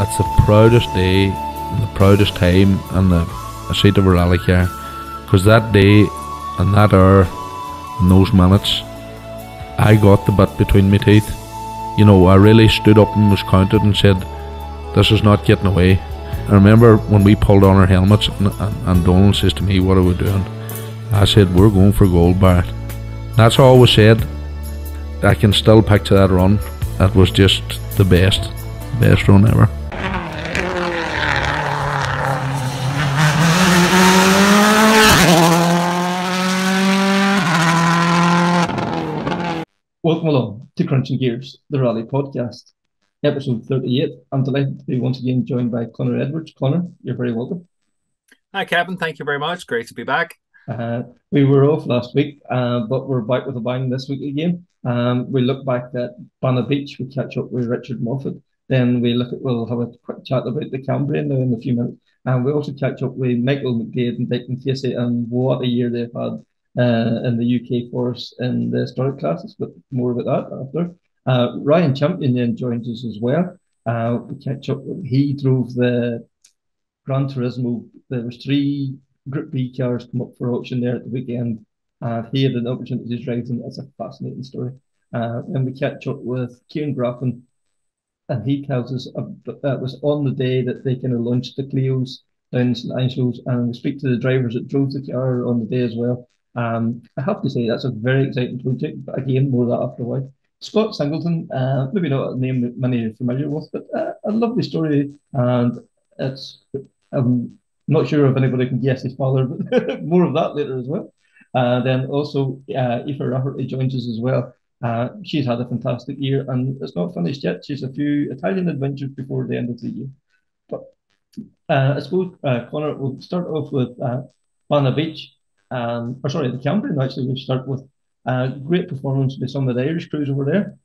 it's the proudest day the proudest time and the a seat of a rally car because that day and that hour and those minutes I got the bit between my teeth. You know I really stood up and was counted and said this is not getting away. I remember when we pulled on our helmets and, and, and Donald says to me what are we doing? I said we're going for gold Barrett that's all we said. I can still picture that run. That was just the best best run ever Welcome along to Krunching Gears, the Rally Podcast, episode 38. I'm delighted to be once again joined by Connor Edwards. Connor, you're very welcome. Hi, Kevin. Thank you very much. Great to be back. Uh, we were off last week, uh, but we're back with a bang this week again. Um, we look back at Banna Beach. We catch up with Richard Moffett. Then we look at, we'll have a quick chat about the Cambrian now in a few minutes. And we also catch up with Michael McDaid and Declan Casey and what a year they've had in the UK force in the historic classes, but more about that after. Uh, Ryan Champion then joins us as well. Uh, we catch up. He drove the Gran Turismo. There was three Group B cars come up for auction there at the weekend. Uh, he had an opportunity to drive them. That's a fascinating story. Uh, and we catch up with Kieron Graffin, and he tells us uh, that was on the day that they kind of launched the Clios down in St Angelo's, and we speak to the drivers that drove the car on the day as well. Um, I have to say that's a very exciting project, but again, more of that after a while. Scott Singleton, uh, maybe not a name that many are familiar with, but uh, a lovely story, and it's I'm not sure if anybody can guess his father, but more of that later as well. Uh, then also uh, Aoife Raftery joins us as well. Uh, she's had a fantastic year, and it's not finished yet. She's a few Italian adventures before the end of the year. But uh, I suppose uh, Connor, we'll start off with uh, Banna Beach um, or sorry, the Cambrian actually, we start with uh, great performance by some of the Irish crews over there.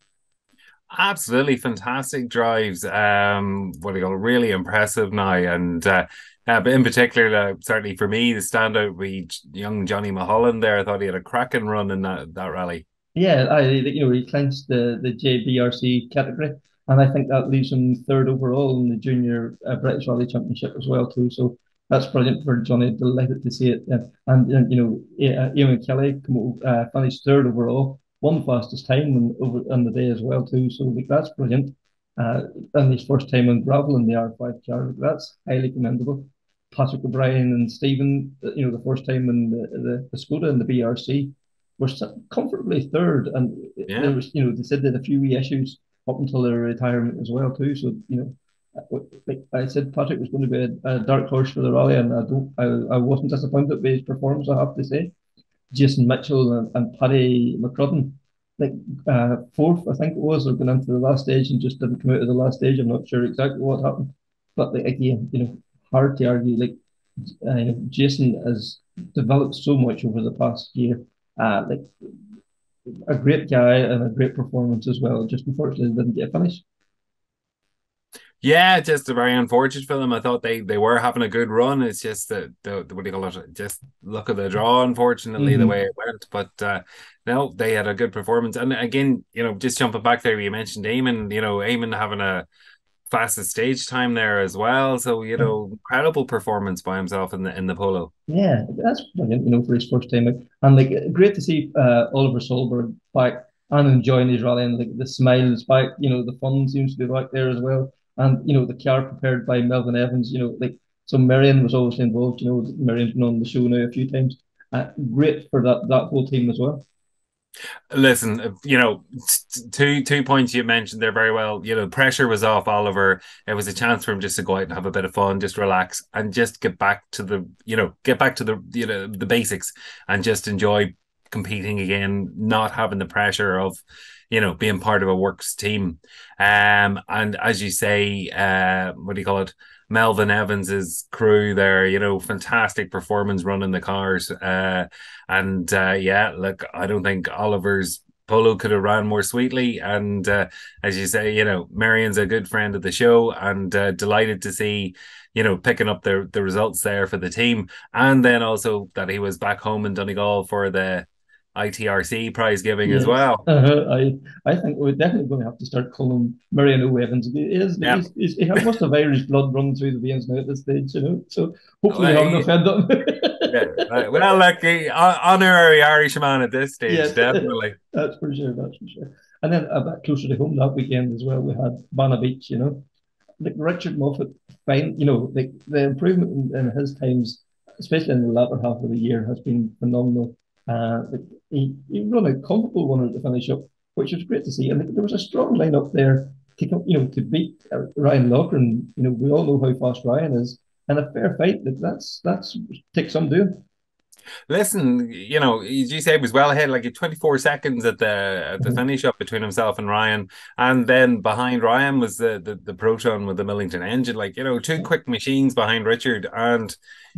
Absolutely fantastic drives. Um, what do you call it? Really impressive now, and uh, uh, but in particular, uh, certainly for me, the standout we young Johnny Mulholland there. I thought he had a cracking run in that that rally. Yeah, I you know he clinched the the JBRC category, and I think that leaves him third overall in the junior uh, British Rally Championship as well too. So that's brilliant for Johnny. Delighted to see it. Uh, and, and, you know, uh, Eamon Kelly uh, finished third overall, won the fastest time on, over on the day as well too. So like, that's brilliant. Uh, and his first time on gravel in the R5 car, that's highly commendable. Patrick O'Brien and Stephen, uh, you know, the first time in the, the, the Skoda and the BRC were comfortably third. And yeah. there was, you know, they said they had a few issues up until their retirement as well too. So, you know, I said, Patrick was going to be a, a, dark horse for the rally, and I don't, I, I wasn't disappointed with his performance. I have to say, Jason Mitchell and, and Paddy McCrudden, like uh, fourth, I think it was, or going into the last stage and just didn't come out of the last stage. I'm not sure exactly what happened, but like, again, you know, hard to argue. Like uh, Jason has developed so much over the past year. Uh, like a great guy and a great performance as well. Just unfortunately didn't get a finish. Yeah, just a very unfortunate for them. I thought they they were having a good run. It's just that the, the what do you call it? Just look at the draw. Unfortunately, mm-hmm. the way it went. But uh, no, they had a good performance. And again, you know, just jumping back there, you mentioned Eamon. You know, Eamon having a fastest stage time there as well. So you know, incredible performance by himself in the in the polo. Yeah, that's brilliant. You know, for his first time, and like great to see uh, Oliver Solberg back and enjoying his rally and like the smiles back. You know, the fun seems to be back there as well and you know the car prepared by Melvin Evans. You know, like so Marion was obviously involved. You know, Marion's been on the show now a few times. Uh, great for that that whole team as well. Listen, you know, two two points you mentioned there very well. You know, pressure was off Oliver. It was a chance for him just to go out and have a bit of fun, just relax, and just get back to the, you know, get back to the, you know, the basics, and just enjoy competing again, not having the pressure of, you know, being part of a works team. Um, and as you say, uh, what do you call it? Melvin Evans's crew there, you know, fantastic performance running the cars. Uh, and uh, yeah, look, I don't think Oliver's Polo could have ran more sweetly. And uh, as you say, you know, Marion's a good friend of the show and uh, delighted to see, you know, picking up the, the results there for the team. And then also that he was back home in Donegal for the ITRC prize giving yes. as well. Uh, I I think we're definitely going to have to start calling Mariano Evans. He is yep. he's, he's, he must have Irish blood running through the veins now at this stage, you know. So hopefully, well, I haven't offended him. yeah, right. Well, like honorary Irishman at this stage, yes. definitely. that's for sure. That's for sure. And then a bit closer to home that weekend as well, we had Banna Beach. You know, like Richard Moffett, fine. You know, like the improvement in, in his times, especially in the latter half of the year, has been phenomenal. Uh, he, he run a comfortable one at the finish up, which was great to see. And there was a strong line up there to you know to beat uh, Ryan Loughran. You know, we all know how fast Ryan is, and a fair fight. that That's that's takes some doing. Listen, you know, you say was well ahead, like 24 seconds at the at the mm-hmm. finish up between himself and Ryan, and then behind Ryan was the, the the Proton with the Millington engine, like you know, two quick machines behind Richard, and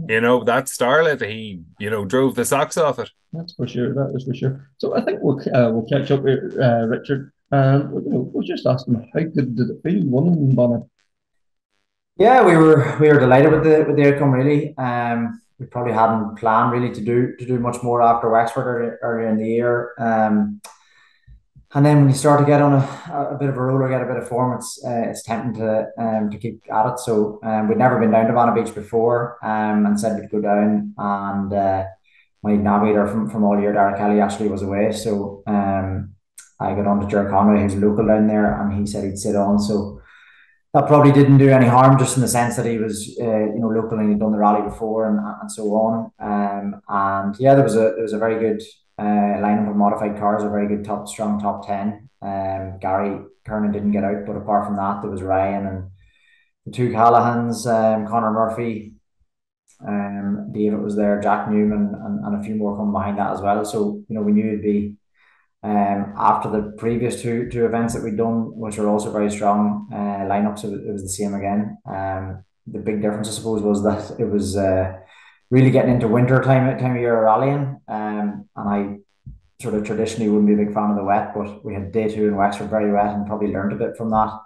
you know that Starlet, he you know drove the socks off it. That's for sure. That is for sure. So I think we'll uh, we'll catch up with uh, Richard, and you know, we'll just ask him how good did it feel winning Banna. Yeah, we were we were delighted with the with the outcome. Really, um, we probably hadn't planned really to do to do much more after Wexford earlier, in the year. Um, and then when you start to get on a, a bit of a roller, get a bit of form, it's uh, it's tempting to um, to keep at it. So um, we'd never been down to Banna Beach before, um, and said we'd go down. And uh, my navigator from, from all year, Dara Kelly, actually was away. So um, I got on to Jer Conway, who's local down there, and he said he'd sit on. So that probably didn't do any harm, just in the sense that he was, uh, you know, local and he'd done the rally before and, and so on. Um, and yeah, there was a there was a very good uh, lineup of modified cars, a very good top strong top ten. Um, Gary Kernan didn't get out, but apart from that, there was Ryan and the two Callahans, um, Connor Murphy, um, David was there, Jack Newman, and, and a few more coming behind that as well. So you know, we knew it'd be um, after the previous two two events that we'd done, which were also very strong uh, lineups, it, it was the same again. Um, the big difference, I suppose, was that it was uh, really getting into winter time time of year rallying. Um, and I sort of traditionally wouldn't be a big fan of the wet, but we had day two in Wexford very wet and probably learned a bit from that.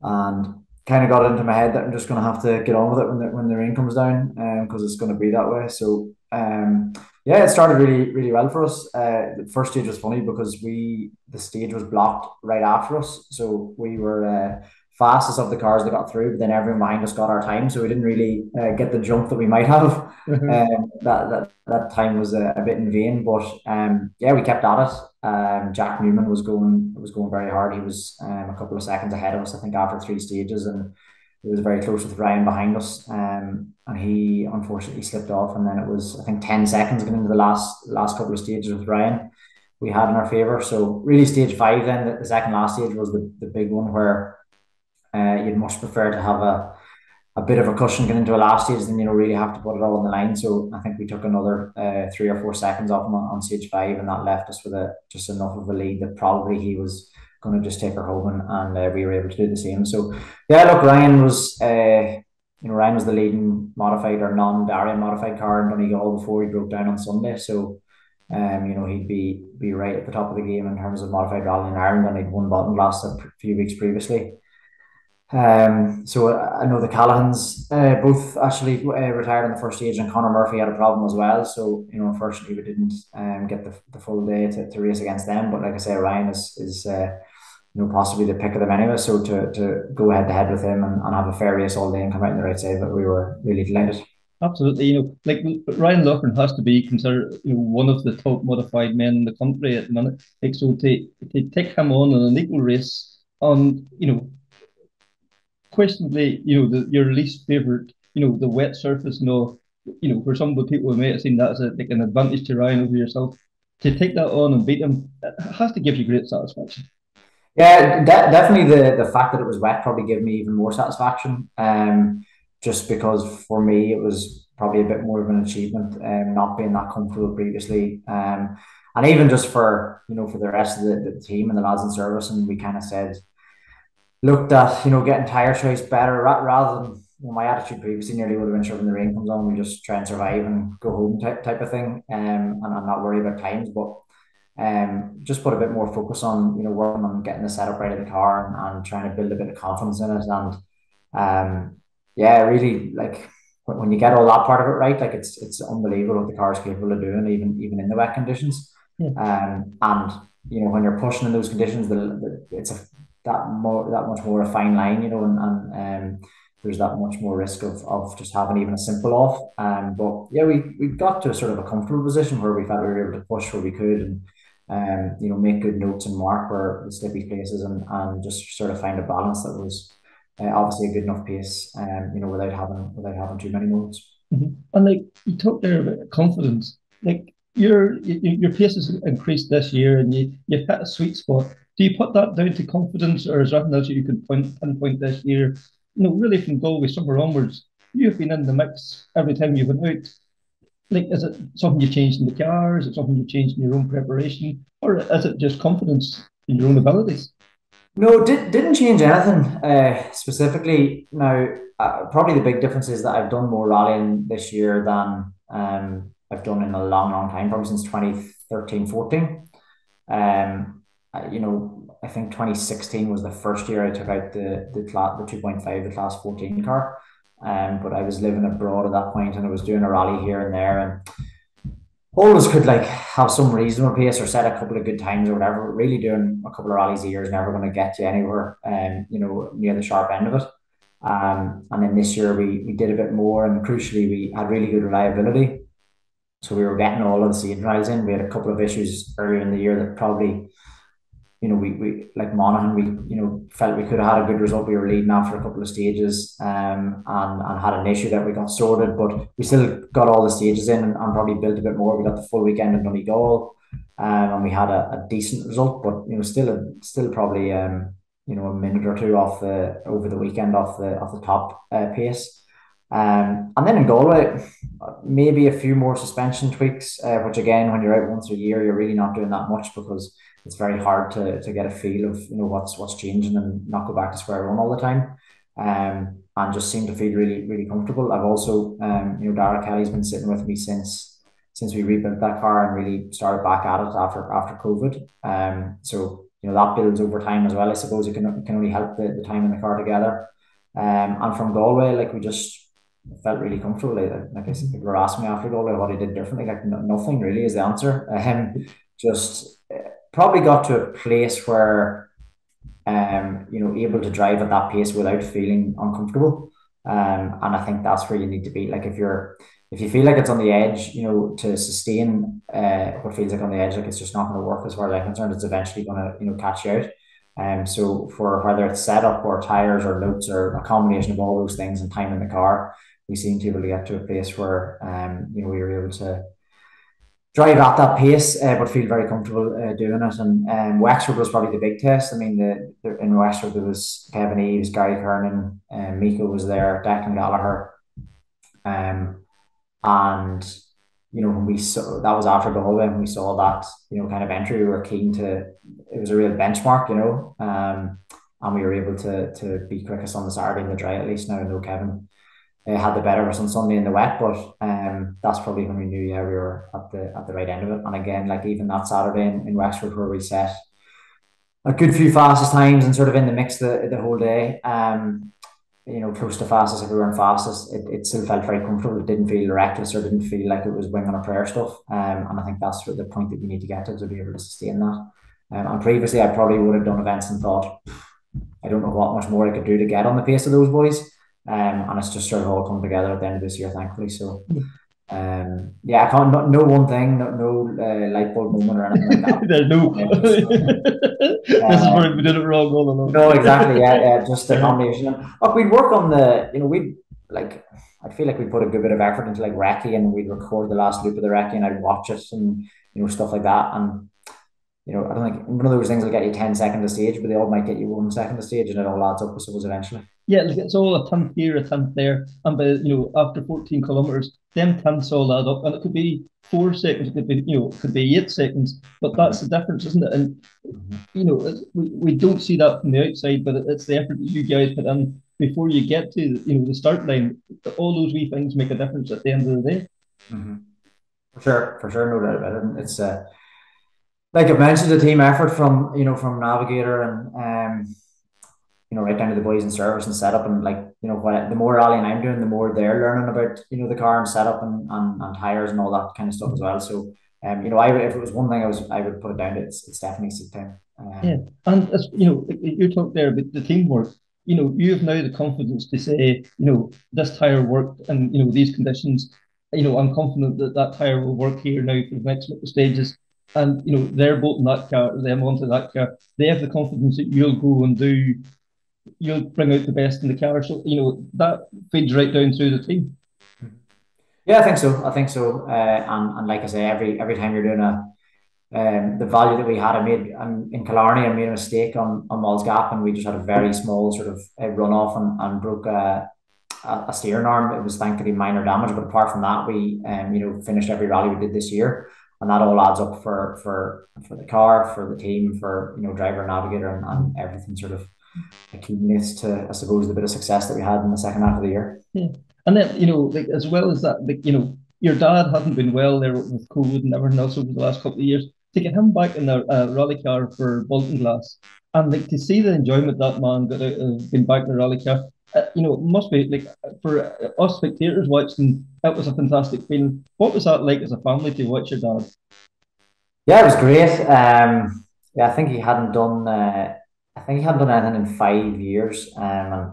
And kind of got into my head that I'm just going to have to get on with it when the, when the rain comes down because um, it's going to be that way. So um, yeah, it started really, really well for us. Uh, the first stage was funny because we the stage was blocked right after us, so we were uh, fastest of the cars that got through. But then everyone behind us got our time, so we didn't really uh, get the jump that we might have. Mm-hmm. Um, that that that time was a, a bit in vain, but um, yeah, we kept at it. Um, Jack Newman was going was going very hard. He was um, a couple of seconds ahead of us, I think, after three stages, and he was very close with Ryan behind us, um, and he unfortunately slipped off. And then it was I think ten seconds getting into the last last couple of stages with Ryan, we had in our favour. So really, stage five then the, the second last stage was the, the big one where uh, you'd much prefer to have a a bit of a cushion getting into a last stage than you know really have to put it all on the line. So I think we took another uh, three or four seconds off him on, on stage five, and that left us with a just enough of a lead that probably he was going to just take her home and, and uh, we were able to do the same. So yeah, look, Ryan was uh, you know Ryan was the leading modified or non-Darrian modified car in Donegal before he broke down on Sunday. So um, you know he'd be be right at the top of the game in terms of modified rally in Ireland, and he'd won Baltinglass a few weeks previously. Um, so I know the Callahans uh, both actually uh, retired in the first stage, and Connor Murphy had a problem as well. So you know, unfortunately, we didn't um, get the, the full day to, to race against them. But like I say, Ryan is is uh, you know possibly the pick of them anyway. So to, to go head to head with him and, and have a fair race all day and come out on the right side, but we were really delighted. Absolutely, you know, like Ryan Loughran has to be considered, you know, one of the top modified men in the country at the minute. Like so, to to take him on in an equal race on, you know, questionably, you know, the, your least favorite, you know, the wet surface. No, you know, for some of the people who may have seen that as a, like an advantage to Ryan over yourself, to take that on and beat him has to give you great satisfaction. Yeah, de- definitely the the fact that it was wet probably gave me even more satisfaction. Um, just because for me it was probably a bit more of an achievement, um, not being that comfortable previously. Um, and even just for you know for the rest of the, the team and the lads in service, and we kind of said looked at you know getting tire choice better rather than well, my attitude previously nearly would have been sure when the rain comes on we just try and survive and go home type, type of thing um and I'm not worried about times but um just put a bit more focus on you know working on getting the setup right of the car and, and trying to build a bit of confidence in it and um yeah really like when you get all that part of it right like it's it's unbelievable what the car is capable of doing even even in the wet conditions Yeah. Um, and you know when you're pushing in those conditions, the, the, it's a that more that much more a fine line, you know, and, and um, there's that much more risk of, of just having even a simple off. Um, but yeah, we we got to a sort of a comfortable position where we felt we were able to push where we could and um, you know, make good notes and mark where the slippy places and, and just sort of find a balance that was uh, obviously a good enough pace, um, you know, without having without having too many modes. Mm-hmm. And like you talked there about confidence, like your your pace has increased this year, and you you've hit a sweet spot. Do you put that down to confidence, or is there anything else you can point pinpoint this year? You know, really from Galway summer onwards, you've been in the mix every time you went out. Like, is it something you changed in the car? Is it something you changed in your own preparation, or is it just confidence in your own abilities? No, did, didn't change anything uh, specifically. Now, uh, probably the big difference is that I've done more rallying this year than um, I've done in a long, long time, probably since 2013, 14. Um, you know, I think 2016 was the first year I took out the the, class, the 2.5, the class 14 car. Um, but I was living abroad at that point and I was doing a rally here and there. And always could like have some reasonable pace or set a couple of good times or whatever. Really doing a couple of rallies a year is never going to get you anywhere, um, you know, near the sharp end of it. Um, and then this year we we did a bit more, and crucially we had really good reliability. So we were getting all of the seed trials in. We had a couple of issues earlier in the year that probably you know, we, we like Monaghan, we you know felt we could have had a good result. We were leading after a couple of stages, um, and and had an issue that we got sorted, but we still got all the stages in and, and probably built a bit more. We got the full weekend in Donegal, um, and we had a, a decent result, but you know, still a, still probably um, you know, a minute or two off the over the weekend off the off the top uh, pace. Um, and then in Galway, maybe a few more suspension tweaks, uh, which again, when you're out once a year, you're really not doing that much because it's very hard to, to get a feel of you know what's what's changing and not go back to square one all the time. Um, and just seem to feel really really comfortable. I've also um, you know Dara Kelly's been sitting with me since since we rebuilt that car and really started back at it after after COVID. Um, so you know that builds over time as well. I suppose it can it can only help the, the time in the car together. Um, and from Galway, like we just felt really comfortable. Like, I said, people were asking me after Galway what I did differently. Like no, nothing really is the answer. Um, just probably got to a place where um, you know, able to drive at that pace without feeling uncomfortable. Um, and I think that's where you need to be. Like if you're if you feel like it's on the edge, you know, to sustain uh, what feels like on the edge, like it's just not going to work as far as I'm concerned, it's eventually going to, you know, catch you out. Um, so for whether it's setup or tires or loads or a combination of all those things and time in the car, we seem to be able to get to a place where, um, you know, we were able to drive at that pace, uh, but feel very comfortable uh, doing it. And um, Wexford was probably the big test. I mean, the, the in Wexford there was Kevin Eves, Gary Kernan, um, Miko was there, Declan Gallagher, um, and you know when we saw that was after Galway when we saw that you know kind of entry, we were keen to. It was a real benchmark, you know, um, and we were able to to be quickest on the Saturday in the dry at least. Now know Kevin uh, had the better of us on Sunday in the wet, but um, that's probably when we knew yeah we were at the at the right end of it. And again, like even that Saturday in, in Wexford where we set a good few fastest times and sort of in the mix the, the whole day. Um, you know, close to fastest if we weren't fastest, it, it still felt very comfortable. It didn't feel reckless or didn't feel like it was wing on a prayer stuff. Um, and I think that's the point that you need to get to to be able to sustain that. Um, and previously, I probably would have done events and thought, I don't know what much more I could do to get on the pace of those boys. Um, and it's just sort of all come together at the end of this year, thankfully. So, um, yeah, I can't not, no one thing, no, no uh, light bulb moment or anything like that. There's no. this is where we did it wrong all along. No, exactly. Yeah, yeah, just the combination. And, look, we'd work on the, you know, we'd like. I feel like we put a good bit of effort into like recce and we'd record the last loop of the recce and I'd watch it and you know stuff like that and you know I don't think one of those things will get you 10 seconds a stage but they all might get you one second a stage and it all adds up I suppose eventually yeah, like it's all a tenth here, a tenth there, and by you know after fourteen kilometers, them tenths all add up, and it could be four seconds, it could be you know, it could be eight seconds, but that's the difference, isn't it? And you know, we, we don't see that from the outside, but it's the effort that you guys put in before you get to you know the start line. All those wee things make a difference at the end of the day. Mm-hmm. For sure, for sure, no doubt about it. It's uh, like I mentioned, the team effort from you know from Navigator and um you know, right down to the boys in service and setup and like, you know, what the more rallying I'm doing, the more they're learning about, you know, the car and setup and, and, and tires and all that kind of stuff as well. So um, you know, I if it was one thing I was I would put it down to it's it's definitely seat time. Um, yeah, and as you know, you talked there about the teamwork. You know, you have now the confidence to say, you know, this tire worked, and you know these conditions. You know, I'm confident that that tire will work here now for the next stages. And you know, they're bolting that car, them onto that car. They have the confidence that you'll go and do, you'll bring out the best in the car. So you know that feeds right down through the team. Yeah, I think so. I think so. Uh, and, and like I say, every every time you're doing a um, the value that we had, I made um, in Killarney, I made a mistake on on Moll's Gap, and we just had a very small sort of uh, run off and, and broke a, a, steering arm. It was thankfully minor damage, but apart from that, we um, you know finished every rally we did this year, and that all adds up for for for the car, for the team, for you know driver, navigator, and, and everything sort of accumulates to I suppose the bit of success that we had in the second half of the year. Yeah. And then, you know, like as well as that, like, you know, your dad hadn't been well there with COVID and everything else over the last couple of years. To get him back in the uh, rally car for Baltinglass and like to see the enjoyment that man got out of being back in the rally car, uh, you know, must be like for us spectators watching, it was a fantastic feeling. What was that like as a family to watch your dad? Yeah, it was great. Um, yeah, I think he hadn't done. Uh, I think he hadn't done anything in five years. Um, and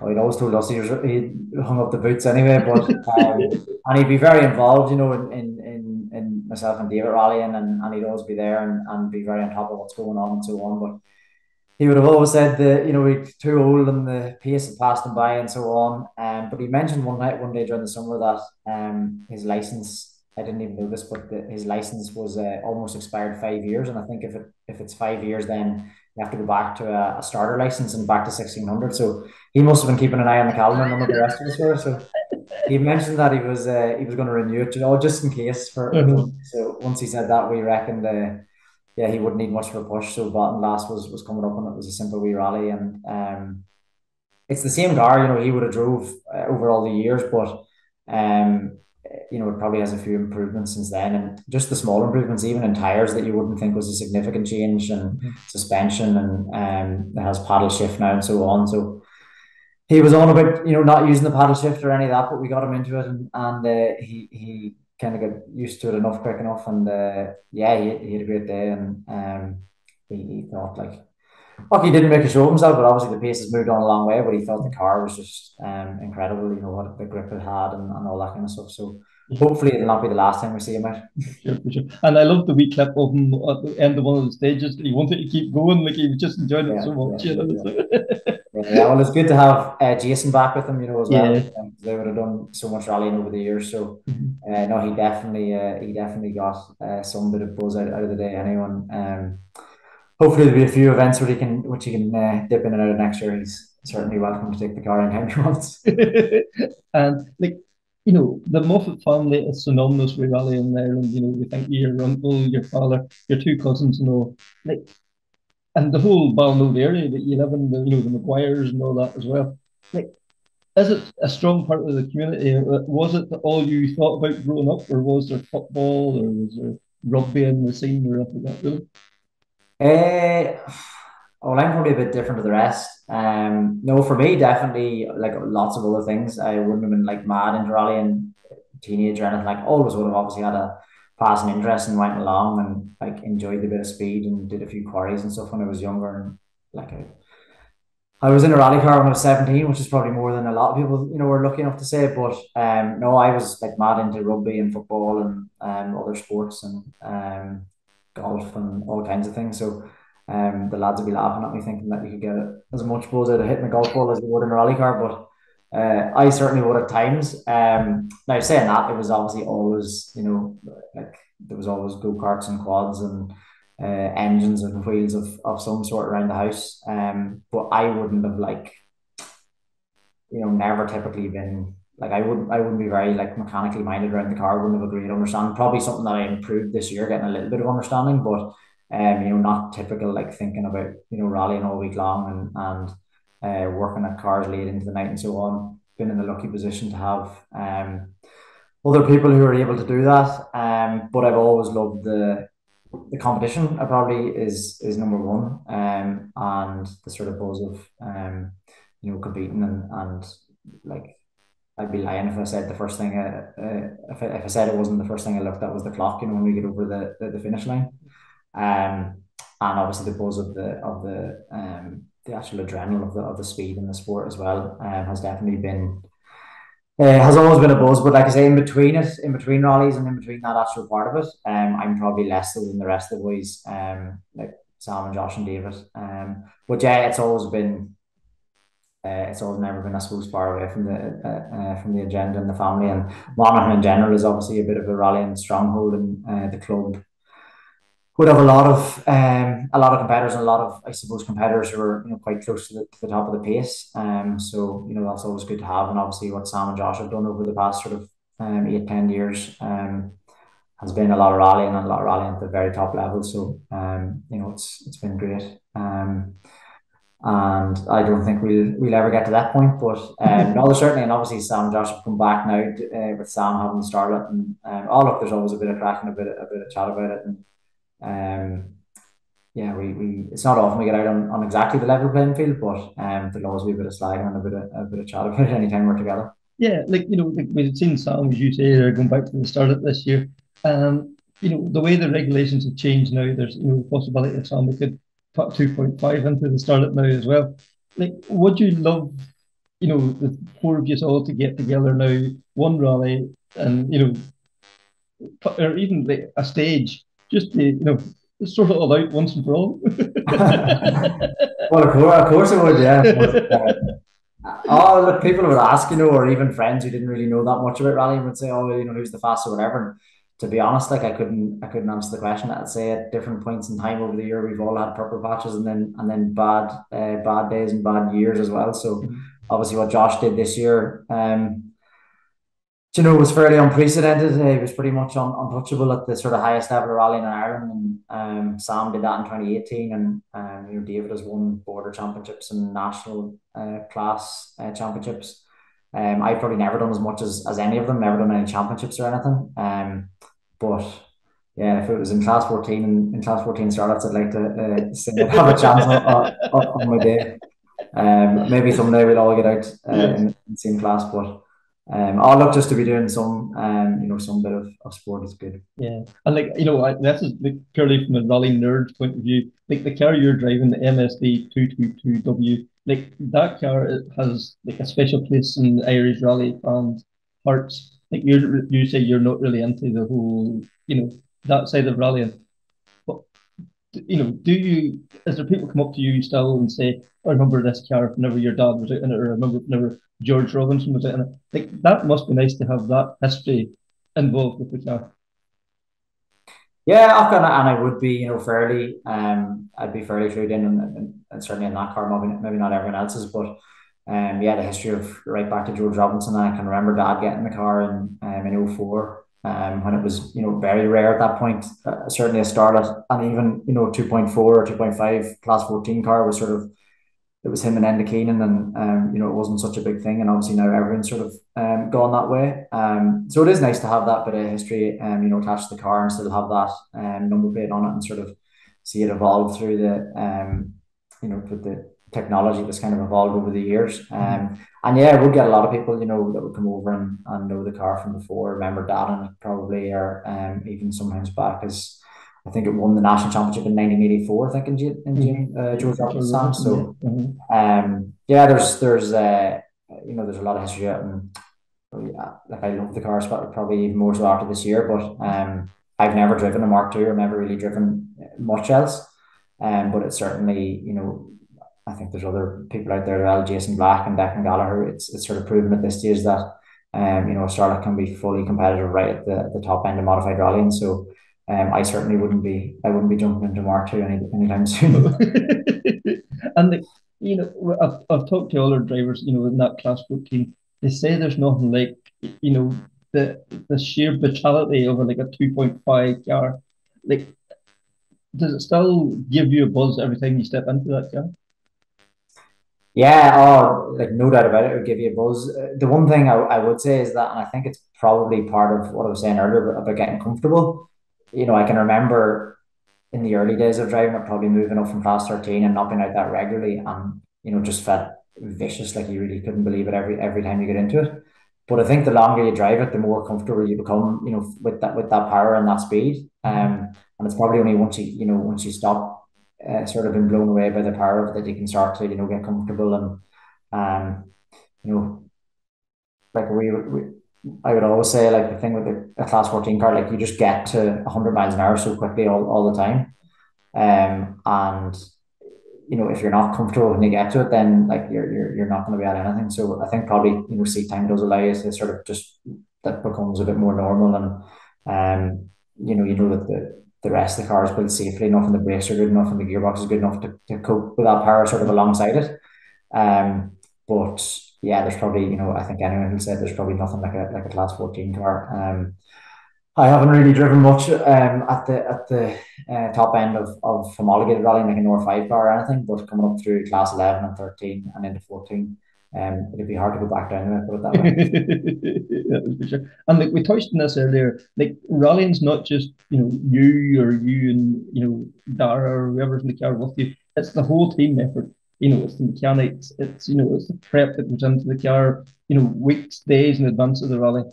well, he'd always told us he, was, he hung up the boots anyway, but um, and he'd be very involved, you know, in, in, in, in myself and David rallying, and, and he'd always be there and, and be very on top of what's going on and so on. But he would have always said that you know he's too old and the pace had passed him by and so on. Um, but he mentioned one night, one day during the summer that um his license. I didn't even know this, but the, his license was uh, almost expired five years, and I think if it if it's five years, then you have to go back to a, a starter license and back to 1600. So he must have been keeping an eye on the calendar, none of the rest of us were. So he mentioned that he was uh, he was going to renew it, you know, just in case. For mm-hmm. so once he said that, we reckoned, uh, yeah, he wouldn't need much of a push. So Baltinglass was was coming up, and it was a simple wee rally, and um, it's the same car. You know, he would have drove uh, over all the years, but um, you know, it probably has a few improvements since then, and just the small improvements, even in tires that you wouldn't think was a significant change, and mm-hmm. suspension, and um, it has paddle shift now and so on. So he was on about you know not using the paddle shift or any of that, but we got him into it, and and uh, he he kind of got used to it enough quick enough, and uh, yeah, he, he had a great day, and um, he, he thought like Look, he didn't make a show of himself, but obviously the pace has moved on a long way. But he thought the car was just um, incredible, you know, what the grip it had and, and all that kind of stuff. So hopefully it'll not be the last time we see him out. Sure, for sure. And I love the wee clip of him at the end of one of the stages. He wanted to keep going, like he was just enjoying yeah, it so much. Yeah, you know? yeah. yeah, well, it's good to have uh, Jason back with him, you know, as well. Yeah. Um, they would have done so much rallying over the years. So, mm-hmm. uh, no, he definitely, uh, he definitely got uh, some bit of buzz out, out of the day. Anyone. Um, hopefully there'll be a few events where he can which he can uh, dip in and out of next year. He's certainly welcome to take the car anytime he wants. and like you know, the Moffett family is synonymous with rally in Ireland. You know, we think your uncle, your father, your two cousins, you know, like, and the whole Ballinode area that you live in, the, you know, the McGuires and all that as well. Like, is it a strong part of the community? Was it all you thought about growing up, or was there football, or was there rugby in the scene, or anything like that? Really? Uh, well, I'm probably a bit different to the rest. Um, no, for me, definitely like lots of other things. I wouldn't have been like mad into rallying teenager or anything. Like always would have obviously had a passing interest and went along and like enjoyed the bit of speed and did a few quarries and stuff when I was younger. And like I, I was in a rally car when I was 17, which is probably more than a lot of people, you know, were lucky enough to say. But um, no, I was like mad into rugby and football and um, other sports and um, golf and all kinds of things. So um, the lads would be laughing at me thinking that you could get as much buzz out of hitting a golf ball as you would in a rally car. But uh, I certainly would at times. Um, now saying that, it was obviously always, you know, like there was always go karts and quads and uh, engines and wheels of, of some sort around the house. Um, but I wouldn't have like, you know, never typically been like I wouldn't I wouldn't be very like mechanically minded around the car. Wouldn't have a great understanding. Probably something that I improved this year, getting a little bit of understanding, but um, you know, not typical like thinking about you know rallying all week long and and uh, working at cars late into the night and so on. Been in the lucky position to have um other people who are able to do that. Um, but I've always loved the the competition. I probably is is number one. Um, and the sort of buzz of um, you know, competing and and like I'd be lying if I said the first thing. Uh, uh, if, I, if I said it wasn't the first thing I looked at was the clock. You know, when we get over the, the, the finish line, um, and obviously the buzz of the of the um the actual adrenaline of the of the speed in the sport as well um, has definitely been. Uh, has always been a buzz, but like I say, in between it, in between rallies and in between that actual part of it, um, I'm probably less so than the rest of the boys, um, like Sam and Josh and David. Um, but yeah, it's always been uh, it's always never been, I suppose, far away from the uh, uh, from the agenda and the family. And Monaghan in general is obviously a bit of a rallying stronghold, and uh, the club would have a lot of um, a lot of competitors and a lot of, I suppose, competitors who are you know quite close to the, to the top of the pace. Um, so you know that's always good to have, and obviously what Sam and Josh have done over the past sort of um, eight ten years um, has been a lot of rallying and a lot of rallying at the very top level. So um, you know it's it's been great. Um, and I don't think we'll we'll ever get to that point. But um, no, certainly, and obviously Sam and Josh have come back now uh, with Sam having started, and um, oh look, there's always a bit of crack and a bit of, a bit of chat about it, and um, yeah, we, we it's not often we get out on, on exactly the level playing field, but um, there'll always be a bit of slag and a bit of a bit of chat about it anytime we're together. Yeah, like you know, like we've seen Sam, as you say, they're going back to the start of this year. Um, you know, the way the regulations have changed now, there's you know possibility of Sam we could put 2.5 into the startup now as well. Like, would you love, you know, the four of you all to get together now, one rally, and, you know, put, or even like a stage, just to, you know, sort it all out once and for all? well, of course, of course it would, yeah. oh, look, people would ask, you know, or even friends who didn't really know that much about rallying would say, oh, you know, who's the fastest or whatever And to be honest, like I couldn't I couldn't answer the question. I'd say at different points in time over the year we've all had purple patches and then and then bad uh, bad days and bad years as well. So mm-hmm. obviously what Josh did this year, um, you know, it was fairly unprecedented. He was pretty much un- untouchable at the sort of highest level of rallying in Ireland. And um, Sam did that in 2018, and um, you know, David has won border championships and national uh, class uh, championships. Um, I've probably never done as much as, as any of them, never done any championships or anything. Um, but yeah, if it was in class 14 and in class 14 startups, I'd like to uh, I'd have a chance on, on, on, my day. Um, maybe someday we'll all get out uh, in, in the same class, but um, I'll look just to be doing some, um, you know, some bit of, of sport is good. Yeah, and like you know, I, this is like, purely from a rally nerd point of view. Like the car you're driving, the MSD two two two W, like that car has like a special place in the Irish rally fans' hearts like you you say you're not really into the whole you know that side of rallying but you know do you is there people come up to you still and say I remember this car whenever your dad was out in it or I remember whenever George Robinson was in it like that must be nice to have that history involved with the car yeah, and I would be, you know, fairly, um, I'd be fairly clued in, and, and certainly in that car, maybe, maybe not everyone else's, but um, yeah, the history of right back to George Robinson. I can remember Dad getting the car in um, in 04, um, when it was you know very rare at that point. Uh, certainly a starlet, and even you know two point four or two point five class fourteen car was sort of it was him and Enda Keenan, and um, you know it wasn't such a big thing. And obviously now everyone's sort of um, gone that way. Um, so it is nice to have that bit of history, um, you know, attached to the car and still have that um number plate on it and sort of see it evolve through the um, you know, with the technology that's kind of evolved over the years. Mm-hmm. Um, and yeah, we'll get a lot of people, you know, that would come over and, and know the car from before, remember that, and probably, or um, even sometimes back as I think it won the national championship in 1984, I think, in, June, in June, uh, mm-hmm. George Robinson. So, mm-hmm. um, yeah, there's, there's, uh, you know, there's a lot of history out and yeah, like I love the car, but probably even more so after this year, but um, I've never driven a Mark II or never really driven much else. Um, but it's certainly, you know, I think there's other people out there, well, Jason Black and Declan Gallagher. It's it's sort of proven at this stage that um, you know, Starlet can be fully competitive right at the, the top end of modified rallying. So um, I certainly wouldn't be I wouldn't be jumping into Mark II any anytime soon. and the, you know, I've, I've talked to other drivers, you know, in that class 14, they say there's nothing like, you know, the the sheer brutality of like a 2.5 car. Like, does it still give you a buzz every time you step into that car? Yeah, oh, like no doubt about it, it would give you a buzz. Uh, the one thing I, I would say is that, and I think it's probably part of what I was saying earlier about getting comfortable. You know, I can remember in the early days of driving, it probably moving up from class 13 and not being out that regularly and, you know, just felt vicious, like you really couldn't believe it every every time you get into it. but I think the longer you drive it, the more comfortable you become, you know, with that with that power and that speed. Um, and it's probably only once you you know once you stop uh, sort of being blown away by the power of it that you can start to you know get comfortable and um, you know, like we, we I would always say like the thing with the, a class 14 car, like you just get to 100 miles an hour so quickly all, all the time. Um, and you know, if you're not comfortable when you get to it, then like you're you're, you're not going to be at anything. So I think probably you know seat time does allow you to sort of just that becomes a bit more normal and um you know you know that the the rest of the car is built safely enough and the brakes are good enough and the gearbox is good enough to, to cope with that power sort of alongside it. Um, but yeah, there's probably you know I think anyone who said there's probably nothing like a like a class fourteen car. Um, I haven't really driven much um, at the at the uh, top end of, of homologated rallying like a Nor 5 car or anything, but coming up through class 11 and 13 and into 14, um, it'd be hard to go back down there, put it that way. sure. And like we touched on this earlier, like rallying's not just, you know, you or you and, you know, Dara or whoever's in the car with you. It's the whole team effort. You know, it's the mechanics, it's, you know, it's the prep that goes into the car, you know, weeks, days in advance of the rally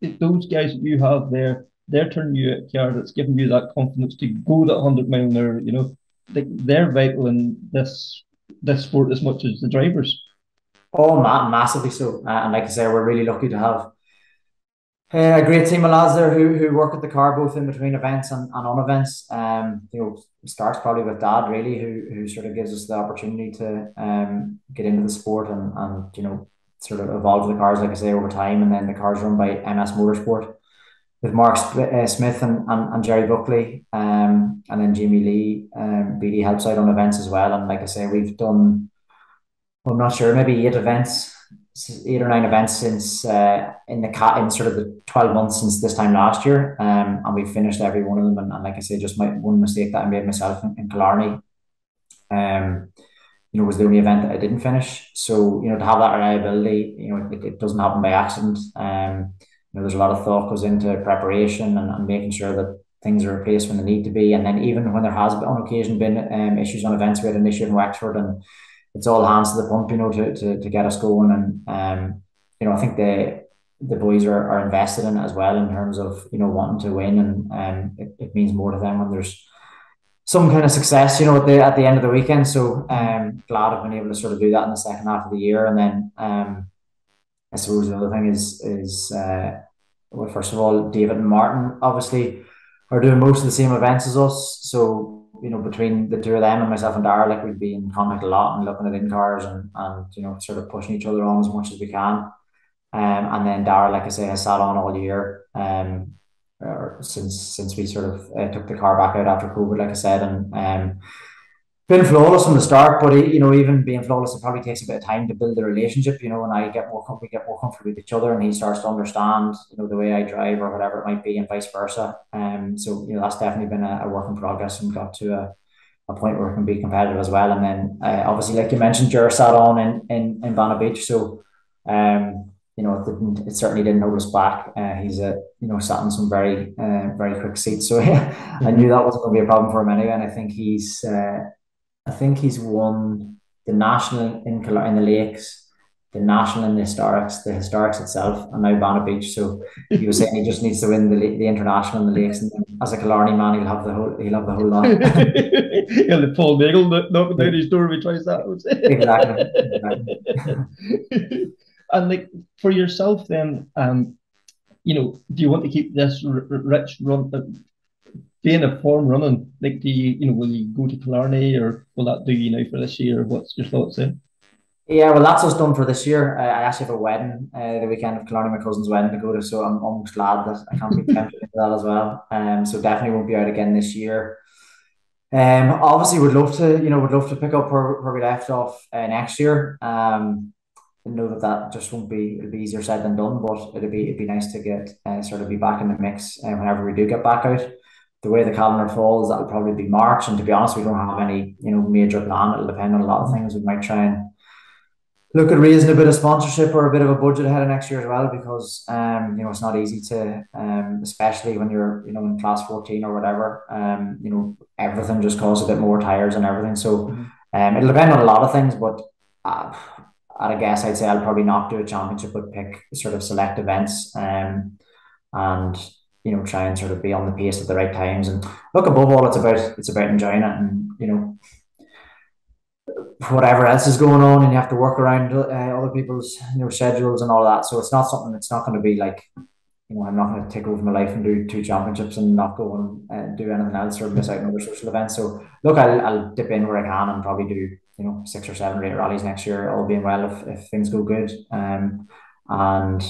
those guys that you have there, they're turning you a car that's giving you that confidence to go that hundred mile an hour. You know, like they're vital in this this sport as much as the drivers. Oh, ma- massively so. Uh, and like I say, we're really lucky to have uh, a great team of lads there who, who work at the car both in between events and, and on events. Um, you know, starts probably with Dad really, who who sort of gives us the opportunity to um get into the sport and and you know sort of evolve the cars, like I say, over time. And then the cars run by MS Motorsport with Mark uh, Smith and, and, and Jerry Buckley. Um, and then Jimmy Lee, um, BD helps out on events as well. And like I say, we've done, I'm not sure, maybe eight events, eight or nine events since uh, in the cat in sort of the 12 months since this time last year. Um, and we've finished every one of them. And, and like I say, just my one mistake that I made myself in, in Killarney. Um, you know, was the only event that I didn't finish. So, you know, to have that reliability, you know, it, it doesn't happen by accident. Um, you know, there's a lot of thought goes into preparation and, and making sure that things are in place when they need to be. And then even when there has been, on occasion been um, issues on events, we had an issue in Wexford and it's all hands to the pump, you know, to, to, to get us going. And, um, you know, I think the, the boys are, are invested in it as well in terms of, you know, wanting to win and um, it, it means more to them when there's, some kind of success, you know, at the at the end of the weekend. So um glad I've been able to sort of do that in the second half of the year. And then um I suppose the other thing is is uh well first of all David and Martin obviously are doing most of the same events as us. So, you know, between the two of them and myself and Dara, like we'd be in contact a lot and looking at in cars and and you know, sort of pushing each other on as much as we can. Um, and then Dara, like I say, has sat on all year. Um, or since since we sort of uh, took the car back out after COVID, like I said, and um, been flawless from the start. But you know, even being flawless, it probably takes a bit of time to build the relationship. You know, when I get more we get more comfortable with each other, and he starts to understand, you know, the way I drive or whatever it might be, and vice versa. Um, so you know, that's definitely been a, a work in progress, and got to a, a point where it can be competitive as well. And then uh, obviously, like you mentioned, Jer sat on in in in Banna Beach, so um you know, it didn't, it certainly didn't hold us back. Uh, he's a, you know, sat in some very, uh, very quick seats. So yeah, mm-hmm. I knew that wasn't going to be a problem for him anyway. And I think he's, uh, I think he's won the national in, in the lakes, the national in the historics, the historics itself, and now Banna Beach. So he was saying he just needs to win the the international in the lakes, and as a Killarney man, he'll have the whole he'll have the whole lot. he'll have Paul Nagle knocking down his door if he tries that. exactly. exactly. And like for yourself, then, um, you know, do you want to keep this r- rich run, uh, being a form running? Like, do you, you know, will you go to Killarney or will that do you now for this year? What's your thoughts there? Yeah, well, that's us done for this year. Uh, I actually have a wedding uh, the weekend of Killarney, my cousin's wedding to go to, so I'm almost glad that I can't be tempted into that as well. Um, so definitely won't be out again this year. Um, obviously, would love to, you know, would love to pick up where, where we left off uh, next year. Um, know that that just won't be it'll be easier said than done, but it'd be it'd be nice to get uh, sort of be back in the mix uh, whenever we do get back out. The way the calendar falls, that'll probably be March, and to be honest, we don't have any you know major plan. It'll depend on a lot of things. We might try and look at raising a bit of sponsorship or a bit of a budget ahead of next year as well, because um you know it's not easy to um especially when you're you know in class fourteen or whatever um you know everything just costs a bit more tires and everything. So mm-hmm. um it'll depend on a lot of things, but. Uh, at a guess, I'd say I'll probably not do a championship, but pick sort of select events, um, and you know try and sort of be on the pace at the right times. And look, above all, it's about it's about enjoying it, and you know whatever else is going on, and you have to work around uh, other people's you know schedules and all that. So it's not something. It's not going to be like you know I'm not going to take over my life and do two championships and not go and uh, do anything else or miss out on other social events. So look, I'll, I'll dip in where I can and probably do you know six or seven or eight rallies next year, all being well if, if things go good. Um, and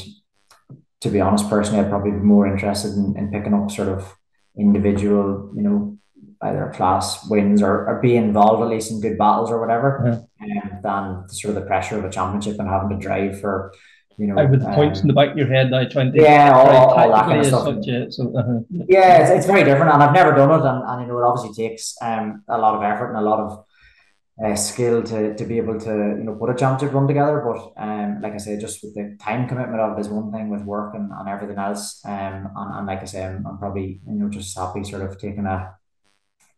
to be honest, personally, I'd probably be more interested in, in picking up sort of individual, you know, either class wins or, or be involved at least in good battles or whatever, yeah. um, than sort of the pressure of a championship and having to drive for, you know, with the um, points in the back of your head now, trying to yeah, all, all that kind of stuff. So, uh-huh. yeah, it's, it's very different, and I've never done it, and, and you know, it obviously takes um a lot of effort and a lot of uh, skill to, to be able to you know put a championship run together. But um, like I say, just with the time commitment of it is one thing with work and, and everything else. Um, and, and like I say, I'm, I'm probably you know just happy sort of taking a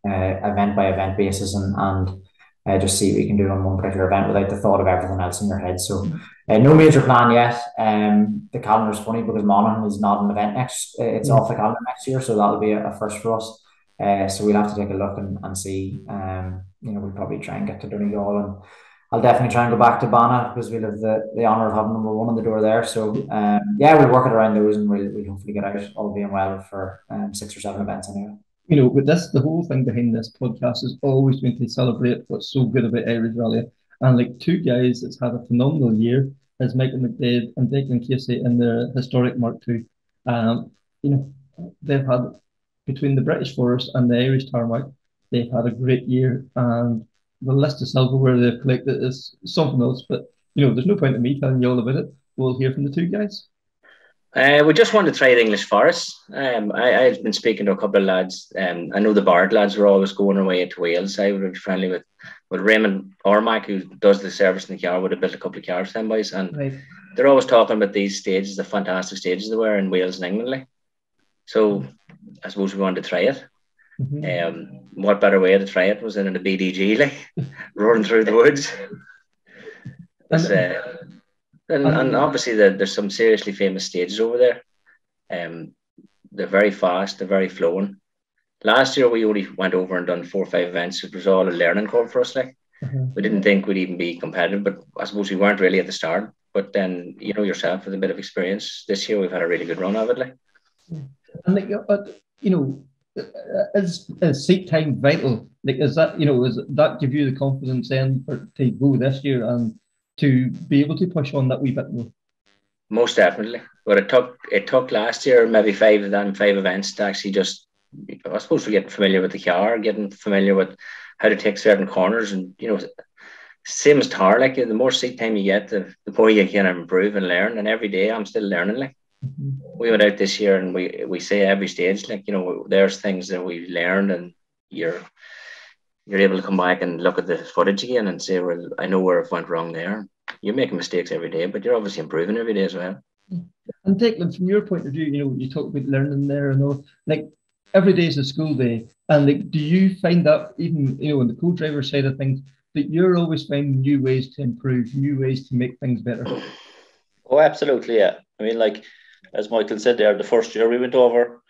uh, event by event basis and and uh, just see what you can do on one particular event without the thought of everything else in your head. So uh, no major plan yet. Um, the calendar is funny because Monaghan is not an event next. Uh, it's mm. off the calendar next year, so that'll be a, a first for us. Uh, so we'll have to take a look and, and see. Um, you know, we'll probably try and get to Donegal and I'll definitely try and go back to Banna because we'll have the, the honour of having number one on the door there. So um, yeah, we'll work it around those and we'll, we'll hopefully get out all being well for um, six or seven events anyway. You know, but this the whole thing behind this podcast is always been to celebrate what's so good about Irish Rally. And like two guys that's had a phenomenal year as Michael McDaid and Declan Casey in the historic Mark II. Um, you know, they've had between the British Forest and the Irish Tarmac, they've had a great year, and the list of silverware they've collected is something else. But you know, there's no point in me telling you all about it. We'll hear from the two guys. Uh, we just wanted to try the English Forest. Um, I, I've been speaking to a couple of lads. Um, I know the Bard lads were always going away to Wales. I would be friendly with, with Raymond Ormack, who does the service in the car, would have built a couple of cars then, boys. And right. they're always talking about these stages, the fantastic stages they were in Wales and England. Like. So I suppose we wanted to try it. Mm-hmm. Um, what better way to try it was in a BDG, like running through the woods. And, uh, and, and obviously, the, there's some seriously famous stages over there. Um, they're very fast, they're very flowing. Last year, we only went over and done four or five events. It was all a learning curve for us. Like mm-hmm. we didn't think we'd even be competitive, but I suppose we weren't really at the start. But then, you know yourself, with a bit of experience, this year we've had a really good run of it. Like, and like, you know, is, is seat time vital? Like, is that you know, is that give you the confidence then for, to go this year and to be able to push on that wee bit more? Most definitely. But it took it took last year maybe five of them five events to actually just I suppose we're getting familiar with the car, getting familiar with how to take certain corners, and you know, same as tar. Like the more seat time you get, the, the more you can improve and learn. And every day I'm still learning. Like we went out this year and we we say every stage like you know there's things that we learned and you're you're able to come back and look at the footage again and say well I know where it went wrong there. You're making mistakes every day but you're obviously improving every day as well. And Declan from your point of view you know you talk about learning there and all like every day is a school day. And like do you find that even you know on the co-driver side of things that you're always finding new ways to improve new ways to make things better? Oh absolutely yeah. I mean like as Michael said there, the first year we went over,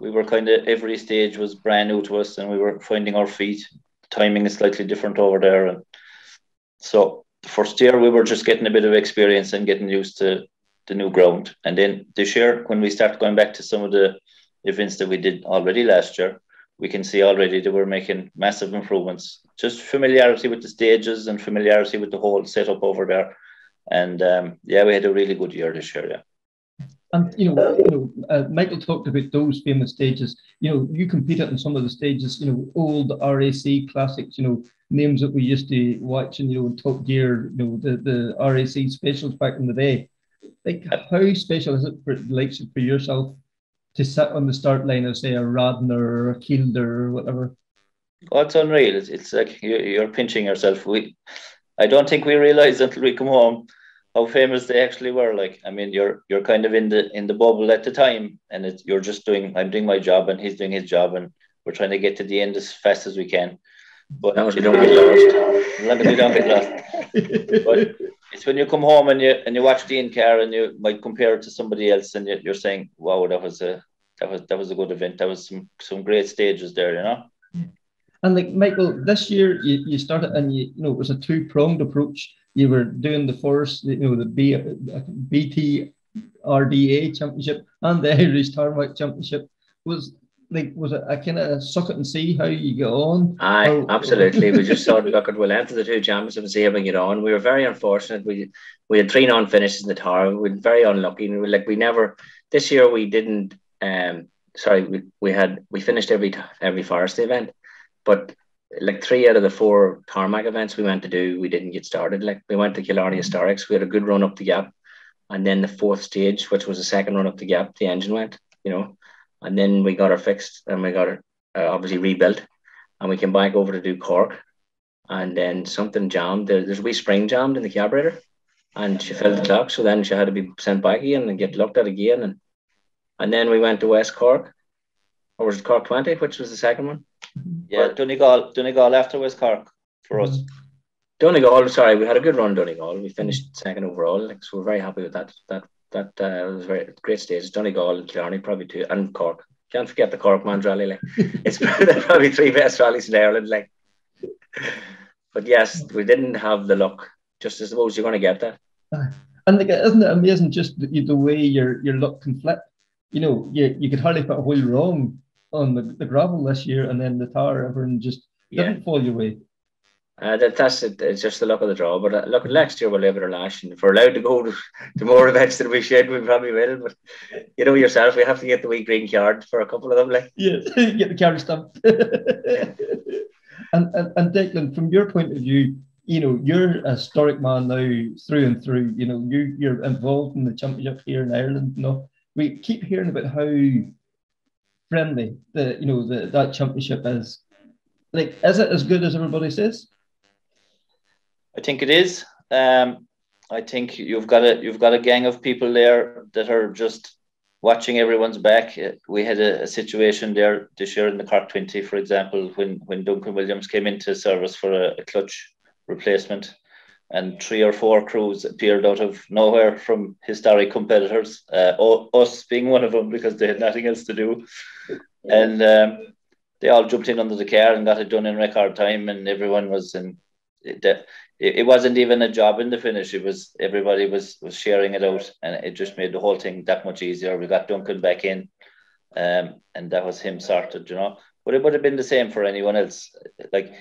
we were kind of every stage was brand new to us, and we were finding our feet. Timing is slightly different over there, and so the first year we were just getting a bit of experience and getting used to the new ground. And then this year, when we start going back to some of the events that we did already last year, we can see already that we're making massive improvements. Just familiarity with the stages and familiarity with the whole setup over there. And um, yeah, we had a really good year this year. Yeah and you know, you know, uh, Michael talked about those famous stages. You know, you competed in some of the stages. You know, old RAC classics. You know, names that we used to watch, and you know, Top Gear. You know, the the RAC specials back in the day. Like, how special is it for like for yourself to sit on the start line of say a Radnor or a Kielder or whatever? Oh, it's unreal. It's, it's like you're, you're pinching yourself. We, I don't think we realize until we come home how famous they actually were. Like, I mean, you're you're kind of in the in the bubble at the time, and it's you're just doing. I'm doing my job, and he's doing his job, and we're trying to get to the end as fast as we can. But as we don't get lost. Long don't get lost. but it's when you come home and you and you watch the in car and you might compare it to somebody else and you're saying, "Wow, that was a that was that was a good event. That was some some great stages there, you know." And like Michael, this year you, you started and you, you know it was a two pronged approach. You were doing the first, you know, the B, BT RDA championship and the Irish Tarmac championship. Was like was it a kind of suck it and see how you get on? Aye, or, absolutely. we just thought, look, we'll enter the two championships and see how we get on. We were very unfortunate. We we had three non finishes in the tower. We were very unlucky. We were like we never this year we didn't. Um, sorry, we, we had we finished every every forest event, but like three out of the four tarmac events we went to do, we didn't get started. Like we went to Killarney Historics, we had a good run up the gap, and then the fourth stage, which was the second run up the gap, the engine went. You know, and then we got her fixed and we got her uh, obviously rebuilt. And we came back over to do Cork. And then something jammed. There, there's a wee spring jammed in the carburetor. And she filled the clock. So then she had to be sent back again and get looked at again. And and then we went to West Cork. Or was it Cork 20 which was the second one yeah Donegal Donegal after West Cork for us Donegal sorry we had a good run Donegal we finished second overall so we're very happy with that that that uh, was very great stage. Donegal and Killarney probably too, and Cork. Can't forget the Cork Man's Rally. Like it's probably three best rallies in Ireland. Like, but yes, we didn't have the luck. Just I suppose you're going to get that. And like, isn't it amazing just the, the way your your luck can flip? You know, you you could hardly put a wheel wrong on the, the gravel this year, and then the tar, everyone just didn't fall your way. Uh, that, that's it. It's just the luck of the draw. But uh, look, next year we'll live it or lash. And if we're allowed to go to, to more events than we should, we probably will. But you know yourself, we have to get the wee green card for a couple of them. Like yeah, get the card stamp. and, and and Declan, from your point of view, you know you're a historic man now through and through. You know you you're involved in the championship here in Ireland. You know we keep hearing about how friendly the you know the that championship is. Like, is it as good as everybody says? I think it is. Um, I think you've got a you've got a gang of people there that are just watching everyone's back. We had a, a situation there this year in the Cork 20, for example, when when Duncan Williams came into service for a, a clutch replacement, and three or four crews appeared out of nowhere from historic competitors, uh, us being one of them because they had nothing else to do, and um, they all jumped in under the car and got it done in record time, and everyone was in. It, it wasn't even a job in the finish. It was everybody was was sharing it out, and it just made the whole thing that much easier. We got Duncan back in, um, and that was him sorted, you know. But it would have been the same for anyone else. Like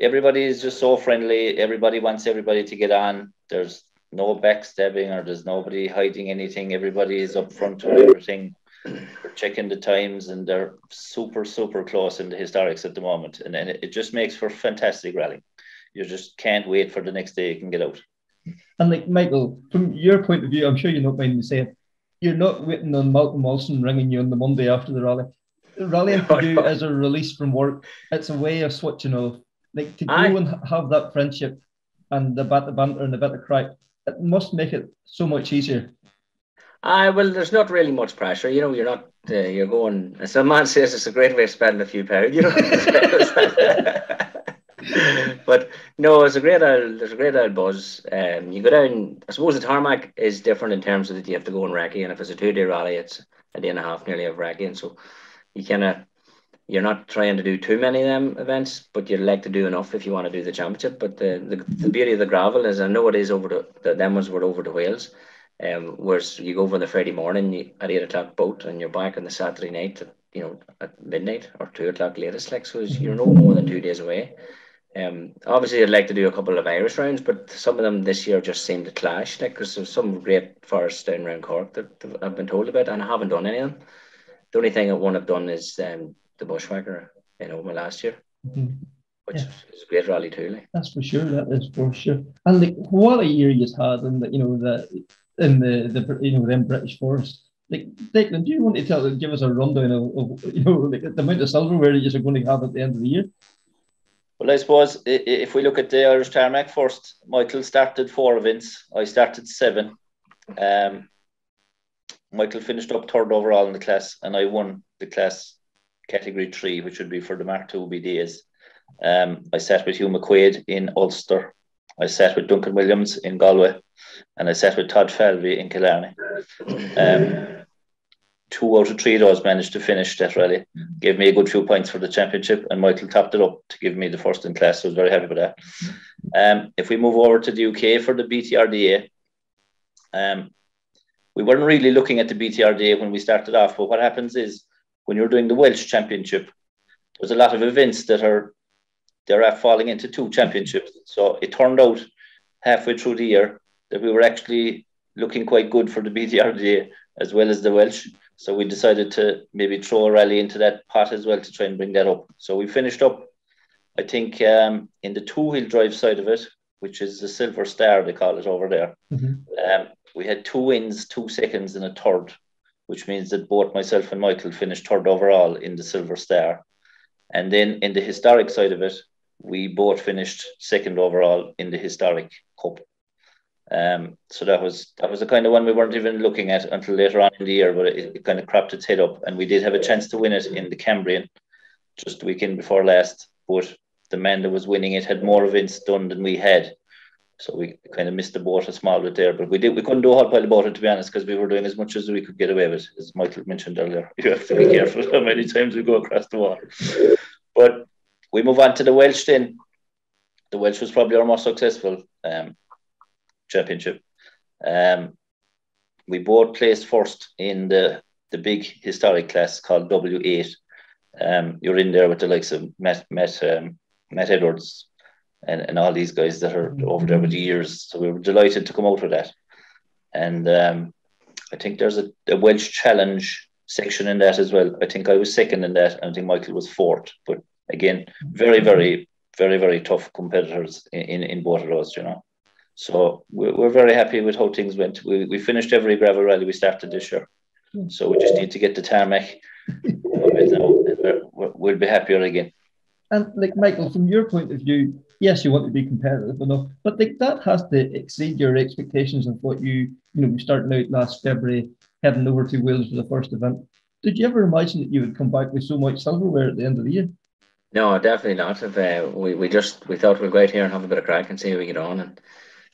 everybody is just so friendly. Everybody wants everybody to get on. There's no backstabbing or there's nobody hiding anything. Everybody is upfront with everything. We're checking the times and they're super, super close in the historics at the moment. And, and it just makes for fantastic rallying you just can't wait for the next day you can get out. And like Michael, from your point of view, I'm sure you don't mind me saying, you're not waiting on Malcolm Wilson ringing you on the Monday after the rally. Rallying for you as a release from work. It's a way of switching off. Like to go and have that friendship and the bit of banter and the bit of crack. It must make it so much easier. Aye, well, there's not really much pressure. You know, you're not. Uh, you're going. As a man says, it's a great way of spending a few pounds. You know. but no, it's a great old, there's a great old buzz. Um, you go down. I suppose the tarmac is different in terms of that you have to go in recce, and if it's a two day rally, it's a day and a half nearly of recce, and so you kind of you're not trying to do too many of them events, but you'd like to do enough if you want to do the championship. But the, the, the beauty of the gravel is I know it is over the, the them ones were over the Wales. Um, whereas you go over the Friday morning you, at eight o'clock boat and you're back on the Saturday night at, you know at midnight or two o'clock latest like so you're no more than two days away um, obviously, I'd like to do a couple of Irish rounds, but some of them this year just seem to clash. Like, because there's some great forests down around Cork that I've been told about, and I haven't done any of them. The only thing I one I've done is um, the Bushwhacker, you know, my last year, mm-hmm. which yeah. is a great rally too. Like. That's for sure. That is for sure. And like, what a year you had in the, you know, the in the the you know them British forests. Like, Declan, do you want to tell give us a rundown of, of you know like the amount of silverware that you're going to have at the end of the year? Well, I suppose if we look at the Irish tarmac first, Michael started four events. I started seven. Um, Michael finished up third overall in the class, and I won the class category three, which would be for the Mark II BDs. Um, I sat with Hugh McQuaid in Ulster, I sat with Duncan Williams in Galway, and I sat with Todd Falvey in Killarney. Um, two out of three of those managed to finish that rally. Gave me a good few points for the championship, and Michael topped it up to give me the first in class. So I was very happy with that. Um, if we move over to the UK for the BTRDA, um, we weren't really looking at the BTRDA when we started off, but what happens is when you're doing the Welsh Championship, there's a lot of events that are they're falling into two championships. So it turned out halfway through the year that we were actually looking quite good for the BTRDA as well as the Welsh. So we decided to maybe throw a rally into that pot as well to try and bring that up. So we finished up, I think, um, in the two wheel drive side of it, which is the Silver Star, they call it over there. Mm-hmm. Um, we had two wins, two seconds, and a third, which means that both myself and Michael finished third overall in the Silver Star. And then in the historic side of it, we both finished second overall in the historic cup. Um, so that was that was the kind of one we weren't even looking at until later on in the year, but it, it kind of cropped its head up, and we did have a chance to win it in the Cambrian just the weekend before last. But the man that was winning it had more events done than we had, so we kind of missed the boat a small bit there. But we did we couldn't do a whole pile about it to be honest, because we were doing as much as we could get away with, as Michael mentioned earlier. You have to be careful how many times we go across the water. But we move on to the Welsh then. The Welsh was probably our most successful. Um, championship. Um, we both placed first in the the big historic class called W8. Um, you're in there with the likes of Matt Matt um, Matt Edwards and, and all these guys that are over there with the years. So we were delighted to come out with that. And um, I think there's a, a Welsh challenge section in that as well. I think I was second in that, and I think Michael was fourth. But again, very, very, very, very tough competitors in, in, in both of those, you know. So we're, we're very happy with how things went. We, we finished every gravel rally we started this year. So we just need to get the tarmac. we'll be happier again. And like Michael, from your point of view, yes, you want to be competitive enough, but like that has to exceed your expectations of what you, you know, starting out last February, heading over to Wales for the first event. Did you ever imagine that you would come back with so much silverware at the end of the year? No, definitely not. If uh, we, we just we thought we'd go out here and have a bit of crack and see how we get on, and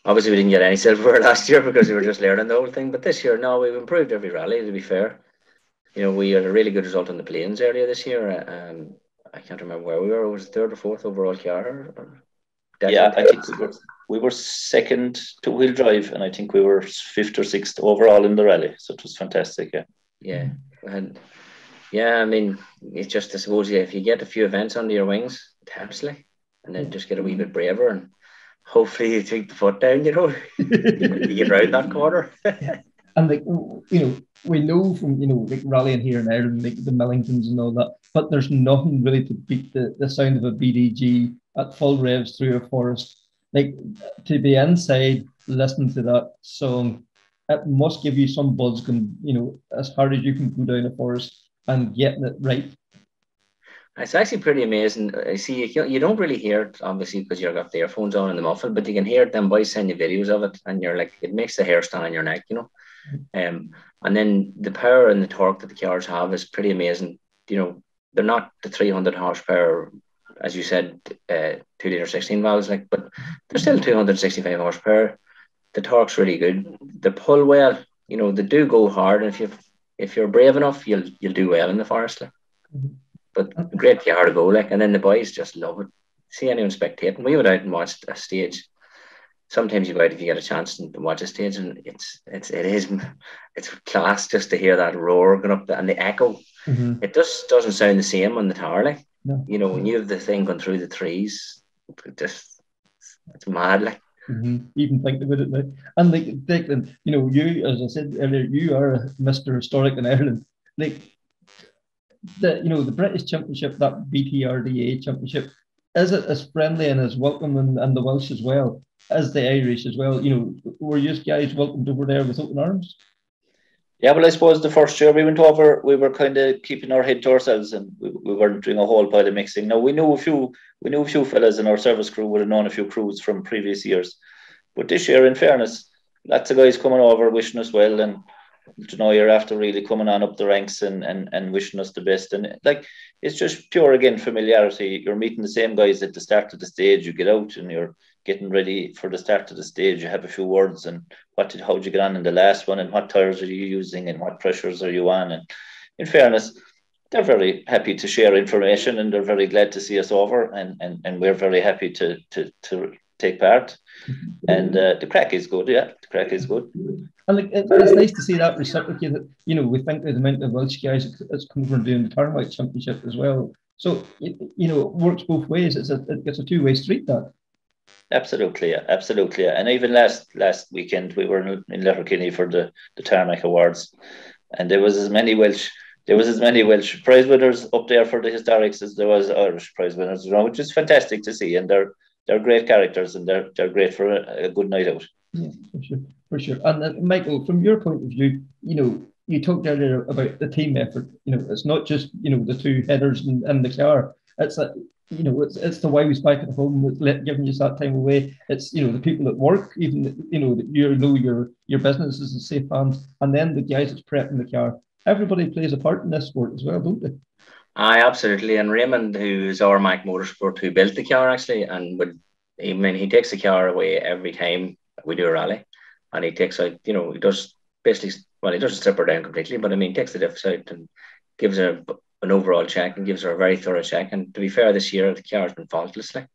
obviously we didn't get any silverware last year because we were just learning the whole thing. But this year, no, we've improved every rally. To be fair, you know, we had a really good result on the plains earlier this year. Um, I can't remember where we were. It Was third or fourth overall car? Yeah, I think we were, we were second two wheel drive, and I think we were fifth or sixth overall in the rally. So it was fantastic. Yeah. Yeah, and yeah, I mean, it's just I suppose yeah, if you get a few events under your wings, it helps, like, and then just get a wee bit braver and hopefully you take the foot down, you know, you get around that corner. and like you know, we know from you know like rallying here in Ireland, like the Millingtons and all that, but there's nothing really to beat the, the sound of a BDG at full revs through a forest. Like to be inside listening to that song, it must give you some buzz Can you know, as hard as you can go down a forest and getting it right. It's actually pretty amazing. I see you, you don't really hear it obviously because you've got the earphones on and the muffle, but you can hear them boys send you videos of it, and you're like, it makes the hair stand on your neck, you know. Um, and then the power and the torque that the cars have is pretty amazing. You know, they're not the 300 horsepower, as you said, uh, two liter 16 valves, like, but they're still 265 horsepower. The torque's really good. They pull well. You know, they do go hard, and if you if you're brave enough, you'll you'll do well in the forest. Like. Mm-hmm. But great PR to go, like, and then the boys just love it. See anyone spectating. We went out and watched a stage. Sometimes you go out if you get a chance and watch a stage, and it's it's it is it's class just to hear that roar going up the, and the echo. Mm-hmm. It just doesn't sound the same on the tower, like no. you know when you have the thing going through the trees, it just it's mad, like. Mm-hmm. Even think about it now. And like Declan, you know, you as I said earlier, you are a Mr. Historic in Ireland. Like the you know the British Championship, that BTRDA Championship, is it as friendly and as welcoming and the Welsh as well as the Irish as well? You know, were you guys welcomed over there with open arms? Yeah, well, I suppose the first year we went over, we were kind of keeping our head to ourselves, and we, we weren't doing a whole pile of mixing. Now we knew a few, we knew a few fellas in our service crew would have known a few crews from previous years, but this year, in fairness, lots of guys coming over wishing us well, and you know you're after really coming on up the ranks and, and and wishing us the best. And like it's just pure again familiarity. You're meeting the same guys at the start of the stage you get out and you're getting ready for the start of the stage, you have a few words and what did how did you get on in the last one and what tires are you using and what pressures are you on? And in fairness, they're very happy to share information and they're very glad to see us over and, and, and we're very happy to to, to take part. And uh, the crack is good, yeah. The crack is good. And like, it's nice to see that reciprocated. You know, we think the amount of Welsh guys that's come from doing the Turnwhite Championship as well. So you know, it works both ways. It's a it's a two way street. That absolutely, yeah, absolutely. Yeah. And even last last weekend, we were in Letterkenny for the the Tarmac Awards, and there was as many Welsh there was as many Welsh prize winners up there for the historics as there was Irish prize winners, you know, which is fantastic to see. And they're they're great characters and they're they're great for a, a good night out. Yeah, for sure, for sure. And uh, Michael, from your point of view, you know, you talked earlier about the team effort. You know, it's not just you know the two headers and, and the car. It's that you know it's it's the wives back at home giving you that time away. It's you know the people at work, even you know you know your your business is a safe hands, and then the guys that's prepping the car. Everybody plays a part in this sport as well, don't they? Aye, absolutely. And Raymond, who's our Mike Motorsport, who built the car actually, and would I mean he takes the car away every time we do a rally, and he takes out, you know, he does basically well, he doesn't strip her down completely, but I mean, takes the diffs out and gives her an overall check and gives her a very thorough check. And to be fair, this year the car has been faultlessly.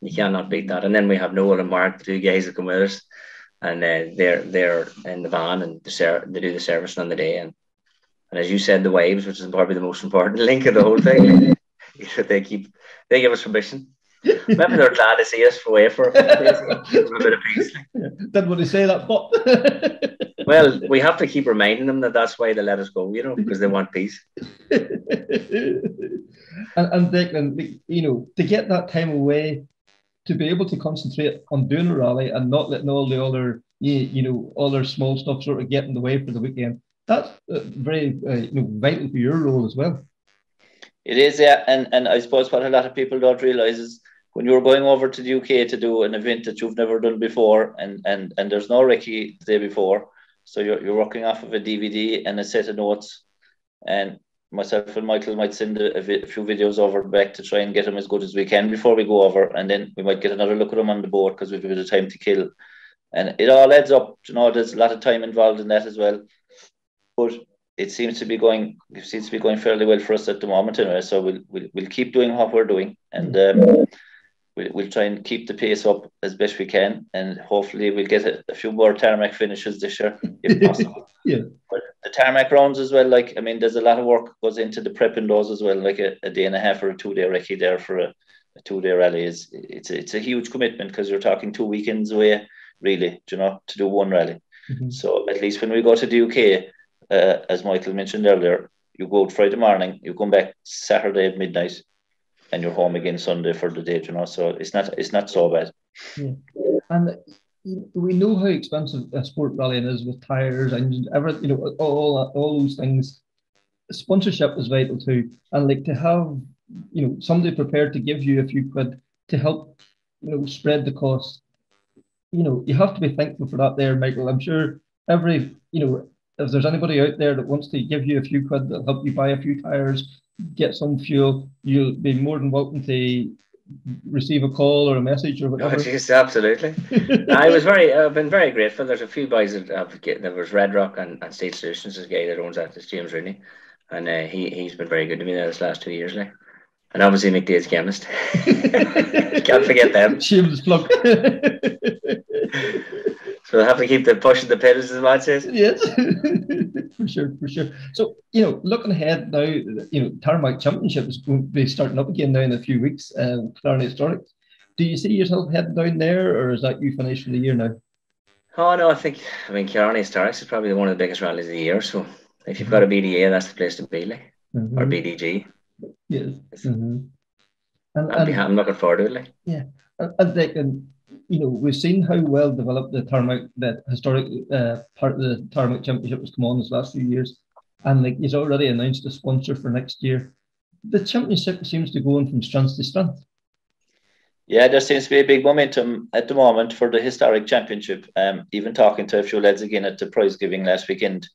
You cannot beat that. And then we have Noel and Mark, the two guys that come with us, and uh, they're they're in the van and ser- they do the service on the day. And and as you said, the waves, which is probably the most important link of the whole thing, they keep they give us permission. Maybe they're glad to see us away for a bit of peace. Didn't want to say that, but well, we have to keep reminding them that that's why they let us go, you know, because they want peace. and, and Declan, you know, to get that time away, to be able to concentrate on doing a rally and not letting all the other, you, you know, all their small stuff sort of get in the way for the weekend that's uh, very uh, you know vital for your role as well. It is, yeah, and and I suppose what a lot of people don't realise is when you're going over to the UK to do an event that you've never done before, and and and there's no recce the day before, so you're you're working off of a DVD and a set of notes, and myself and Michael might send a, a, few videos over back to try and get them as good as we can before we go over, and then we might get another look at them on the board because we've a bit of time to kill, and it all adds up. You know, there's a lot of time involved in that as well but it seems to be going it seems to be going fairly well for us at the moment anyway. So we'll we'll, we'll keep doing what we're doing and um, we'll, we'll try and keep the pace up as best we can and hopefully we'll get a, a few more tarmac finishes this year if possible. yeah. But the tarmac rounds as well, like I mean there's a lot of work goes into the prepping those as well, like a, a day and a half or a two day recce there for a, a two day rally is it's a, it's a huge commitment because you're talking two weekends away really, you know, to do one rally. Mm-hmm. So at least when we go to the UK, uh, as Michael mentioned earlier, you go out Friday morning, you come back Saturday at midnight, and you're home again Sunday for the day. You know, so it's not it's not so bad. Yeah. And we know how expensive a sport rallying is with tires, and ever you know all all those things. Sponsorship is vital too, and like to have you know somebody prepared to give you a few quid to help you know spread the cost. You know, you have to be thankful for that, there, Michael. I'm sure every you know if there's anybody out there that wants to give you a few quid that'll help you buy a few tires, get some fuel, you'll be more than welcome to receive a call or a message or whatever. Oh, geez, absolutely. I was very, I've been very grateful. There's a few guys that have get, there was Red Rock and, and State Solutions, this guy that owns that, is James Rooney, and uh, he he's been very good to me there this last two years, like. And obviously McDaid's chemist. Can't forget them. Shameless plug. So we'll have to keep the pushing the pedals as much as yes, for sure, for sure. So you know, looking ahead now, you know, Tarmac Championship is going to be starting up again now in a few weeks. Um, Killarney Historics. Do you see yourself heading down there, or is that you finished for the year now? Oh no, I think I mean Killarney Historics is probably one of the biggest rallies of the year. So if you've got a BDA, that's the place to be, like, mm-hmm. or BDG. Yes. Mm-hmm. And, and, I'm looking forward to it. Like. Yeah, and, and, and you know, we've seen how well developed the Tarmac, that historic uh, part of the Tarmac Championship has come on this last few years. And like he's already announced a sponsor for next year. The championship seems to go on from strength to strength. Yeah, there seems to be a big momentum at the moment for the historic championship. Um, even talking to a few lads again at the prize giving last weekend,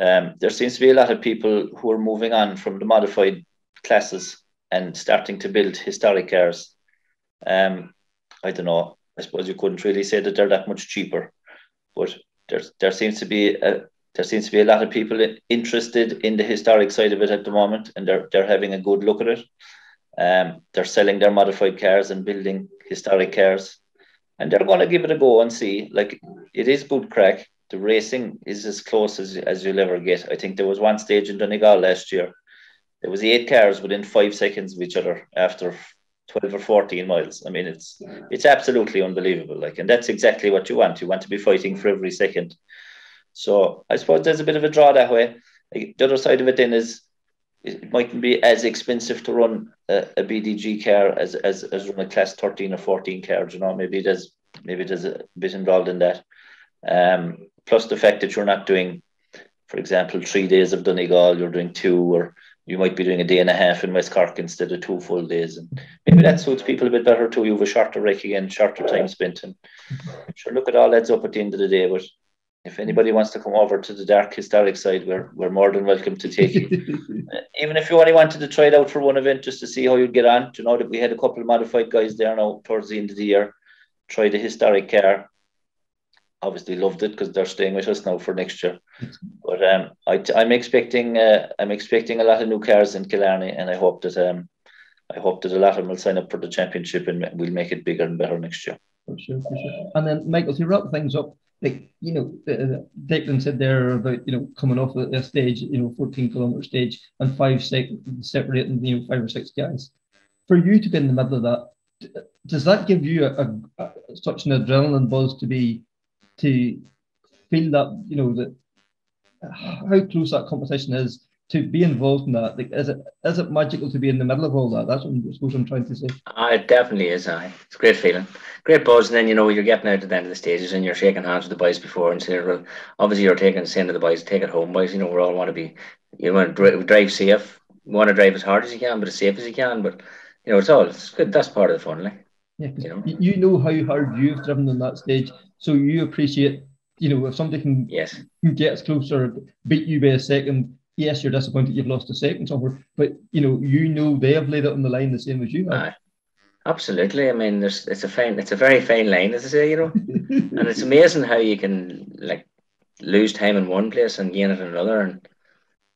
um, there seems to be a lot of people who are moving on from the modified classes and starting to build historic cars. Um, I don't know I suppose you couldn't really say that they're that much cheaper, but there there seems to be a there seems to be a lot of people interested in the historic side of it at the moment, and they're they're having a good look at it. Um, they're selling their modified cars and building historic cars, and they're going to give it a go and see. Like it is good crack. The racing is as close as as you'll ever get. I think there was one stage in Donegal last year. There was eight cars within five seconds of each other after 12 or 14 miles. I mean, it's it's absolutely unbelievable. Like, and that's exactly what you want. You want to be fighting for every second. So I suppose there's a bit of a draw that way. Like, the other side of it then is it mightn't be as expensive to run a, a BDG car as, as as run a class 13 or 14 car. You know, maybe there's maybe there's a bit involved in that. Um, plus the fact that you're not doing, for example, three days of Donegal, you're doing two or you might be doing a day and a half in West Cork instead of two full days. And maybe that suits people a bit better too. You have a shorter rake again, shorter time spent. And sure, look, it all adds up at the end of the day. But if anybody wants to come over to the dark historic side, we're, we're more than welcome to take you. Uh, even if you only wanted to try it out for one event just to see how you'd get on, you know that we had a couple of modified guys there now towards the end of the year, try the historic car obviously loved it because they're staying with us now for next year. But um, I, I'm expecting uh, I'm expecting a lot of new cars in Killarney, and I hope that um, I hope that a lot of them will sign up for the championship, and we'll make it bigger and better next year. For sure, for sure. And then Michael, to wrap things up, like you know, uh, Declan said there about you know coming off a, stage, you know, 14 kilometer stage, and five sec- separating you know five or six guys. For you to be in the middle of that, does that give you a, a, a such an adrenaline buzz to be to feel that you know that how close that competition is to be involved in that. Like, is it is it magical to be in the middle of all that? That's what I suppose I'm trying to say. Uh, it definitely is. Uh, it's a great feeling, great buzz, and then you know you're getting out to the end of the stages and you're shaking hands with the boys before and saying, well, obviously you're taking saying to the boys, take it home, boys. You know we all want to be, you want to drive safe, you want to drive as hard as you can, but as safe as you can. But you know it's all it's good. That's part of the fun, like. Yeah, you know? you know how hard you've driven on that stage, so you appreciate, you know, if somebody can, yes. can get us closer, beat you by a second. Yes, you're disappointed you've lost a second somewhere, but you know, you know they have laid it on the line the same as you have. absolutely. I mean, there's it's a fine, it's a very fine line, as I say, you know, and it's amazing how you can like lose time in one place and gain it in another, and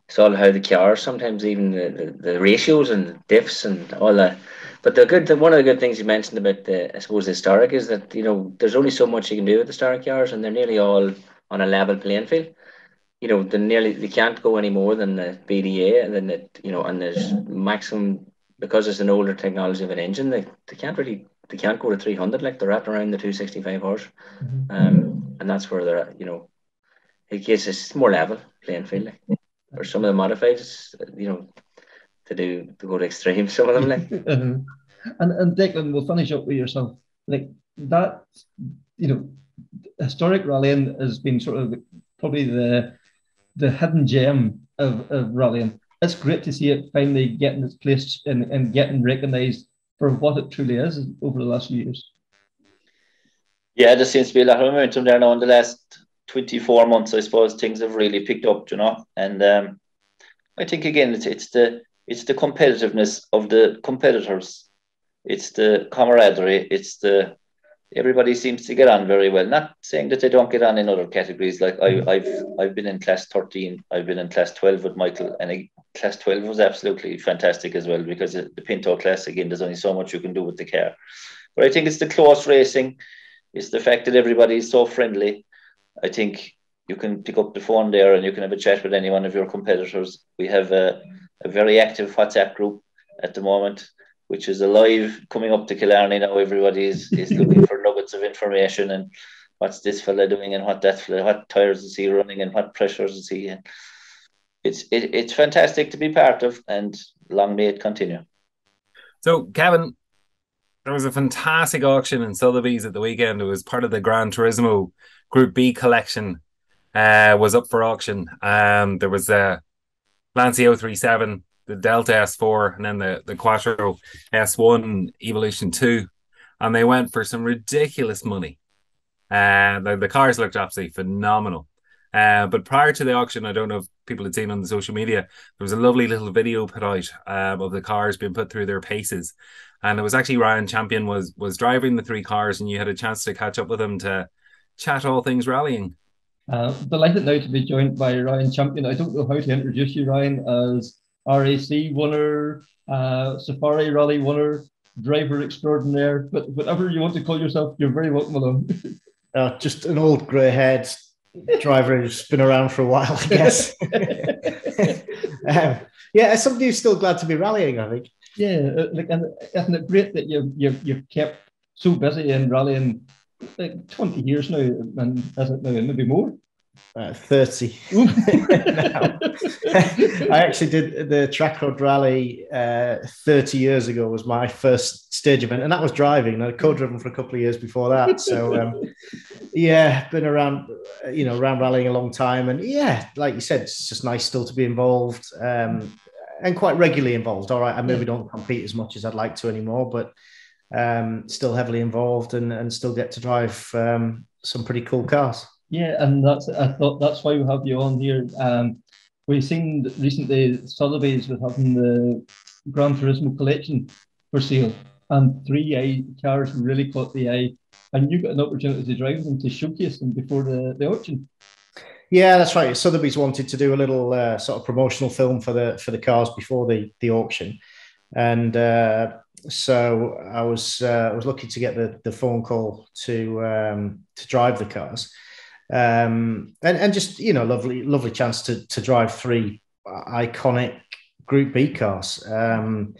it's all how the cars sometimes even the, the, the ratios and the diffs and all that but the good, the, one of the good things you mentioned about the, I suppose, the historic is that you know there's only so much you can do with the historic cars, and they're nearly all on a level playing field. You know, they nearly they can't go any more than the BDA, and then it, you know, and there's maximum because it's an older technology of an engine. They, they can't really they can't go to 300 like they're at around the 265 horse, mm-hmm. um, and that's where they're you know, it gets it's more level playing field. Like. Or some of the modifieds, you know, to do to go to extreme. Some of them like. mm-hmm. And and Declan, we'll finish up with yourself. Like that, you know, historic rallying has been sort of probably the the hidden gem of, of rallying. It's great to see it finally getting its place and, and getting recognised for what it truly is over the last few years. Yeah, there seems to be a lot of momentum there now in the last 24 months, I suppose things have really picked up, you know. And um, I think again, it's, it's the it's the competitiveness of the competitors. It's the camaraderie. It's the everybody seems to get on very well. Not saying that they don't get on in other categories. Like I, have I've been in class thirteen. I've been in class twelve with Michael, and I, class twelve was absolutely fantastic as well because the Pinto class again. There's only so much you can do with the car, but I think it's the close racing. It's the fact that everybody is so friendly. I think you can pick up the phone there and you can have a chat with any one of your competitors. We have a a very active WhatsApp group at the moment, which is alive coming up to Killarney now. Everybody is, is looking for nuggets of information and what's this fella doing and what that fella, what tires is he running and what pressures is he in. It's it, it's fantastic to be part of and long may it continue. So Kevin, there was a fantastic auction in Sotheby's at the weekend. It was part of the Gran Turismo Group B collection. Uh, was up for auction. Um, there was a Lancia 37, the Delta S4, and then the, the Quattro S1 Evolution 2. And they went for some ridiculous money. Uh, the, the cars looked absolutely phenomenal. Uh, but prior to the auction, I don't know if people had seen on the social media, there was a lovely little video put out um, of the cars being put through their paces, and it was actually Ryan Champion was was driving the three cars, and you had a chance to catch up with him to chat all things rallying. Uh, delighted now to be joined by Ryan Champion. I don't know how to introduce you, Ryan, as RAC winner, uh, Safari Rally winner, driver extraordinaire, but whatever you want to call yourself, you're very welcome along. uh, just an old grey haired driver who's been around for a while, I guess. um, yeah, somebody who's still glad to be rallying, I think. Yeah, uh, like, and isn't it great that you you you've kept so busy in rallying like 20 years now, and is it now maybe more? Uh, 30 I actually did the track road rally uh, 30 years ago was my first stage event and that was driving. I'd co-driven for a couple of years before that so um, yeah been around you know around rallying a long time and yeah like you said it's just nice still to be involved um, and quite regularly involved. All right I maybe don't compete as much as I'd like to anymore but um, still heavily involved and, and still get to drive um, some pretty cool cars yeah, and that's I thought that's why we have you on here. Um, we've seen recently Sotheby's with having the Gran Turismo collection for sale, and three eye cars really caught the eye, and you got an opportunity to drive them to showcase them before the, the auction. Yeah, that's right. Sotheby's wanted to do a little uh, sort of promotional film for the for the cars before the the auction, and uh, so I was uh, I was lucky to get the the phone call to um, to drive the cars um, and and just you know lovely lovely chance to to drive three iconic Group B cars. Um,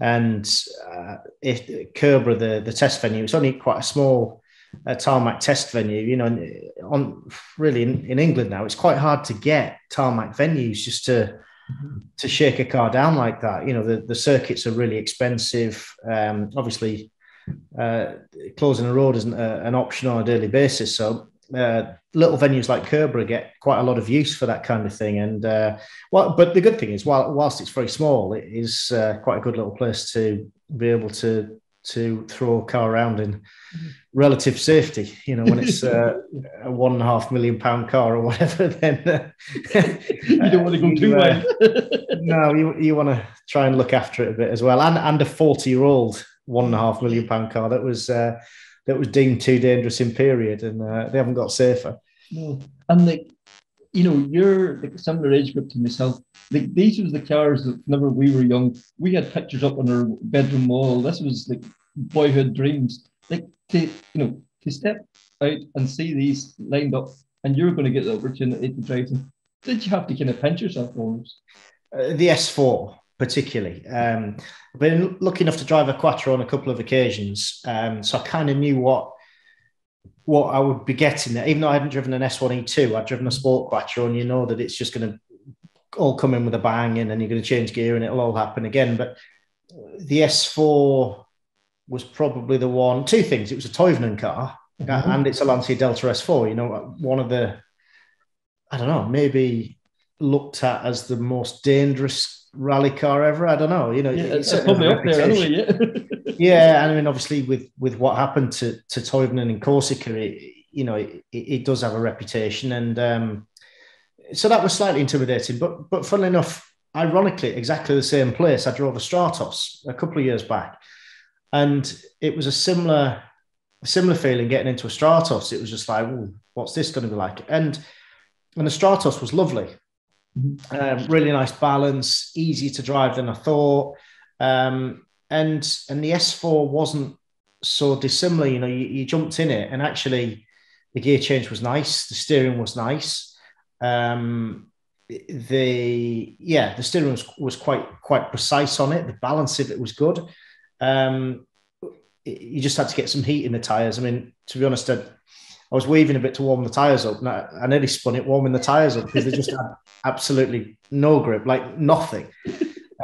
and uh, if Curborough, the the test venue, it's only quite a small uh, tarmac test venue. You know, on really in, in England now, it's quite hard to get tarmac venues just to to shake a car down like that. You know, the, the circuits are really expensive. Um, obviously, uh, closing a road isn't a, an option on a daily basis. So uh, little venues like Curborough get quite a lot of use for that kind of thing. And uh, well, but the good thing is, while whilst it's very small, it is uh, quite a good little place to be able to to throw a car around in relative safety. You know, when it's uh, a one and a half million pound car or whatever, then uh, you don't want to go too wide. no, you you want to try and look after it a bit as well. And and a forty year old one and a half million pound car that was that was deemed too dangerous in period, and uh, they haven't got safer. No, and like you know, you're like a similar age group to myself. Like these was the cars that whenever we were young, we had pictures up on our bedroom wall. This was like boyhood dreams. Like to you know to step out and see these lined up, and you're going to get the opportunity to drive them. Did you have to kind of pinch yourself almost? Uh, the S4 particularly. Um, I've been lucky enough to drive a Quattro on a couple of occasions, um, so I kind of knew what what I would be getting there. Even though I hadn't driven an S1E2, I'd driven a Sport Quattro, and you know that it's just going to all come in with a bang, and then you're going to change gear, and it'll all happen again. But the S4 was probably the one. Two things: it was a Toivonen car, mm-hmm. and it's a Lancia Delta S4. You know, one of the I don't know, maybe looked at as the most dangerous rally car ever. I don't know. You know, yeah, it's, probably up there anyway. Yeah. yeah, I mean, obviously, with with what happened to to Toivonen in Corsica, it, you know, it, it, does have a reputation, and um, so that was slightly intimidating. But but funnily enough, ironically, exactly the same place. I drove a Stratos a couple of years back, and it was a similar similar feeling getting into a Stratos. It was just like, what's this going to be like? And and the Stratos was lovely. Um, really nice balance, easy to drive than I thought. Um, and and the S4 wasn't so dissimilar. You know, you, you, jumped in it, and actually, the gear change was nice. The steering was nice. Um, the yeah, the steering was, was quite quite precise on it. The balance of it was good. Um, you just had to get some heat in the tires. I mean, to be honest, I, I was waving a bit to warm the tires up, and I, I nearly spun it warming the tires up because they just had absolutely no grip, like nothing.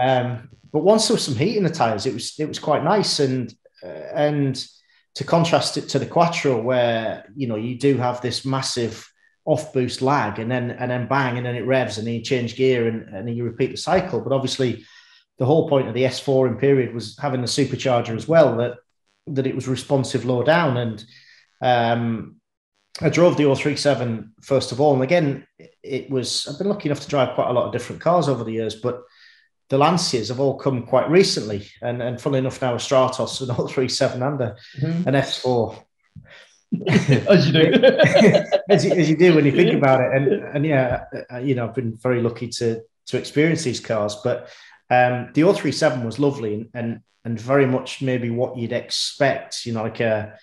Um, but once there was some heat in the tires, it was it was quite nice, and uh, and to contrast it to the Quattro, where you know you do have this massive off boost lag, and then and then bang, and then it revs, and then you change gear, and, and then you repeat the cycle. But obviously, the whole point of the S4 in period was having the supercharger as well that that it was responsive low down. And um, I drove the 037 first of all, and again, it was I've been lucky enough to drive quite a lot of different cars over the years, but the Lancias have all come quite recently, and and funnily enough, now a Stratos, an 037 and a, mm-hmm. an S4. as you do, as, you, as you do when you think about it, and and yeah, uh, you know, I've been very lucky to to experience these cars, but um, the 037 was lovely and, and and very much maybe what you'd expect, you know, like a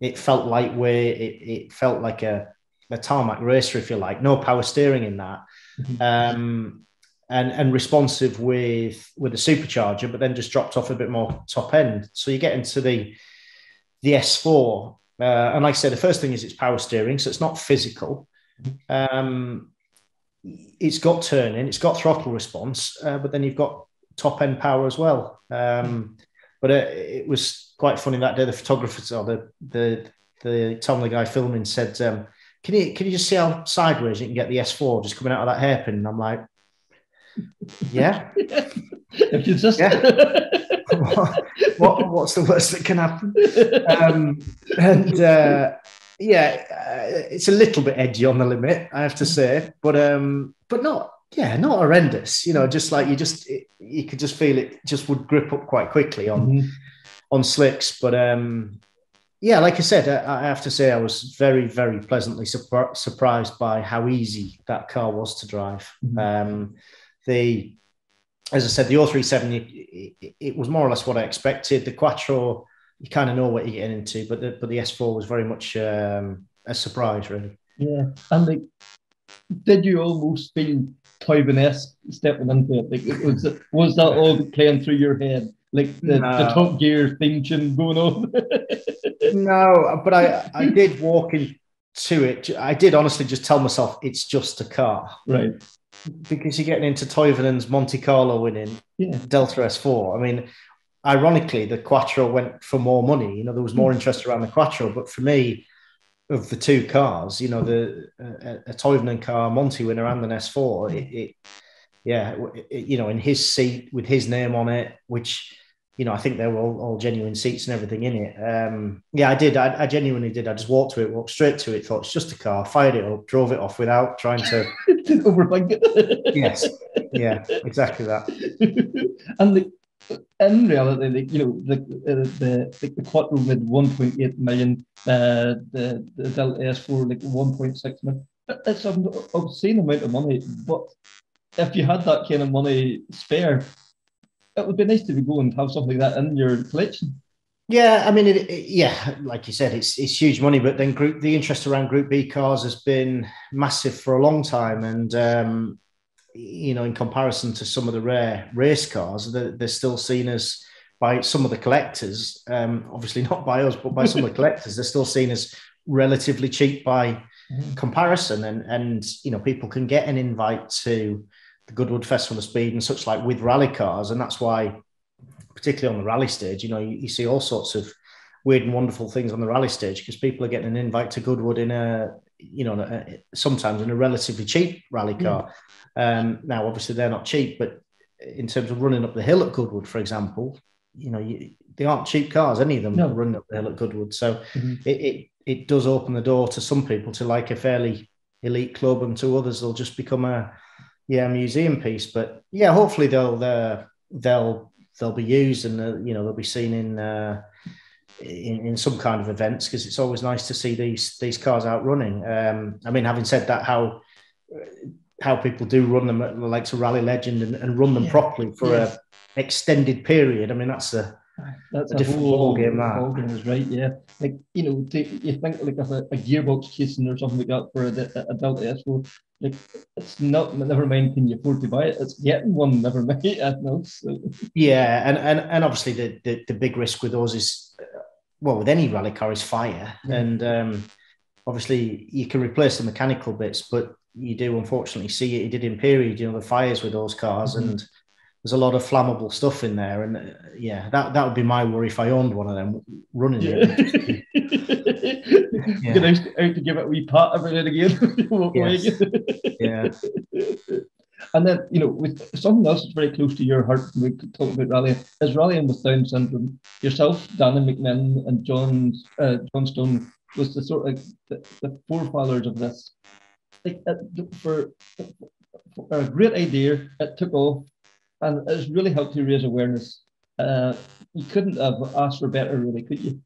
it felt lightweight. It, it felt like a, a tarmac racer, if you like. No power steering in that, mm-hmm. um, and and responsive with with a supercharger, but then just dropped off a bit more top end. So you get into the the S4, uh, and like I said, the first thing is it's power steering, so it's not physical. Um, it's got turning, it's got throttle response, uh, but then you've got top end power as well. Um, but uh, it was quite funny that day. The photographer or the the the Tom the guy filming said, um, "Can you can you just see how sideways you can get the S4 just coming out of that hairpin?" And I'm like, "Yeah." if you just yeah. what, what's the worst that can happen? Um, and uh, yeah, uh, it's a little bit edgy on the limit, I have to say, but um, but not yeah, not horrendous. You know, just like you just it, you could just feel it just would grip up quite quickly on mm-hmm. on slicks. But um, yeah, like I said, I, I, have to say I was very very pleasantly surprised by how easy that car was to drive. Mm-hmm. Um, the as I said, the 037 it, it, it, was more or less what I expected. The Quattro, you kind of know what you're getting into, but the, but the S4 was very much um, a surprise, really. Yeah, and like, did you almost feel Toivonen stepping into it? Like, was was that all playing through your head? Like the, no. the Top Gear theme tune going on? no, but I I did walk into it. I did honestly just tell myself it's just a car, right? Because you're getting into Toivonen's Monte Carlo winning yeah. Delta S4. I mean, ironically, the Quattro went for more money. You know, there was more hmm. interest around the Quattro, but for me, of the two cars, you know, the uh, a Toivonen car, Monty winner, and an S4. It, it yeah, it, you know, in his seat with his name on it, which you know, I think they were all, all genuine seats and everything in it. Um, yeah, I did. I, I, genuinely did. I just walked to it, walked straight to it, thought it's just a car, fired it up, drove it off without trying to overthink it. yes, yeah, exactly that. and the, in reality, like, you know, the uh, the the, Quattro with 1.8 million, uh, the the Delta S4 like 1.6 million. It's an obscene amount of money, but if you had that kind of money spare, it would be nice to be going and have something like that in your collection. Yeah, I mean, it, it, yeah, like you said, it's it's huge money. But then group the interest around Group B cars has been massive for a long time, and um, you know, in comparison to some of the rare race cars, they're, they're still seen as by some of the collectors, um, obviously not by us, but by some of the collectors, they're still seen as relatively cheap by mm-hmm. comparison. And and you know, people can get an invite to the Goodwood Festival of Speed and such like with rally cars, and that's why, particularly on the rally stage, you know, you, you see all sorts of weird and wonderful things on the rally stage because people are getting an invite to Goodwood in a you know sometimes in a relatively cheap rally car. Um, now, obviously, they're not cheap, but in terms of running up the hill at Goodwood, for example, you know, you, they aren't cheap cars, any of them no. running up the hill at Goodwood. So mm-hmm. it, it, it does open the door to some people to like a fairly elite club, and to others, they'll just become a yeah museum piece. But yeah, hopefully they'll uh, they'll they'll be used and uh, you know they'll be seen in. Uh, in, in some kind of events because it's always nice to see these these cars out running. Um, I mean, having said that, how how people do run them at the likes of Rally Legend and, and run them yeah. properly for yeah. a extended period. I mean, that's a that's a, a different whole, ball game. That ball game is right, yeah. Like you know, you think like of a, a, gearbox casing or something like that for a, a Delta S4. Like it's not. Never mind, can you afford to buy it? It's getting one. Never mind. else. Yeah, and and and obviously the, the the big risk with those is, well, with any rally car is fire, yeah. and um, obviously you can replace the mechanical bits, but you do unfortunately see it. He did in period, you know, the fires with those cars, mm-hmm. and there's a lot of flammable stuff in there. And uh, yeah, that that would be my worry if I owned one of them running yeah. it. yeah. Get out, to give it a wee every now and again. yes. yeah. And then, you know, with something else that's very close to your heart, we could talk about rallying, is rallying with Down syndrome. Yourself, Danny McMillan, and John uh, John Stone was the sort of the, the forefathers of this. For, for, a great idea, it took off, and it's really helped to raise awareness. Uh, you couldn't have asked for better, really, could you?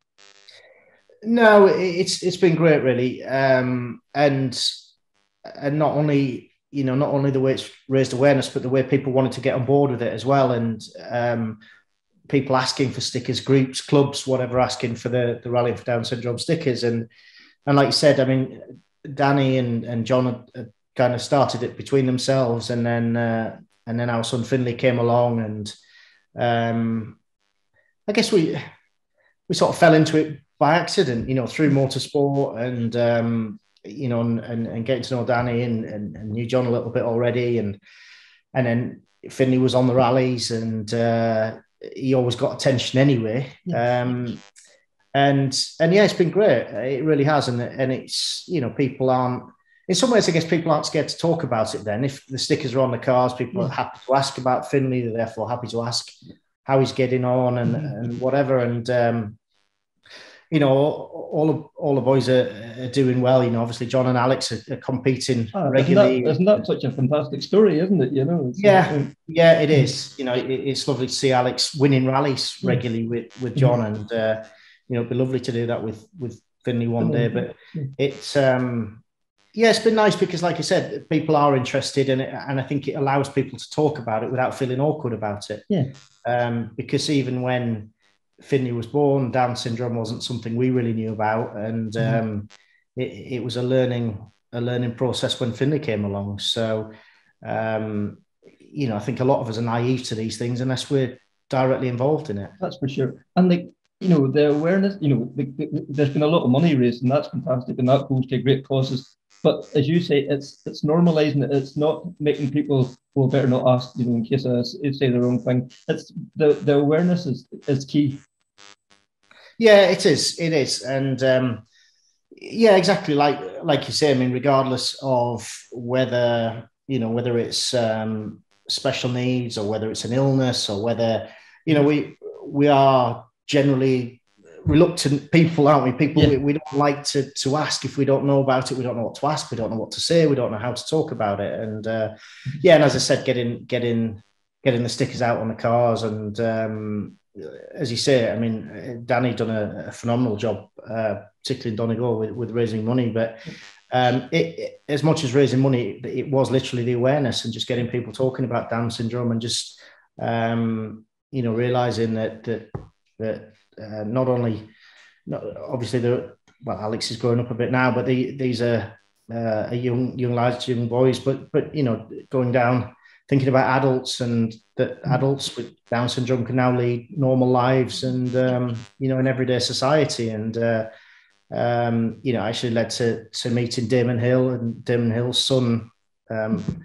No, it's it's been great, really, um, and and not only you know not only the way it's raised awareness, but the way people wanted to get on board with it as well, and um, people asking for stickers, groups, clubs, whatever, asking for the the rally for Down syndrome stickers, and and like you said, I mean, Danny and and John had, had kind of started it between themselves, and then uh, and then our son Finley came along, and um, I guess we we sort of fell into it by accident, you know, through motorsport and um, you know, and, and, and, getting to know Danny and, and, and knew John a little bit already, and and then Finley was on the rallies, and uh, he always got attention anyway. Um, and and yeah, it's been great. It really has, and and it's you know people aren't. In some ways, I guess people aren't scared to talk about it. Then, if the stickers are on the cars, people yeah. are happy to ask about Finley. They're therefore happy to ask how he's getting on and, mm-hmm. and whatever. And um, you know, all of all the boys are, are, doing well. You know, obviously John and Alex are, are competing oh, regularly. Isn't that, isn't that, such a fantastic story, isn't it? You know. yeah, yeah, it is. You know, it, it's lovely to see Alex winning rallies regularly with with John, mm-hmm. and uh, you know, it'd be lovely to do that with with Finley one day. But it's um, yeah, it's been nice because, like I said, people are interested in it, and I think it allows people to talk about it without feeling awkward about it. Yeah. Um, because even when Finley was born, Down syndrome wasn't something we really knew about, and mm-hmm. um, it, it, was a learning a learning process when Finley came along. So, um, you know, I think a lot of us are naive to these things unless we're directly involved in it. That's for sure. And the you know the awareness, you know, the, the, there's been a lot of money raised, and that's fantastic, and that goes to great causes. But as you say, it's it's normalizing it. It's not making people well better not ask, you know, in case I say the wrong thing. It's the the awareness is is key. Yeah, it is. It is, and um, yeah, exactly. Like like you say. I mean, regardless of whether you know whether it's um, special needs or whether it's an illness or whether you know we we are generally reluctant people, aren't we? People yeah. we, we, don't like to to ask if we don't know about it. We don't know what to ask. We don't know what to say. We don't know how to talk about it. And uh, yeah, and as I said, getting getting getting the stickers out on the cars, and um, as you say, I mean, Danny done a, a phenomenal job, uh, particularly in Donegal with, with raising money. But um, it, it, as much as raising money, it was literally the awareness and just getting people talking about Down syndrome and just um, you know realizing that that that uh, not only, not, obviously, the well, Alex is growing up a bit now, but the, these are uh, young young lads, young boys. But but you know, going down, thinking about adults and that mm. adults with Down syndrome can now lead normal lives and um, you know in everyday society and. Uh, um, you know, actually led to to meeting Damon Hill and Damon Hill's son um,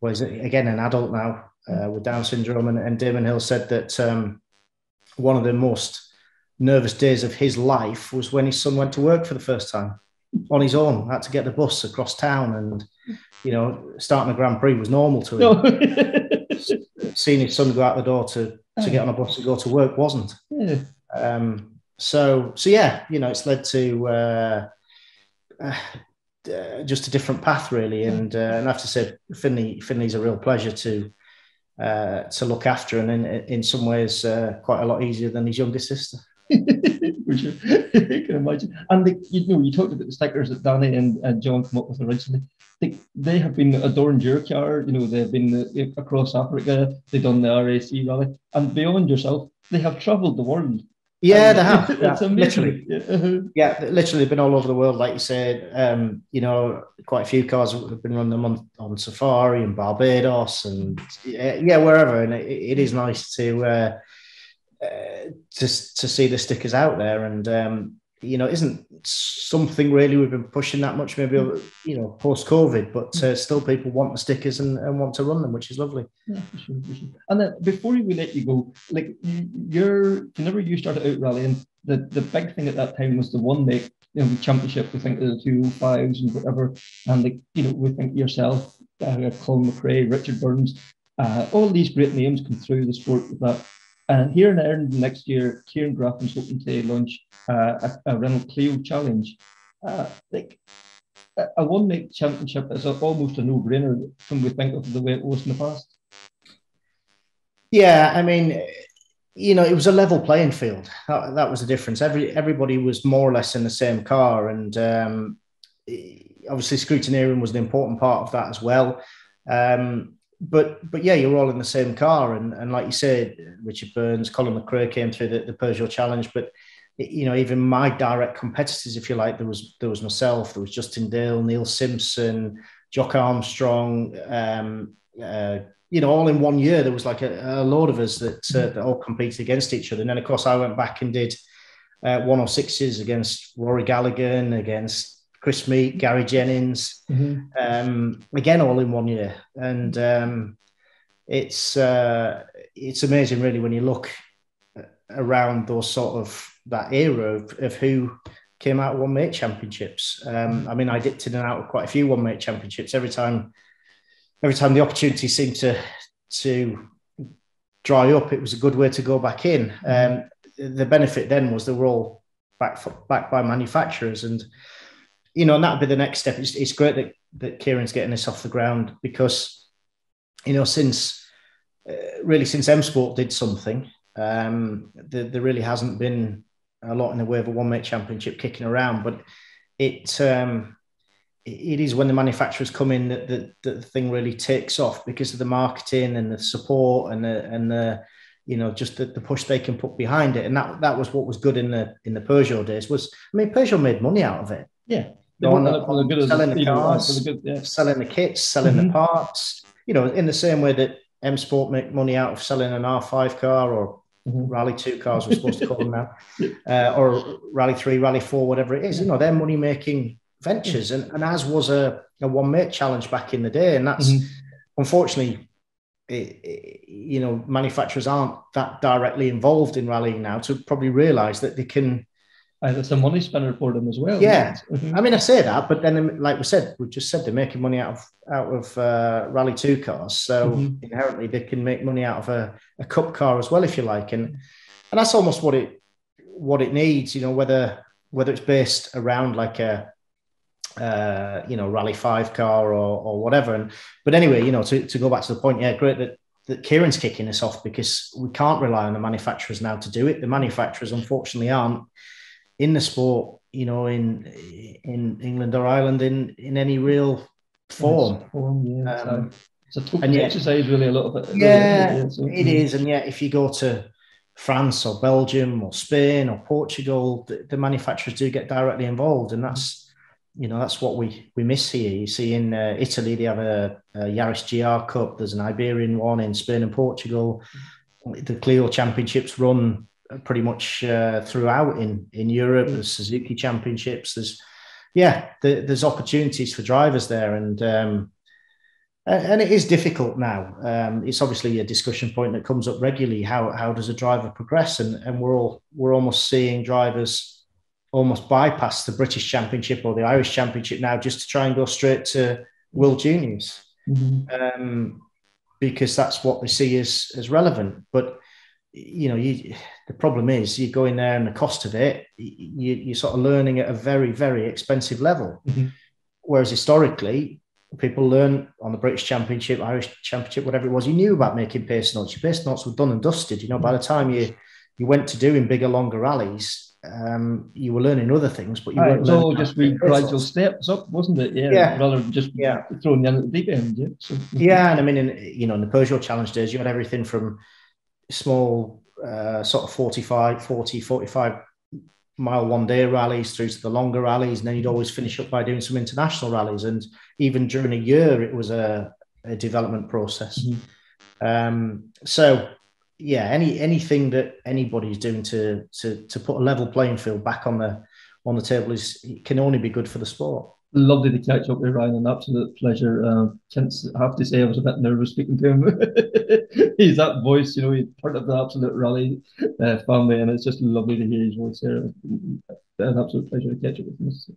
was again an adult now uh, with Down syndrome, and, and Damon Hill said that um, one of the most nervous days of his life was when his son went to work for the first time on his own. Had to get the bus across town, and you know, starting a Grand Prix was normal to him. Seeing his son go out the door to to get on a bus and go to work wasn't. Yeah. Um, so so yeah, you know, it's led to uh, uh, just a different path really, and uh, and I have to say, Finley Finley's a real pleasure to. Uh, to look after, and in, in some ways, uh, quite a lot easier than his younger sister. Which you can imagine. And the, you know, you talked about the stickers that Danny and, and John come up with originally. They, they have been adorned your car. You know, they've been uh, across Africa. They've done the RAC rally, and beyond yourself, they have travelled the world. Yeah, they have. Yeah, literally. Yeah. Yeah, literally been all over the world, like you said. Um, you know, quite a few cars have been running them on, on Safari and Barbados and yeah, yeah wherever. And it, it is nice to uh, uh, to to see the stickers out there, and um, you know, isn't something really we've been pushing that much, maybe you know, post COVID, but uh, still people want the stickers and, and want to run them, which is lovely. Yeah, for sure, for sure. And then before we let you go, like you're whenever you started out rallying, the the big thing at that time was the one make you know, championship, we think of the two oh fives and whatever, and like, you know, we think yourself, uh, Colin McRae, Richard Burns, uh, all these great names come through the sport with that. And here in Ireland next year, Kieran Graffin's hoping to launch uh, a, a Renault Clio challenge. Uh, like a, a one make championship is a, almost a no brainer when we think of the way it was in the past. Yeah, I mean, you know, it was a level playing field. That, that was the difference. Every everybody was more or less in the same car, and um, obviously scrutineering was an important part of that as well. Um, but but yeah, you're all in the same car, and and like you said, Richard Burns, Colin McRae came through the, the Peugeot Challenge, but you know even my direct competitors, if you like, there was there was myself, there was Justin Dale, Neil Simpson, Jock Armstrong. Um, uh, you know, all in one year, there was like a, a load of us that, uh, that all competed against each other. And then, of course, I went back and did uh, 106s against Rory Gallagher, against Chris Meek, Gary Jennings, mm-hmm. um, again all in one year, and um, it's uh, it's amazing really when you look around those sort of that era of, of who came out of one mate championships. Um, I mean, I dipped in and out of quite a few one mate championships every time. Every time the opportunity seemed to to dry up, it was a good way to go back in. Um, the benefit then was they were all backed back by manufacturers and you know, and that'd be the next step. It's, it's great that, that Kieran's getting this off the ground because, you know, since uh, really since M Sport did something, um, there, there, really hasn't been a lot in the way of a one mate championship kicking around. But it um, it is when the manufacturers come in that, that, the thing really takes off because of the marketing and the support and the and the you know just the, the push they can put behind it and that that was what was good in the in the Peugeot days was I mean Peugeot made money out of it yeah selling the cars, good, yeah. selling the kits, selling mm-hmm. the parts. You know, in the same way that M Sport make money out of selling an R5 car or mm-hmm. Rally 2 cars, we're supposed to call them now, uh, or Rally 3, Rally 4, whatever it is. You know, they're money making ventures. And, and as was a, a one mate challenge back in the day. And that's mm-hmm. unfortunately, it, it, you know, manufacturers aren't that directly involved in rallying now to probably realize that they can it's a money spinner for them as well. Yeah, mm-hmm. I mean, I say that, but then, like we said, we just said they're making money out of out of uh, Rally Two cars, so mm-hmm. inherently they can make money out of a, a cup car as well, if you like, and and that's almost what it what it needs. You know, whether whether it's based around like a uh, you know Rally Five car or or whatever. And but anyway, you know, to, to go back to the point, yeah, great that that Kieran's kicking us off because we can't rely on the manufacturers now to do it. The manufacturers, unfortunately, aren't in the sport, you know, in in England or Ireland in in any real form. form yeah. Um, it's a tough yet, exercise, really, a little bit. Yeah, so, it is. And yet, if you go to France or Belgium or Spain or Portugal, the, the, manufacturers do get directly involved, and that's you know that's what we we miss here. You see, in uh, Italy they have a, a Yaris GR Cup. There's an Iberian one in Spain and Portugal. The Clio Championships run pretty much uh, throughout in in Europe. Mm. There's Suzuki Championships. There's yeah, the, there's opportunities for drivers there, and um, and it is difficult now. Um, it's obviously a discussion point that comes up regularly. How how does a driver progress? And and we're all we're almost seeing drivers almost bypass the British Championship or the Irish Championship now just to try and go straight to World Juniors. Mm-hmm. Um, because that's what they see as as relevant. But you know, you the problem is you go in there and the cost of it, you, you're sort of learning at a very, very expensive level. Mm-hmm. Whereas historically, people learn on the British Championship, Irish Championship, whatever it was, you knew about making pace notes. Your pace notes were done and dusted. You know, by the time you you went to doing bigger, longer rallies, um, you were learning other things, but you right, weren't. So just be gradual steps up, wasn't it? Yeah. yeah. Rather than just yeah. in at the deep end. Yeah. So, yeah, and I mean, in, you know, in the Peugeot Challenge days, you had everything from small uh, sort of 45, 40, 45 mile one day rallies through to the longer rallies. And then you'd always finish up by doing some international rallies. And even during a year, it was a, a development process. Mm-hmm. Um, so, yeah, any anything that anybody's doing to, to to put a level playing field back on the on the table is can only be good for the sport lovely to catch up with Ryan. An absolute pleasure. Uh, I have to say, I was a bit nervous speaking to him. he's that voice, you know, he's part of the absolute rally uh, family, and it's just lovely to hear his voice here. an absolute pleasure to catch up with him.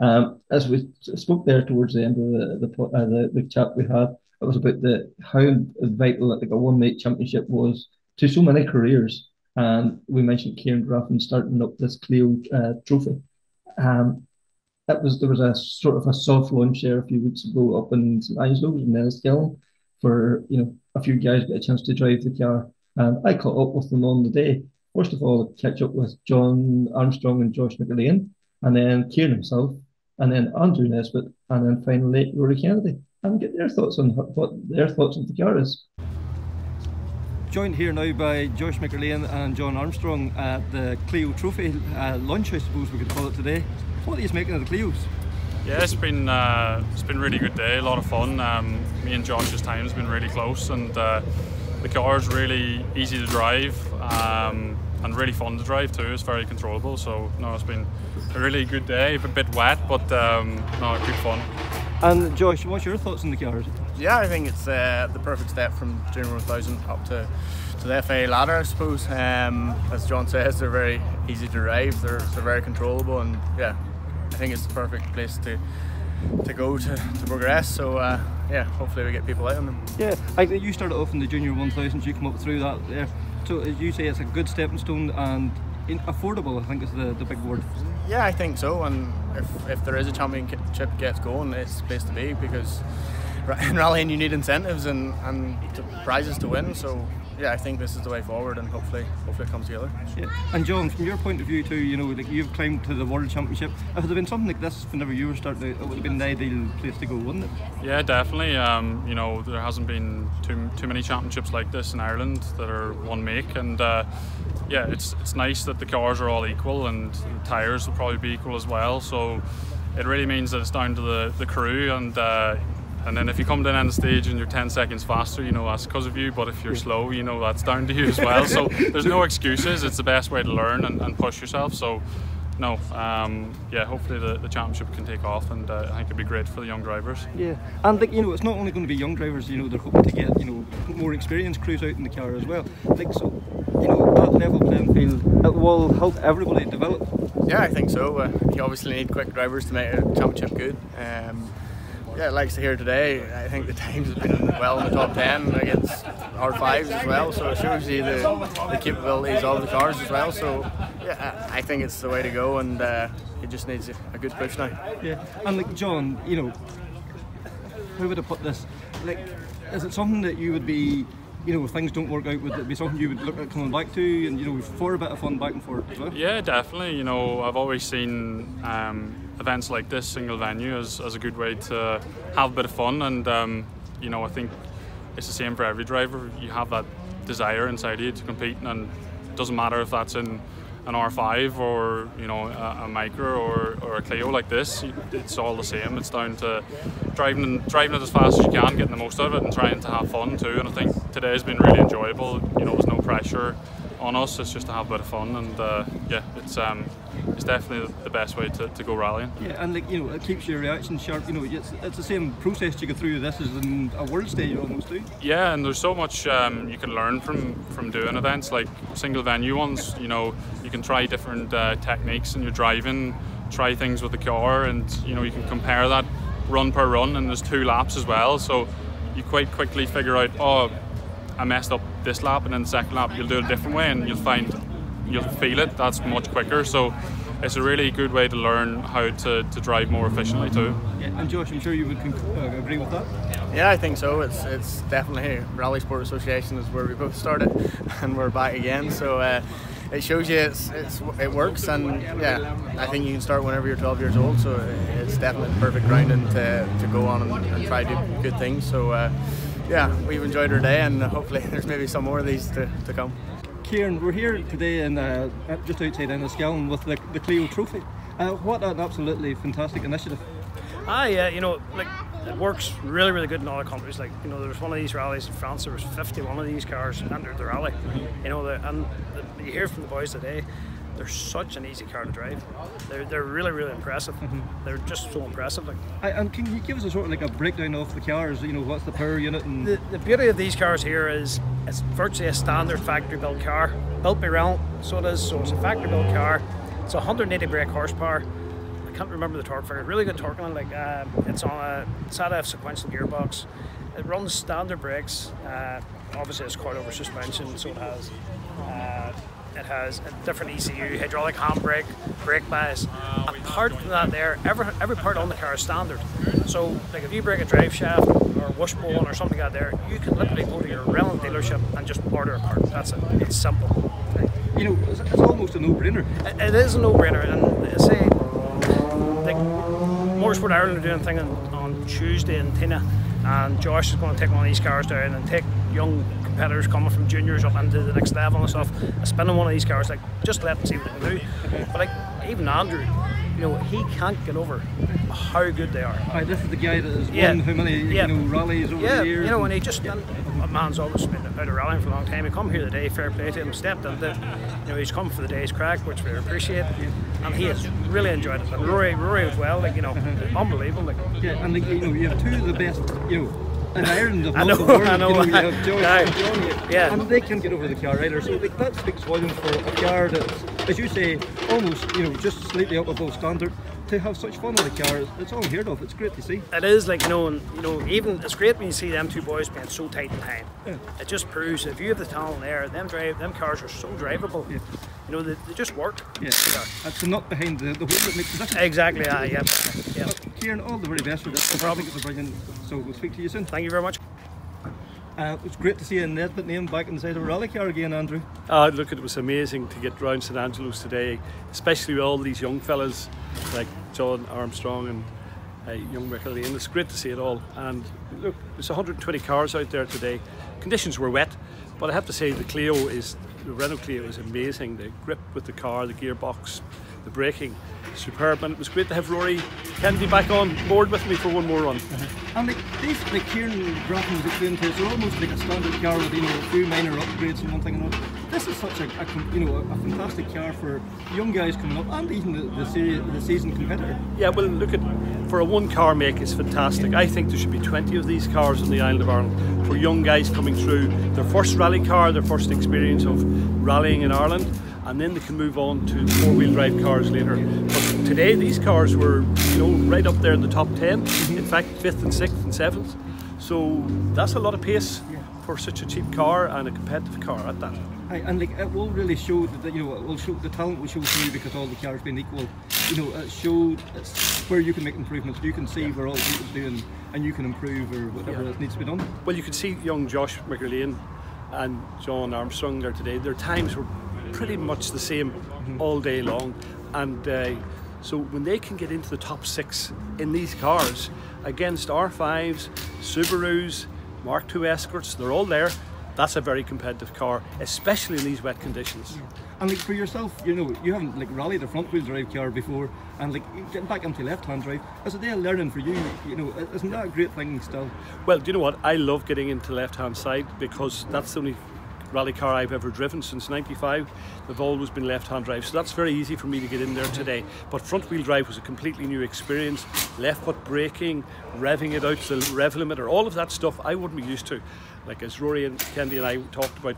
Um, as we spoke there towards the end of the the, uh, the, the chat we had, it was about the how vital like a one night championship was to so many careers. And we mentioned Kieran Graffin starting up this Clio uh, trophy. Um, that was there was a sort of a soft launch there a few weeks ago up in St Angelo's in Enniskillen for you know a few guys get a chance to drive the car. And I caught up with them on the day. First of all, catch up with John Armstrong and Josh McErlean, and then Kieran himself, and then Andrew Nesbitt, and then finally Rory Kennedy, and get their thoughts on what their thoughts of the car is. Joined here now by Josh McErlean and John Armstrong at the Clio Trophy uh, launch, I suppose we could call it today. What are you making of the Clios? Yeah, it's been uh, it's been a really good day, a lot of fun. Um, me and Josh's time has been really close, and uh, the car is really easy to drive um, and really fun to drive too. It's very controllable, so no, it's been a really good day. A bit wet, but um, no, good fun. And Josh, what's your thoughts on the cars? Yeah, I think it's uh, the perfect step from Junior 1000 up to to the FA ladder, I suppose. Um, as John says, they're very easy to drive. They're, they're very controllable, and yeah, I think it's the perfect place to to go to, to progress. So uh, yeah, hopefully we get people out on them. Yeah, I, think you started off in the junior 1000s. You come up through that there. So as you say, it's a good stepping stone and affordable. I think is the, the big word. Yeah, I think so. And if, if there is a championship gets going, it's the place to be because in rallying you need incentives and, and prizes to win. So yeah, I think this is the way forward, and hopefully, hopefully it comes together. Yeah. And John, from your point of view too, you know, like you've climbed to the World Championship. If there been something like this whenever you were starting it would have been the ideal place to go, wouldn't it? Yeah, definitely. Um, you know, there hasn't been too too many championships like this in Ireland that are one make, and uh, yeah, it's it's nice that the cars are all equal, and the tires will probably be equal as well. So it really means that it's down to the the crew and. Uh, and then if you come down on the stage and you're 10 seconds faster, you know that's because of you. But if you're slow, you know that's down to you as well. So there's no excuses. It's the best way to learn and, and push yourself. So no, um, yeah, hopefully the, the championship can take off, and uh, I think it'd be great for the young drivers. Yeah, and like you know, it's not only going to be young drivers. You know, they're hoping to get you know more experienced crews out in the car as well. Like so, you know, that level playing field it will help everybody develop. Yeah, I think so. Uh, you obviously need quick drivers to make a championship good. Um, yeah, like to hear today, I think the times have been well in the top 10 against R5s as well, so it shows you the, the capabilities of the cars as well. So, yeah, I think it's the way to go, and uh, it just needs a good push now. Yeah, and like John, you know, who would have put this? Like, is it something that you would be you know, if things don't work out, would it be something you would look at coming back to? And you know, for a bit of fun back and forth as well. Yeah, definitely. You know, I've always seen um, events like this, single venue, as, as a good way to have a bit of fun. And um, you know, I think it's the same for every driver. You have that desire inside you to compete, and it doesn't matter if that's in an R5 or you know a, a, micro or, or a Clio like this. It's all the same. It's down to driving driving it as fast as you can, getting the most out of it, and trying to have fun too. And I think today has been really enjoyable. You know, there's no pressure on us. It's just to have a bit of fun, and uh, yeah, it's um, it's definitely the best way to, to go rallying. Yeah, and like you know, it keeps your reaction sharp. You know, it's, it's the same process you go through this as in a world stage almost too. Yeah, and there's so much um, you can learn from from doing events like single venue ones. You know, you can try different uh, techniques in your driving, try things with the car, and you know you can compare that run per run, and there's two laps as well. So you quite quickly figure out, oh, I messed up this lap, and then the second lap you'll do it a different way, and you'll find you'll feel it. That's much quicker. So it's a really good way to learn how to, to drive more efficiently too. Yeah, and Josh, I'm sure you would uh, agree with that. Yeah, I think so. It's it's definitely Rally Sport Association is where we both started, and we're back again. So. Uh, it shows you it's, it's, it works and yeah I think you can start whenever you're 12 years old so it's definitely the perfect grounding to, to go on and, and try to do good things so uh, yeah we've enjoyed our day and hopefully there's maybe some more of these to, to come. Kieran, we're here today in uh, just outside Enniskillen with the, the Clio Trophy. Uh, what an absolutely fantastic initiative! Ah, yeah, you know, like it works really, really good in other countries. Like, you know, there was one of these rallies in France. There was 51 of these cars entered the rally. You know, the, and the, you hear from the boys today they're such an easy car to drive. They're, they're really really impressive. Mm-hmm. They're just so impressive. Like. and can you give us a sort of like a breakdown of the cars? You know, what's the power unit? And the, the beauty of these cars here is it's virtually a standard factory built car, built by Renault. So it is. So it's a factory built car. it's 180 brake horsepower. I can't remember the torque figure. Really good torque on it. Like uh, it's on a Sadev sequential gearbox. It runs standard brakes. Uh, obviously, it's coilover suspension, so it has. Uh, it has a different ECU, hydraulic handbrake, brake bias. Apart from that, there every every part on the car is standard. So, like if you break a drive shaft or wishbone or something like that, there you can literally go to your Renault dealership and just order a part. That's it. It's simple. You know, it's, it's almost a no-brainer. It, it is a no-brainer, and uh, I say, like Motorsport Ireland are doing a thing on, on Tuesday in Tina, and Josh is going to take one of these cars down and take young competitors coming from juniors up into the next level and stuff, spinning one of these cars, like just let them see what they can do. But like even Andrew, you know, he can't get over how good they are. Aye, this is the guy that has Yeah. won how many Yeah. you know rallies over Yeah, the years. you know, and he just and a man's always been out of rallying for a long time. He come here today, fair play to him, stepped into it. You know, he's come for the day's crack, which we appreciate, and he has really enjoyed it. And Rory, Rory as well, like you know, unbelievable. Like yeah, and like, you know, you have two of the best, you know. In Ireland, I know, world, I know. You, know, have Joyce Aye. and Yeah. and they can get over the car either. So like, that speaks volumes for a car that's, as you say, almost you know just slightly up above standard. To have such fun with the car, it's- it's unheard of. It's great to see. it is like you know, and you know, even it's great when you see them two boys being so tight in time. Yeah. It just proves if you have the talent there, them drive, them cars are so drivable. Yeah. You know, they, they just work. Yeah, that's the nut behind the, the wheel that makes the difference. Exactly. Ah, yeah, yeah. Kieran, all the very best for this. I think it's a brilliant. So we'll speak to you soon. Thank you very much. Uh, it's great to see a Nesbitt name back inside a rally car again, Andrew. Uh, look, it was amazing to get round St Angelo's today, especially with all these young fellas like John Armstrong and uh, young McErlean. It's great to see it all. And look, there's 120 cars out there today. Conditions were wet, but I have to say the Clio is the Renault Clio is amazing. The grip with the car, the gearbox, the braking, superb. And it was great to have Rory Kennedy back on board with me for one more run. Uh-huh. And like these, like Kieran Graffin was explaining to us, they're almost like a standard car with you know a few minor upgrades and one thing and another. This is such a, a you know a fantastic car for young guys coming up and even the the, series, the seasoned competitor. Yeah, well, look at for a one car make it's fantastic. I think there should be 20 of these cars on the island of Ireland for young guys coming through their first rally car, their first experience of rallying in Ireland, and then they can move on to four wheel drive cars later. But today, these cars were, you know, right up there in the top 10, mm-hmm. in fact, fifth and sixth and seventh. So that's a lot of pace for such a cheap car and a competitive car at that. Aye, and like it will really show that you know it will show the talent will show through because all the cars being equal. You know, it showed where you can make improvements. You can see where all the people's doing, and you can improve or whatever Yeah. needs to be done. Well, you can see young Josh McErlean and John Armstrong there today. Their times were pretty much the same all day long, and uh, so when they can get into the top six in these cars against R5s, Subarus, Mark II Escorts, they're all there. That's a very competitive car, especially in these wet conditions. And like for yourself, you know, you haven't like rallied a front wheel drive car before, and like getting back into left hand drive, is a day of learning for you. You know, isn't that a great thing still? Well, do you know what? I love getting into left hand side because that's the only rally car I've ever driven since 95. They've always been left hand drive, so that's very easy for me to get in there today. But front wheel drive was a completely new experience. Left foot braking, revving it out to the rev limiter, all of that stuff I wouldn't be used to. Like as Rory and Kendi and I talked about,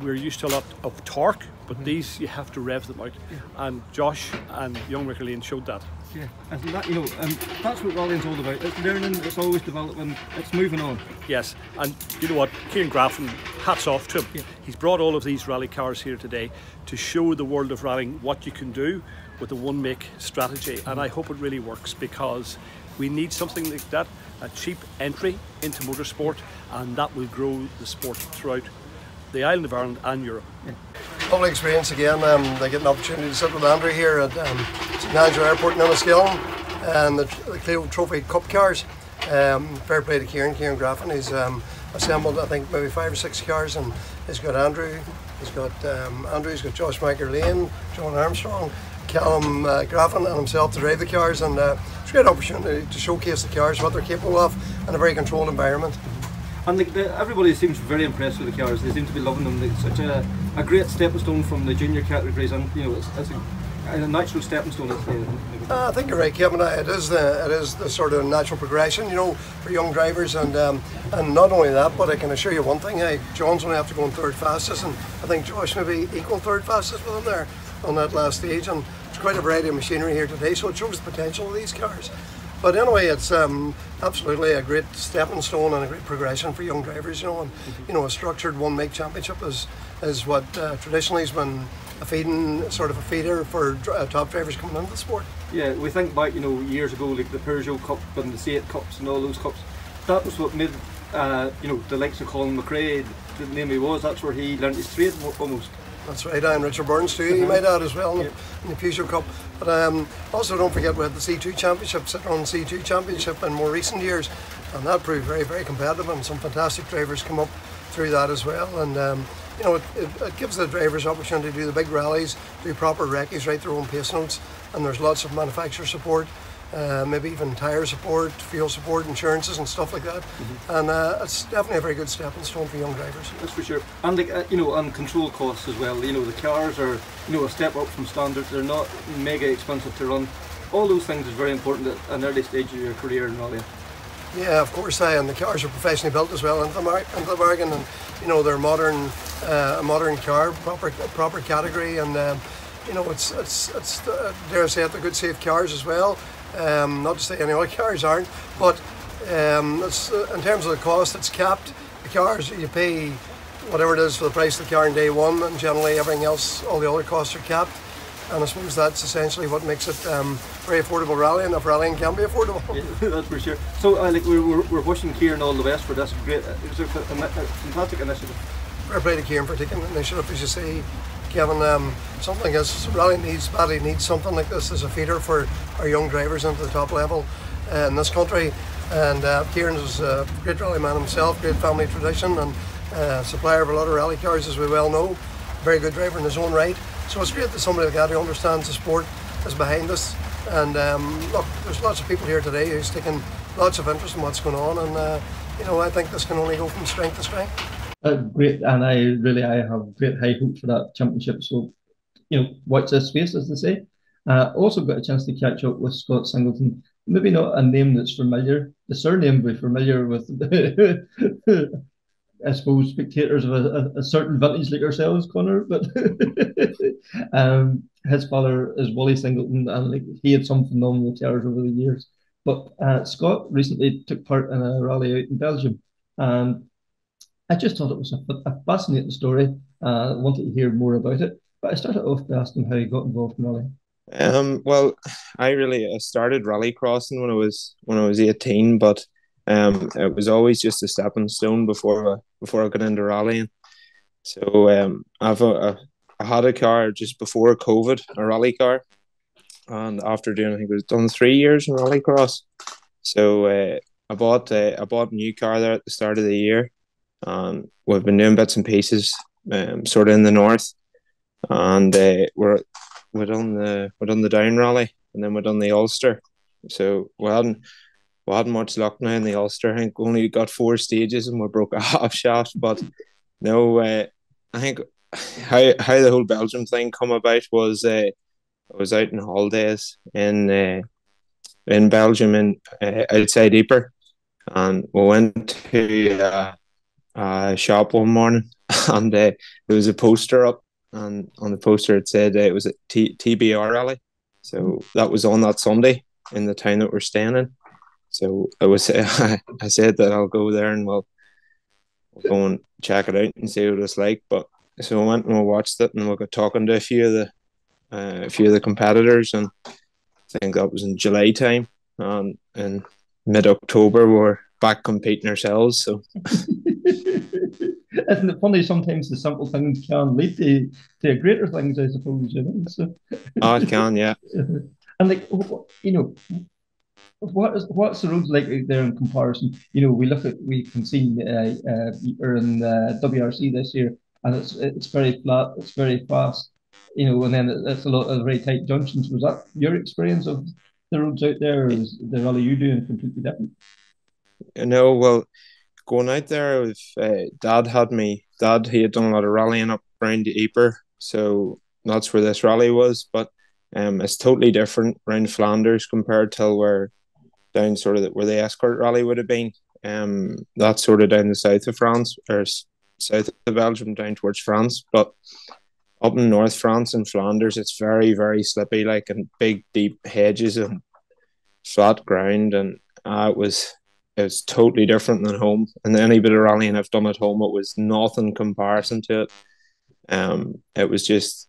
we're used to a lot of torque, but mm-hmm. these you have to rev them out. And Josh and young Ricker Lane showed that. Yeah, and that you know, and that's what rallying's all about. It's learning, it's always developing, it's moving on. Yes, and you know what, Kieran Graffin, hats off to him. He's brought all of these rally cars here today to show the world of rallying what you can do with the one make strategy, and I hope it really works because we need something like that, a cheap entry into motorsport, and that will grow the sport throughout the island of Ireland and Europe. Lovely experience again. Um, I get an opportunity to sit with Andrew here at um, St Airport in Enniskillen and the, the Clio Trophy Cup cars. Um, fair play to Kieran, Kieran Graffin. He's um, assembled, I think, maybe five or six cars, and he's got Andrew, he's got um, Andrew, he's got Josh McErlean, John Armstrong, Callum uh, Graffin, and himself to drive the cars. And uh, it's a great opportunity to showcase the cars, what they're capable of, in a very controlled environment. And like the, everybody seems very impressed with the cars. They seem to be loving them. It's such a, a great stepping stone from the junior categories, and you know, it's, it's a, a natural stepping stone. Uh, I think you're right, Kevin. Uh, It is the it is the sort of natural progression, you know, for young drivers, and um, and not only that, but I can assure you one thing: uh, John's only have to go in third fastest, and I think Josh maybe equal third fastest with him there on that last stage. And there's quite a variety of machinery here today, so it shows the potential of these cars. But anyway, it's um, absolutely a great stepping stone and a great progression for young drivers. You know, and you know, a structured one make championship is is what uh, traditionally has been a feeding sort of a feeder for uh, top drivers coming into the sport. Yeah, we think back, you know, years ago, like the Peugeot Cup and the C8 Cups and all those cups. That was what made, uh, you know, the likes of Colin McRae, the name he was. That's where he learned his trade almost. That's right, I and Richard Burns too. You uh-huh. might add as well in, yeah. the, in the Peugeot Cup. But um, also don't forget we had the C2 Championship, sitting on the C2 Championship in more recent years, and that proved very, very competitive, and some fantastic drivers come up through that as well. And um, you know, it, it, it, gives the drivers opportunity to do the big rallies, do proper recce's, write their own pace notes, and there's lots of manufacturer support. Uh, maybe even tire support, fuel support, insurances, and stuff like that. Mm-hmm. And uh, it's definitely a very good stepping stone for young drivers. That's for sure. And like, uh, you know, and control costs as well. You know, the cars are you know a step up from standards. They're not mega expensive to run. All those things is very important at an early stage of your career in rallying. Yeah, of course, I and the cars are professionally built as well into the, mar- into the bargain, and you know they're modern, uh, a modern car, proper proper category, and um, you know it's it's it's uh, dare I say it, they're good safe cars as well. Um, not to say any other cars aren't, but um, uh, in terms of the cost, it's capped. The cars you pay whatever it is for the price of the car in day one, and generally everything else, all the other costs are capped. And I suppose that's essentially what makes it um, very affordable rallying, if rallying can be affordable. Yeah, that's for sure. So, uh, like, we're, we're, we're wishing Kieran all the best for this great, uh, it was a, a, a fantastic initiative. Fair play to Kieran for taking the initiative, as you say, Um, something as rally needs, badly needs something like this as a feeder for our young drivers into the top level uh, in this country. And uh, Kieran is a great rally man himself, great family tradition, and uh, supplier of a lot of rally cars, as we well know. Very good driver in his own right. So it's great that somebody like that who understands the sport is behind us. And um, look, there's lots of people here today who's taking lots of interest in what's going on, and uh, you know I think this can only go from strength to strength. Uh, great, and I really I have great high hope for that championship. So you know, watch this space, as they say. Uh, also got a chance to catch up with Scott Singleton. Maybe not a name that's familiar. The surname we're familiar with I suppose, spectators of a, a, certain vintage like ourselves, Connor. But um, his father is Wally Singleton, and like he had some phenomenal cars over the years. But uh, Scott recently took part in a rally out in Belgium, and I just thought it was a, a fascinating story. Uh, I wanted to hear more about it, but I started off by asking how he got involved in rally. Um, well, I really started rally crossing when I was when I was eighteen, but um, it was always just a stepping stone before I, before I got into rallying. So um, I've a, a, I had a car just before COVID, a rally car, and after doing I think it was done three years in rallycross. So uh, I bought uh, I bought a new car there at the start of the year, and we've been doing bits and pieces, um, sort of in the north, and uh, we're we're done the we're done the down rally, and then we're on the Ulster. So we hadn't we hadn't much luck now in the Ulster. I think we only got four stages and we broke a half shaft. But no, uh, I think how how the whole Belgium thing come about was uh, I was out in holidays in uh, in Belgium and uh, outside Ypres, and we went to uh, shop one morning and uh, there was a poster up and on the poster it said uh, it was a T- TBR rally. So that was on that Sunday in the town that we're staying in. So I was I said that I'll go there and we'll, we'll go and check it out and see what it's like. But so I went and we watched it and we got talking to a few of the uh, a few of the competitors and I think that was in July time and in mid October we're back competing ourselves. So isn't it funny sometimes the simple things can lead to, to greater things, I suppose, you know. So oh it can, yeah. and like you know, what is what's the roads like out there in comparison? You know, we look at we can see uh, uh, are in uh, WRC this year, and it's it's very flat, it's very fast. You know, and then it's a lot of very tight junctions. Was that your experience of the roads out there, or is the rally you doing completely different? You know, well, going out there with uh, Dad had me. Dad he had done a lot of rallying up around the Ypres, so that's where this rally was. But um, it's totally different around Flanders compared to where down sort of where the escort rally would have been. Um, that's sort of down the south of France or south of Belgium, down towards France. But up in North France and Flanders, it's very very slippy, like and big deep hedges and flat ground, and uh, it was it was totally different than home. And any bit of rallying I've done at home, it was nothing comparison to it. Um, it was just,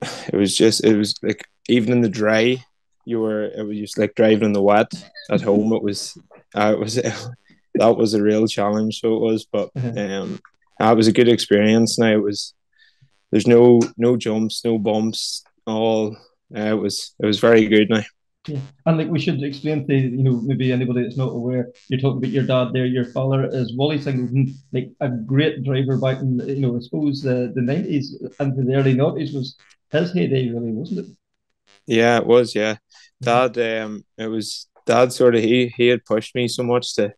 it was just, it was like even in the dry, you were it was just like driving in the wet. At home, it was, uh, it was, that was a real challenge. So it was, but um, that was a good experience. Now it was, there's no no jumps, no bumps. All uh, it was, it was very good now. Yeah. And like we should explain to you know maybe anybody that's not aware, you're talking about your dad there. Your father is Wally Singleton, like a great driver back in you know I suppose the the nineties and the early nineties was his heyday really, wasn't it? Yeah, it was. Yeah, dad. Um, it was dad. Sort of he he had pushed me so much to.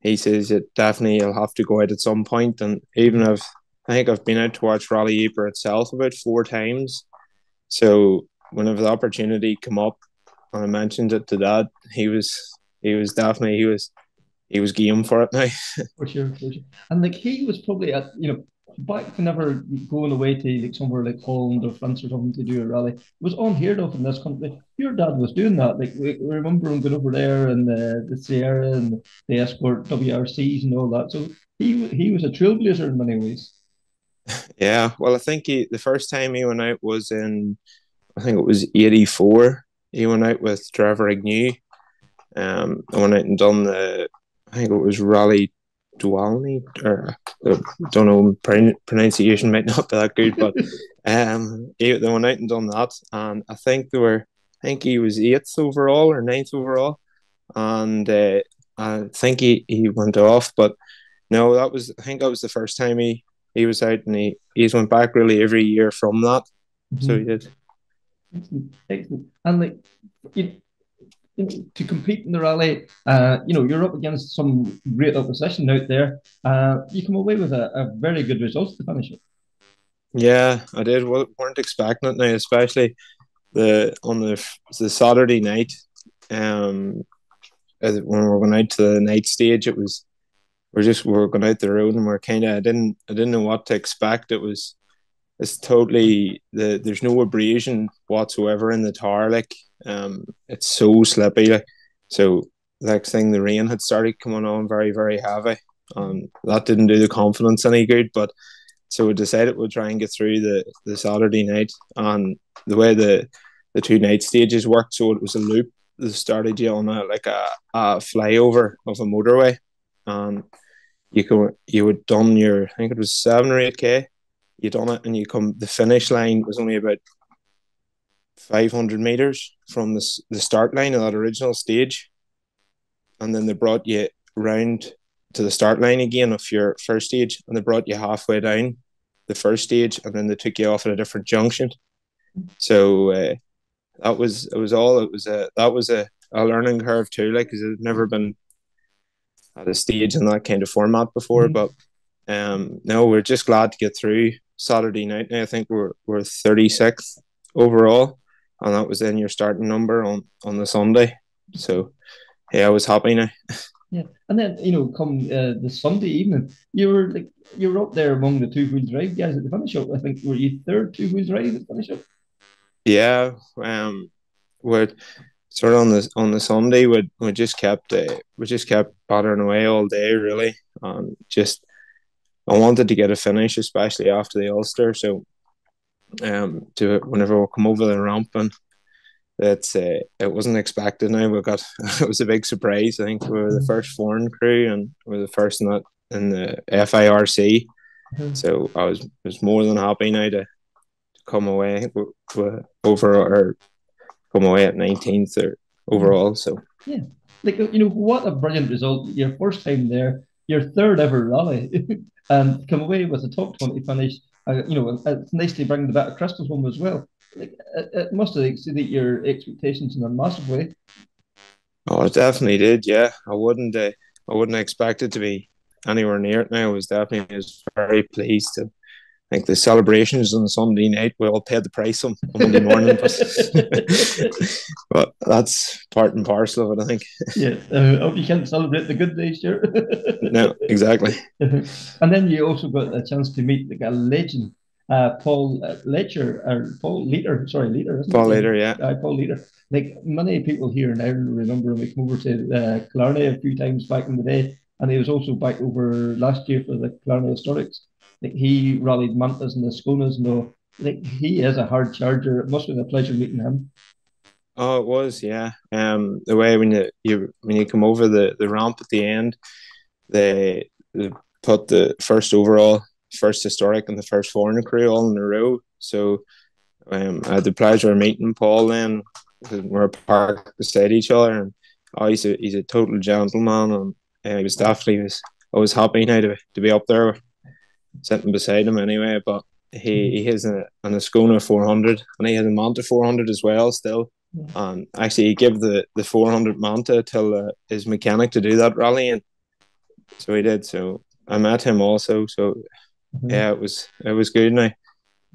He says that definitely I'll have to go out at some point, and even if I think I've been out to watch Rally Ypres itself about four times. So whenever the opportunity come up, when I mentioned it to Dad, he was he was definitely he was he was game for it now. for sure, for sure. And like he was probably at you know back whenever going away to like somewhere like Holland or France or something to do a rally it was unheard of in this country. Your dad was doing that. Like we, we remember him going over there and the, the Sierra and the Escort WRCs and all that. So he he was a trailblazer in many ways. Yeah, well, I think he, the first time he went out was in, I think it was '84 he went out with Trevor Agnew. Um, I went out and done the, I think it was Rally Dualny, or I don't know, pronunciation might not be that good, but um, he, they went out and done that. And I think they were, I think he was eighth overall or ninth overall. And uh, I think he, he went off, but no, that was, I think that was the first time he, he was out and he, he's went back really every year from that. Mm-hmm. So he did. Excellent. And like you, you to compete in the rally, uh, you know, you're up against some great opposition out there. Uh, you come away with a, a very good result to finish it. Yeah, I did. Well, weren't expecting it now, especially the on the the Saturday night. Um, when we were going out to the night stage, it was we're just we are going out the road and we're kind of I didn't I didn't know what to expect. It was it's totally the there's no abrasion whatsoever in the tar like um it's so slippy like so next thing the rain had started coming on very very heavy and that didn't do the confidence any good but so we decided we'd try and get through the the Saturday night and the way the the two night stages worked so it was a loop that started you on a like a, a flyover of a motorway and you could you would done your I think it was seven or eight K you done it and you come the finish line was only about 500 meters from the, the start line of that original stage and then they brought you round to the start line again of your first stage and they brought you halfway down the first stage and then they took you off at a different junction so uh, that was it was all it was a that was a, a learning curve too like because i've never been at a stage in that kind of format before mm-hmm. but um no we're just glad to get through Saturday night. Now I think we're we're 36th overall, and that was then your starting number on on the Sunday. So yeah, I was happy now. Yeah, and then you know, come uh, the Sunday evening, you were like you were up there among the two wheel drive guys at the finish up. I think were you third two wheel drive at the finish up? Yeah, um, we're sort of on the on the Sunday we we just kept uh, we just kept battering away all day really, and just I wanted to get a finish, especially after the Ulster. So, um, to whenever we come over the ramp and that uh, it wasn't expected. Now we got it was a big surprise. I think we were the first foreign crew and we were the first in that in the FIRC. Mm-hmm. So I was was more than happy now to, to come away over or come away at nineteenth or overall. So yeah, like you know what a brilliant result! Your first time there, your third ever rally. and come away with a top 20 finish. Uh, you know, it's nice to bring the bit of crystals home as well. Like, it, it must have exceeded your expectations in a massive way. Oh, it definitely did. Yeah, I wouldn't. Uh, I wouldn't expect it to be anywhere near it now. I was definitely was very pleased to I think the celebrations on Sunday night we all paid the price on, Monday morning, but, but, that's part and parcel of it. I think. Yeah, uh, you can't celebrate the good days, sure. no, exactly. and then you also got a chance to meet like a legend uh, Paul Lecher or Paul Lietaer, sorry, Lietaer, Paul Lietaer, yeah, uh, Paul Lietaer. Like many people here in Ireland remember him. We came over to uh, Killarney a few times back in the day, and he was also back over last year for the Killarney Historics. Like he rallied Mantas and the Asconas and. Like he is a hard charger. It must have been a pleasure meeting him. Oh, it was, yeah. Um, the way when you, you when you come over the, the ramp at the end, they, they put the first overall, first historic, and the first foreigner crew all in a row. So, um, I had the pleasure of meeting Paul then. We're parked beside each other, and oh, he's a he's a total gentleman, and uh, he was definitely was always happy now to, to be up there, sitting beside him anyway. But he he has a an Ascona 400, and he has a Manta 400 as well still. And actually, he gave the, the 400 Manta till uh, his mechanic to do that rally, and so he did. So I met him also. So mm-hmm. yeah, it was it was good. Now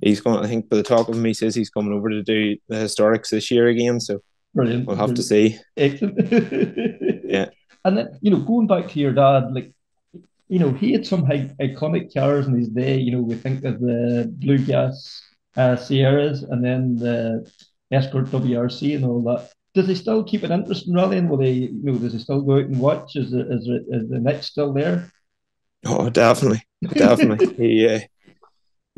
he's going. I think by the talk of him, he says he's coming over to do the historics this year again. So brilliant. We'll have brilliant. to see. Excellent. yeah. And then you know, going back to your dad, like you know, he had some iconic cars in his day. You know, we think of the Blue Gas uh, Sierras, and then the Escort WRC and all that. Does he still keep an interest in rallying? Will he, you know, does he still go out and watch? Is the, is the is the next still there? Oh, definitely, definitely. he, uh,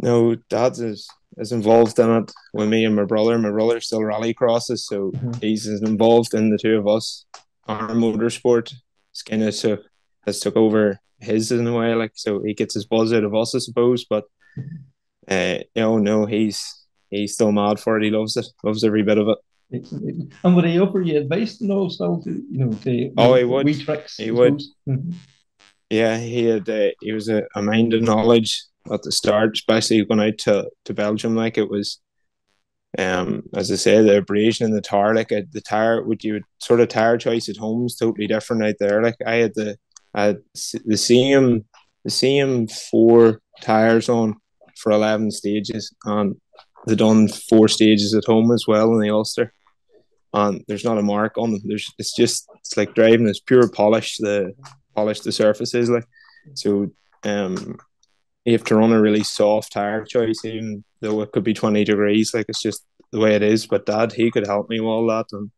no, Dad's is is involved in it with me and my brother. My brother still rally crosses, so mm-hmm. he's involved in the two of us. Our motorsport kind of so has took over his in a way, like so he gets his buzz out of us, I suppose. But uh, you know, no, he's he's still mad for it. He loves it, loves every bit of it. And would he offer you advice and all still to you know to oh he would wee tricks? He would. Mm-hmm. Yeah, he had uh, he was a, a mind of knowledge at the start, especially going out to, to Belgium. Like it was, um, as I say, the abrasion in the tire, like uh, the tire, would you sort of tire choice at home is totally different out there. Like I had the I the same the same four tires on for eleven stages, and they done four stages at home as well in the Ulster. And there's not a mark on them. There's it's just it's like driving. It's pure polish. The polish the surfaces like so. Um, you have to run a really soft tire choice, even though it could be twenty degrees. Like it's just the way it is. But Dad, he could help me with all that, and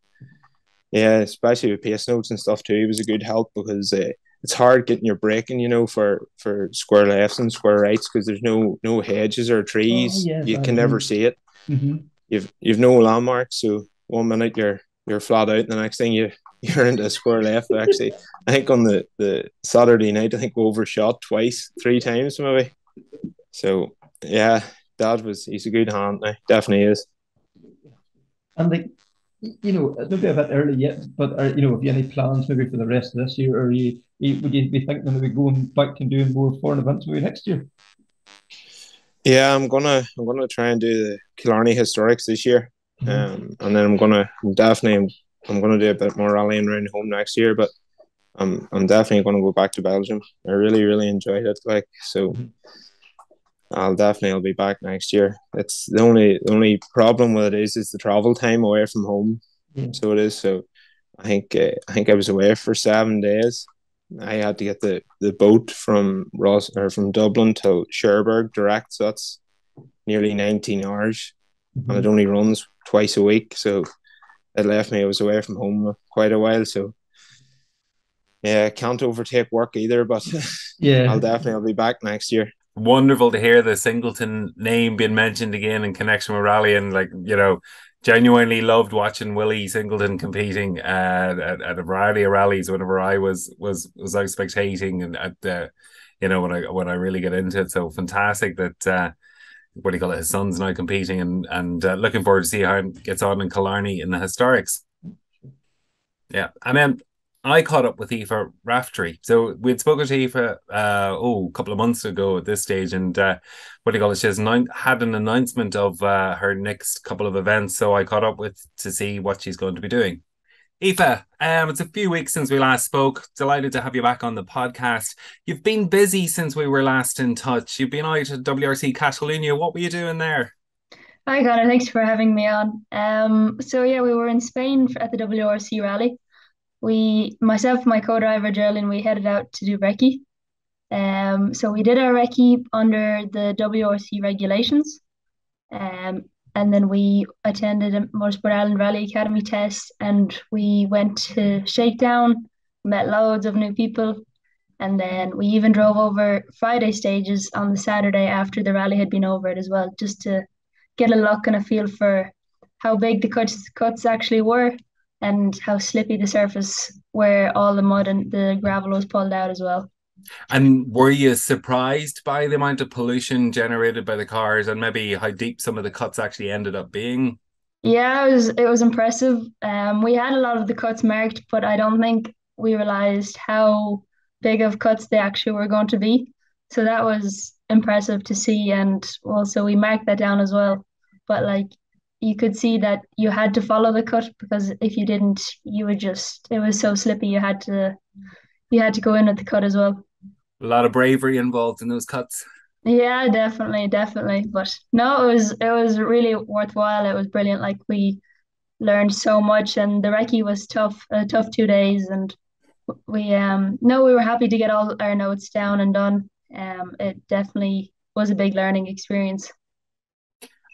yeah, especially with pace notes and stuff too. He was a good help because uh, it's hard getting your braking, you know, for for square lefts and square rights because there's no no hedges or trees. Oh, you can never see it. Mm-hmm. You've you've no landmarks. So one minute you're you're flat out, and the next thing you you're into a square left. Actually, I think on the the Saturday night, I think we overshot twice, three times maybe. So yeah, Dad was he's a good hand now. Definitely is. And like you know, it's maybe a bit early yet, but are, you know, have you any plans maybe for the rest of this year, or are you would you be thinking maybe going back and doing more foreign events maybe next year? Yeah, I'm gonna I'm gonna try and do the Killarney Historics this year, mm-hmm. um, and then I'm gonna I'm definitely I'm gonna do a bit more rallying around home next year, but I'm I'm definitely gonna go back to Belgium. I really really enjoyed it, like so. Mm-hmm. I'll definitely I'll be back next year. It's the only the only problem with it is is the travel time away from home. Yeah. So it is. So I think uh, I think I was away for seven days, I had to get the, the boat from Ross or from Dublin to Cherbourg direct. So that's nearly 19 hours. Mm-hmm. And it only runs twice a week. So it left me, I was away from home quite a while. So yeah, can't overtake work either, but yeah, I'll definitely I'll be back next year. Wonderful to hear the Singleton name being mentioned again in connection with rally and like you know genuinely loved watching Willie Singleton competing at, at, at, a variety of rallies whenever I was was was out spectating and at the you know when I when I really get into it. So fantastic that uh, what do you call it? His son's now competing and and uh, looking forward to see how it gets on in Killarney in the historics. Yeah, and then I caught up with Aoife Raftery. So we'd spoken to Aoife uh, oh a couple of months ago at this stage, and uh, what do you call it? She has had an announcement of uh, her next couple of events. So I caught up with to see what she's going to be doing. Aoife, um, it's a few weeks since we last spoke. Delighted to have you back on the podcast. You've been busy since we were last in touch. You've been out at WRC Catalonia. What were you doing there? Hi Connor, thanks for having me on. Um, so yeah, we were in Spain at the WRC rally we myself my co-driver Geraldine we headed out to do recce Um, so we did our recce under the WRC regulations. Um, and then we attended a Motorsport Ireland Rally Academy test and we went to Shakedown, met loads of new people. And then we even drove over Friday stages on the Saturday after the rally had been over it as well, just to get a look and a feel for how big the cuts cuts actually were and how slippy the surface where all the mud and the gravel was pulled out as well. And were you surprised by the amount of pollution generated by the cars and maybe how deep some of the cuts actually ended up being? Yeah, it was it was impressive. Um, we had a lot of the cuts marked, but I don't think we realized how big of cuts they actually were going to be. So that was impressive to see, and also we marked that down as well. But like you could see that you had to follow the cut because if you didn't, you were just it was so slippy. You had to you had to go in at the cut as well. A lot of bravery involved in those cuts. Yeah, definitely, definitely. But no, it was it was really worthwhile. It was brilliant. Like we learned so much, and the recce was tough, a tough two days, and we um no, we were happy to get all our notes down and done. Um, it definitely was a big learning experience.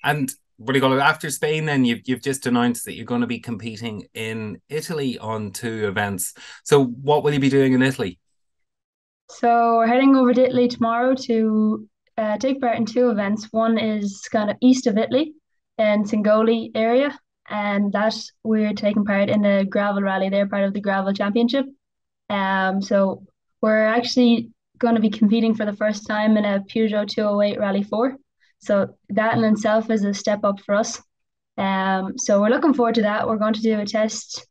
And what do you call it? After Spain, then you've you've just announced that you're going to be competing in Italy on two events. So what will you be doing in Italy? So we're heading over to Italy tomorrow to uh, take part in two events. One is kind of east of Italy in Cingoli area, and that we're taking part in a gravel rally. They're part of the gravel championship. Um, so we're actually going to be competing for the first time in a Peugeot 208 Rally 4. So that in itself is a step up for us. Um, so we're looking forward to that. We're going to do a test.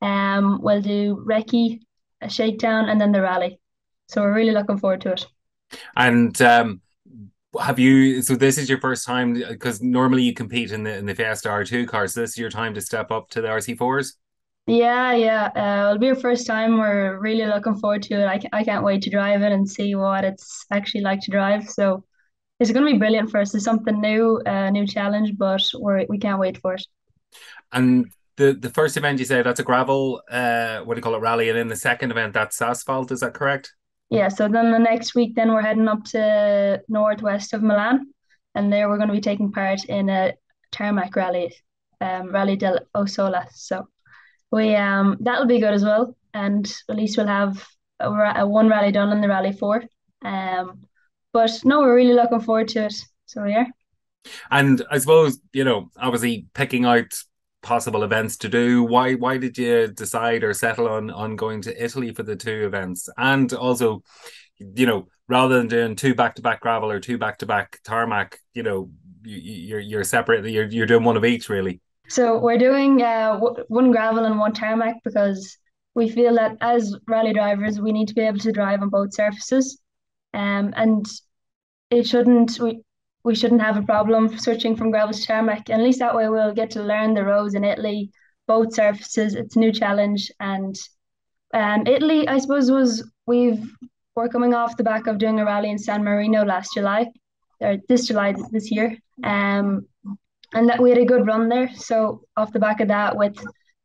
Um, we'll do recce, a shakedown, and then the rally. So we're really looking forward to it. And um, have you? So this is your first time because normally you compete in the in the Fiesta R2 cars. So this is your time to step up to the RC4s. Yeah, yeah. Uh, it'll be our first time. We're really looking forward to it. I, I can't wait to drive it and see what it's actually like to drive. So it's going to be brilliant for us. It's something new, a uh, new challenge, but we're, we can't wait for it. And the the first event you say that's a gravel, uh, what do you call it, rally, and then the second event that's asphalt. Is that correct? Yeah. So then the next week, then we're heading up to northwest of Milan, and there we're going to be taking part in a tarmac rally, um, Rally del Ossola. So we um that'll be good as well, and at least we'll have a, a one rally done in the Rally Four. Um, but no, we're really looking forward to it. So yeah. And I suppose you know, obviously picking out possible events to do. Why why did you decide or settle on on going to Italy for the two events? And also, you know, rather than doing two back to back gravel or two back to back tarmac, you know, you, you're you're separate. You're you're doing one of each really. So we're doing uh, one gravel and one tarmac because we feel that as rally drivers we need to be able to drive on both surfaces um, and it shouldn't we we shouldn't have a problem switching from gravel to tarmac. And at least that way we'll get to learn the roads in Italy, both surfaces. It's a new challenge. And um, Italy, I suppose, was we've we're coming off the back of doing a rally in San Marino last July, or this July this year. Um, and that we had a good run there. So off the back of that, with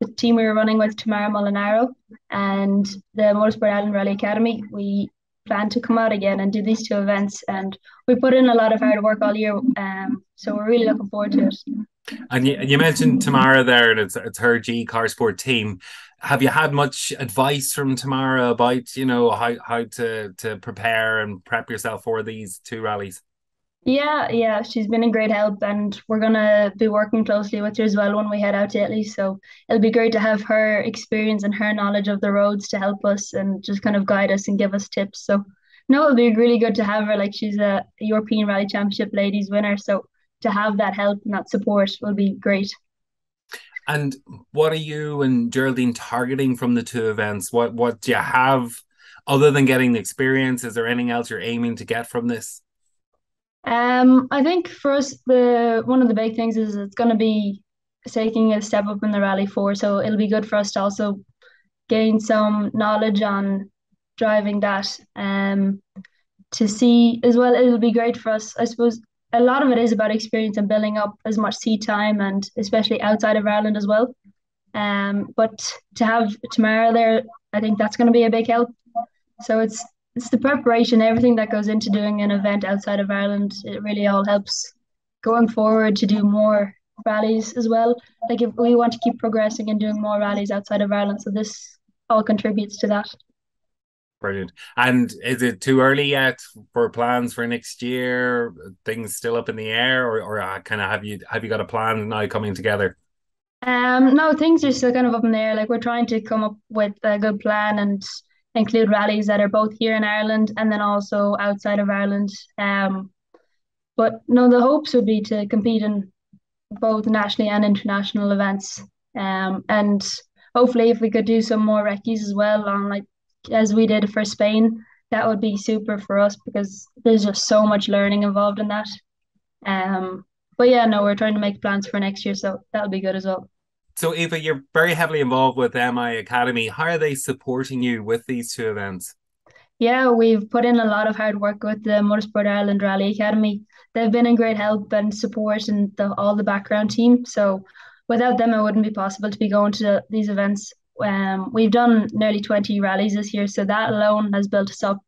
the team we were running with, Tamara Molinaro and the Motorsport Ireland Rally Academy, we plan to come out again and do these two events. And we put in a lot of hard work all year. Um, so we're really looking forward to it. And you, you mentioned Tamara there, and it's, it's her G Car Sport team. Have you had much advice from Tamara about you know how how to to prepare and prep yourself for these two rallies? Yeah, yeah, she's been a great help, and we're gonna be working closely with her as well when we head out to Italy. So it'll be great to have her experience and her knowledge of the roads to help us and just kind of guide us and give us tips. So no, it'll be really good to have her. Like she's a European Rally Championship ladies winner, so to have that help and that support will be great. And what are you and Geraldine targeting from the two events? What what do you have other than getting the experience? Is there anything else you're aiming to get from this? Um, I think for us, the one of the big things is it's going to be taking a step up in the Rally Four. So it'll be good for us to also gain some knowledge on driving that. Um, to see as well, it'll be great for us. I suppose a lot of it is about experience and building up as much seat time, and especially outside of Ireland as well. Um, but to have Tamara there, I think that's going to be a big help. So it's it's the preparation, everything that goes into doing an event outside of Ireland. It really all helps going forward to do more rallies as well. Like if we want to keep progressing and doing more rallies outside of Ireland, so this all contributes to that. Brilliant. And is it too early yet for plans for next year? Things still up in the air, or, or uh, kind of have you have you got a plan now coming together? Um, no, things are still kind of up in the air. Like we're trying to come up with a good plan and include rallies that are both here in Ireland and then also outside of Ireland. Um, but no, the hopes would be to compete in both nationally and international events. Um, and hopefully, if we could do some more recce's as well on like as we did for Spain, that would be super for us because there's just so much learning involved in that. Um, but yeah, no, we're trying to make plans for next year, so that'll be good as well. So, Aoife, you're very heavily involved with MI Academy. How are they supporting you with these two events? Yeah, we've put in a lot of hard work with the Motorsport Ireland Rally Academy. They've been in great help and support and the, all the background team. So, without them, it wouldn't be possible to be going to these events. Um, we've done nearly 20 rallies this year, so that alone has built us up.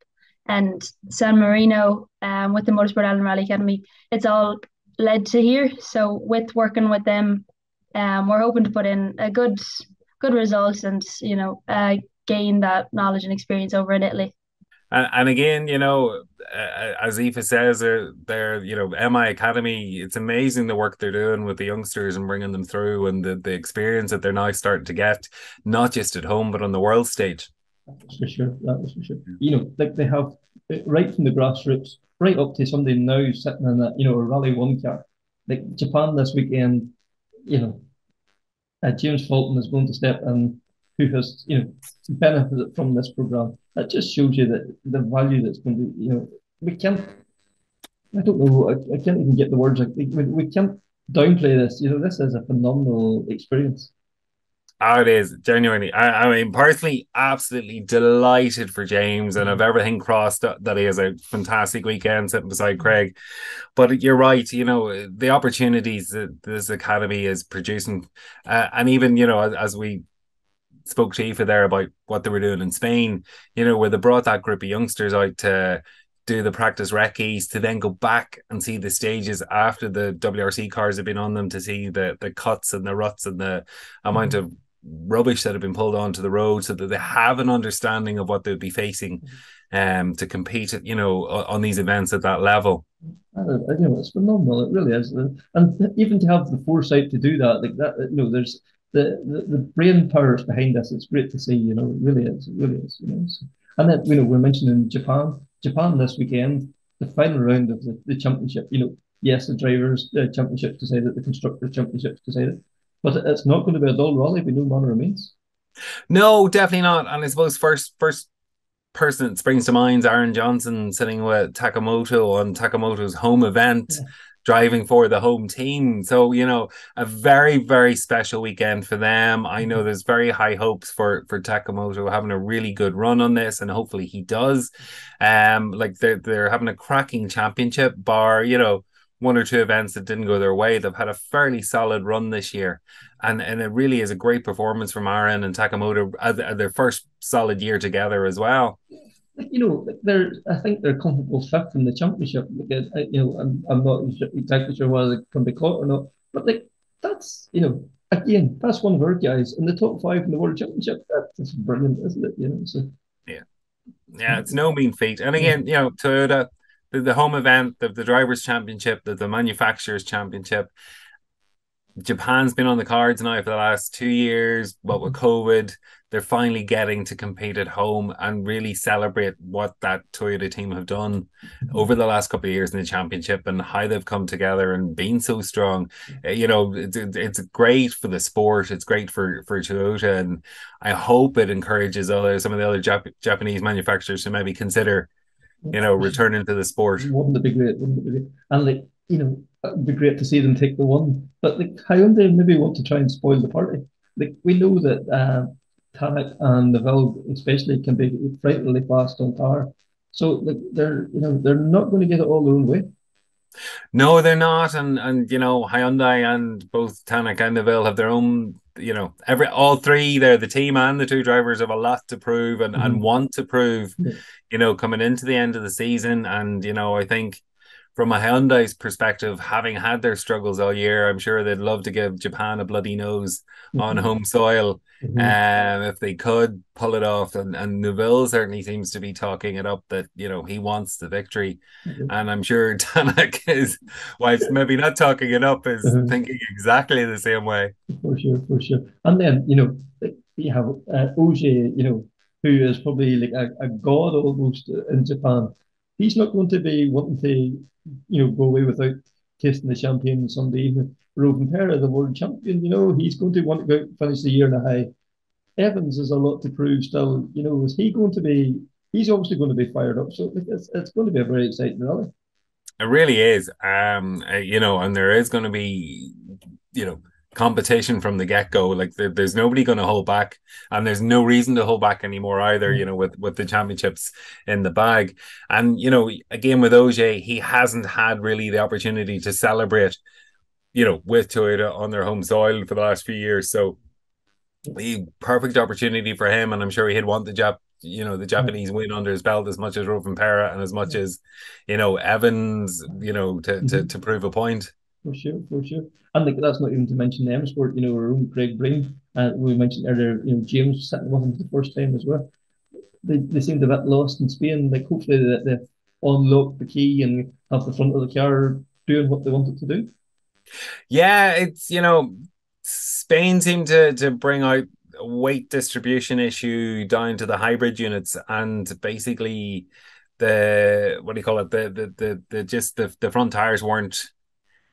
And San Marino, um, with the Motorsport Ireland Rally Academy, it's all led to here. So, with working with them, um, we're hoping to put in a good good result and you know uh, gain that knowledge and experience over in Italy. And, and again, you know, uh, as Aoife says, they're, they're, you know, MI Academy, it's amazing the work they're doing with the youngsters and bringing them through and the, the experience that they're now starting to get, not just at home, but on the world stage. For sure. That was for sure. You know, like they have right from the grassroots, right up to somebody now sitting in a, you know, a Rally One car. Like Japan this weekend, you know, uh, James Fulton is going to step in who has, you know, benefited from this program that just shows you that the value that's going to, you know, we can't, I don't know, I, I can't even get the words, like, we, we can't downplay this. You know, this is a phenomenal experience. Oh, it is genuinely. I, I mean, personally, absolutely delighted for James, and of mm. everything crossed uh, that he has a fantastic weekend sitting beside mm. Craig. But you're right, you know, the opportunities that this academy is producing, uh, and even you know, as, as we spoke to Aoife there about what they were doing in Spain, you know, where they brought that group of youngsters out to do the practice recce's to then go back and see the stages after the WRC cars have been on them to see the the cuts and the ruts and the amount mm-hmm. of rubbish that have been pulled onto the road so that they have an understanding of what they'll be facing mm-hmm. um to compete you know on these events at that level. I, I, you know it's phenomenal. It really is. Uh, and even to have the foresight to do that like that you know there's the, the, the brain powers behind this. It's great to see, you know, it really is, it really is, you know. So, and then, you know, we're mentioning Japan. Japan this weekend, the final round of the, the championship, you know, yes, the drivers' uh, championships decided, the constructors' championships decided, but it's not going to be a dull rally by no manner remains. No, definitely not. And I suppose first, first person that springs to mind is Aaron Johnston sitting with Takamoto on Takamoto's home event. Yeah driving for the home team. So, you know, a very, very special weekend for them. I know mm-hmm. there's very high hopes for for Takamoto having a really good run on this, and hopefully he does. Um, like they're they're having a cracking championship bar, you know, one or two events that didn't go their way. They've had a fairly solid run this year. And and it really is a great performance from Aaron and Takamoto at their first solid year together as well you know, they're I think they're comfortable fifth in the championship. Because, uh, you know, I'm, I'm not exactly sure whether they can be caught or not, but like that's you know, again, that's one of our guys in the top five in the world championship. That's brilliant, isn't it? You know, so yeah, yeah, it's no mean feat. And again, you know, Toyota, the, the home event, the, the drivers' championship, the, the manufacturers' championship. Japan's been on the cards now for the last two years, but with COVID, they're finally getting to compete at home and really celebrate what that Toyota team have done over the last couple of years in the championship and how they've come together and been so strong. Uh, you know, it's, it's great for the sport. It's great for for Toyota, and I hope it encourages other some of the other Jap- Japanese manufacturers to maybe consider, you know, returning to the sport. Wouldn't it be great? Wouldn't it be great? And like you know, it'd be great to see them take the one. But like Hyundai maybe want to try and spoil the party. Like we know that. Uh, Tanak and Neuville especially can be frighteningly fast on tar. So like they're you know they're not going to get it all their own way. No, they're not, and and you know Hyundai and both Tanak and Neuville have their own you know every all three there the team and the two drivers have a lot to prove and, Mhm. and want to prove you know coming into the end of the season and you know I think from a Hyundai's perspective having had their struggles all year I'm sure they'd love to give Japan a bloody nose on Mhm. home soil Mhm. um if they could pull it off and and Neuville certainly seems to be talking it up that you know he wants the victory Mhm. and I'm sure Tanak is whilst maybe not talking it up is Mhm. thinking exactly the same way For sure, for sure. And then, you know, you have uh, Ogier, you know, who is probably like a, a god almost in Japan. He's not going to be wanting to, you know, go away without tasting the champagne on Sunday evening. Rovanperä, the world champion, you know, he's going to want to go finish the year in a high. Evans has a lot to prove still. You know, is he going to be? He's obviously going to be fired up. So it's, it's going to be a very exciting rally. It really is. Um, uh, you know, and there is going to be, you know, competition from the get go. Like there, there's nobody going to hold back, and there's no reason to hold back anymore either. Mm. You know, with with the championships in the bag, and you know, again with Ogier, he hasn't had really the opportunity to celebrate, you know, with Toyota on their home soil for the last few years. So, the perfect opportunity for him, and I'm sure he'd want the Jap you know the mm. Japanese win under his belt as much as Rovanperä and as much mm. as you know Evans you know to to, mm-hmm. to prove a point For sure, for sure. And like, that's not even to mention the M Sport, you know, our own Craig Breen. Uh, we mentioned earlier, you know, James sitting with him for the first time as well. They, they seemed a bit lost in Spain. Like, hopefully, they, they unlock the key and have the front of the car doing what they wanted to do. yeah it's you know Spain seemed to to bring out weight distribution issue down to the hybrid units and basically the what do you call it the the the, the just the, the front tires weren't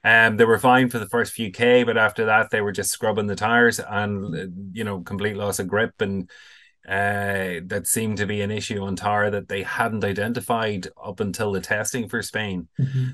um, they were fine for the first few K, but after that they were just scrubbing the tires and you know complete loss of grip and uh, that seemed to be an issue on Tara that they hadn't identified up until the testing for Spain.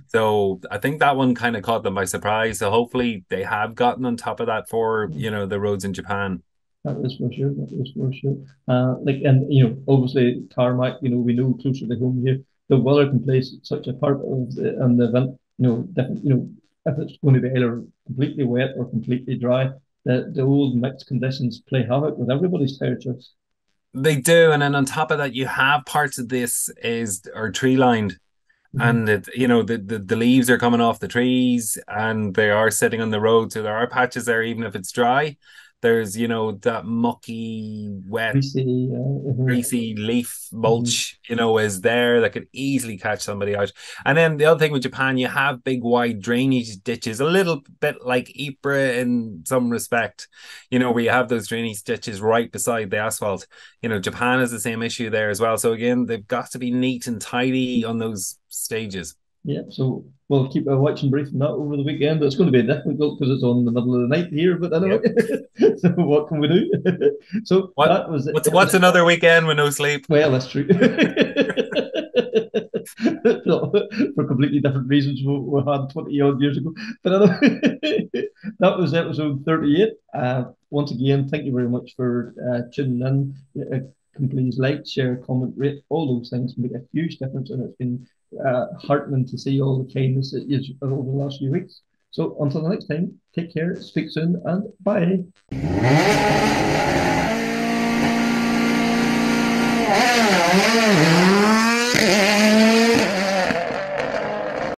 So I think that one kind of caught them by surprise. So hopefully they have gotten on top of that for you know the roads in Japan. That is for sure. That is for sure. Uh, like, and you know, obviously, tarmac. You know, we know closer to home here, the weather can play such a part of the and the event. You know, different. You know, if it's going to be either completely wet or completely dry, the the old mixed conditions play havoc with everybody's choice. They do, and then on top of that, you have parts of this is are tree lined, mm-hmm. and it, you know the, the the leaves are coming off the trees, and they are sitting on the road. So there are patches there, even if it's dry. There's you know that mucky, wet, Greasy, uh, mhm. greasy leaf mulch, you know, is there that could easily catch somebody out. And then the other thing with Japan, you have big wide drainage ditches, a little bit like Ypres in some respect, you know, where you have those drainage ditches right beside the asphalt. You know, Japan has the same issue there as well. So again, they've got to be neat and tidy on those stages. Yeah, so we'll keep a watching brief on that over the weekend. It's going to be difficult because it's on the middle of the night here, but anyway, so what can we do? so What, that was what's what's another weekend with no sleep? Well, that's true. For completely different reasons we, we had 20 odd years ago. But anyway, that was episode 38. Uh, once again, thank you very much for uh, tuning in. Uh, can please like, share, comment, rate, all those things make a huge difference. And it's been uh, heartening to see all the kindness that is over the last few weeks. So until the next time, take care, speak soon, and bye.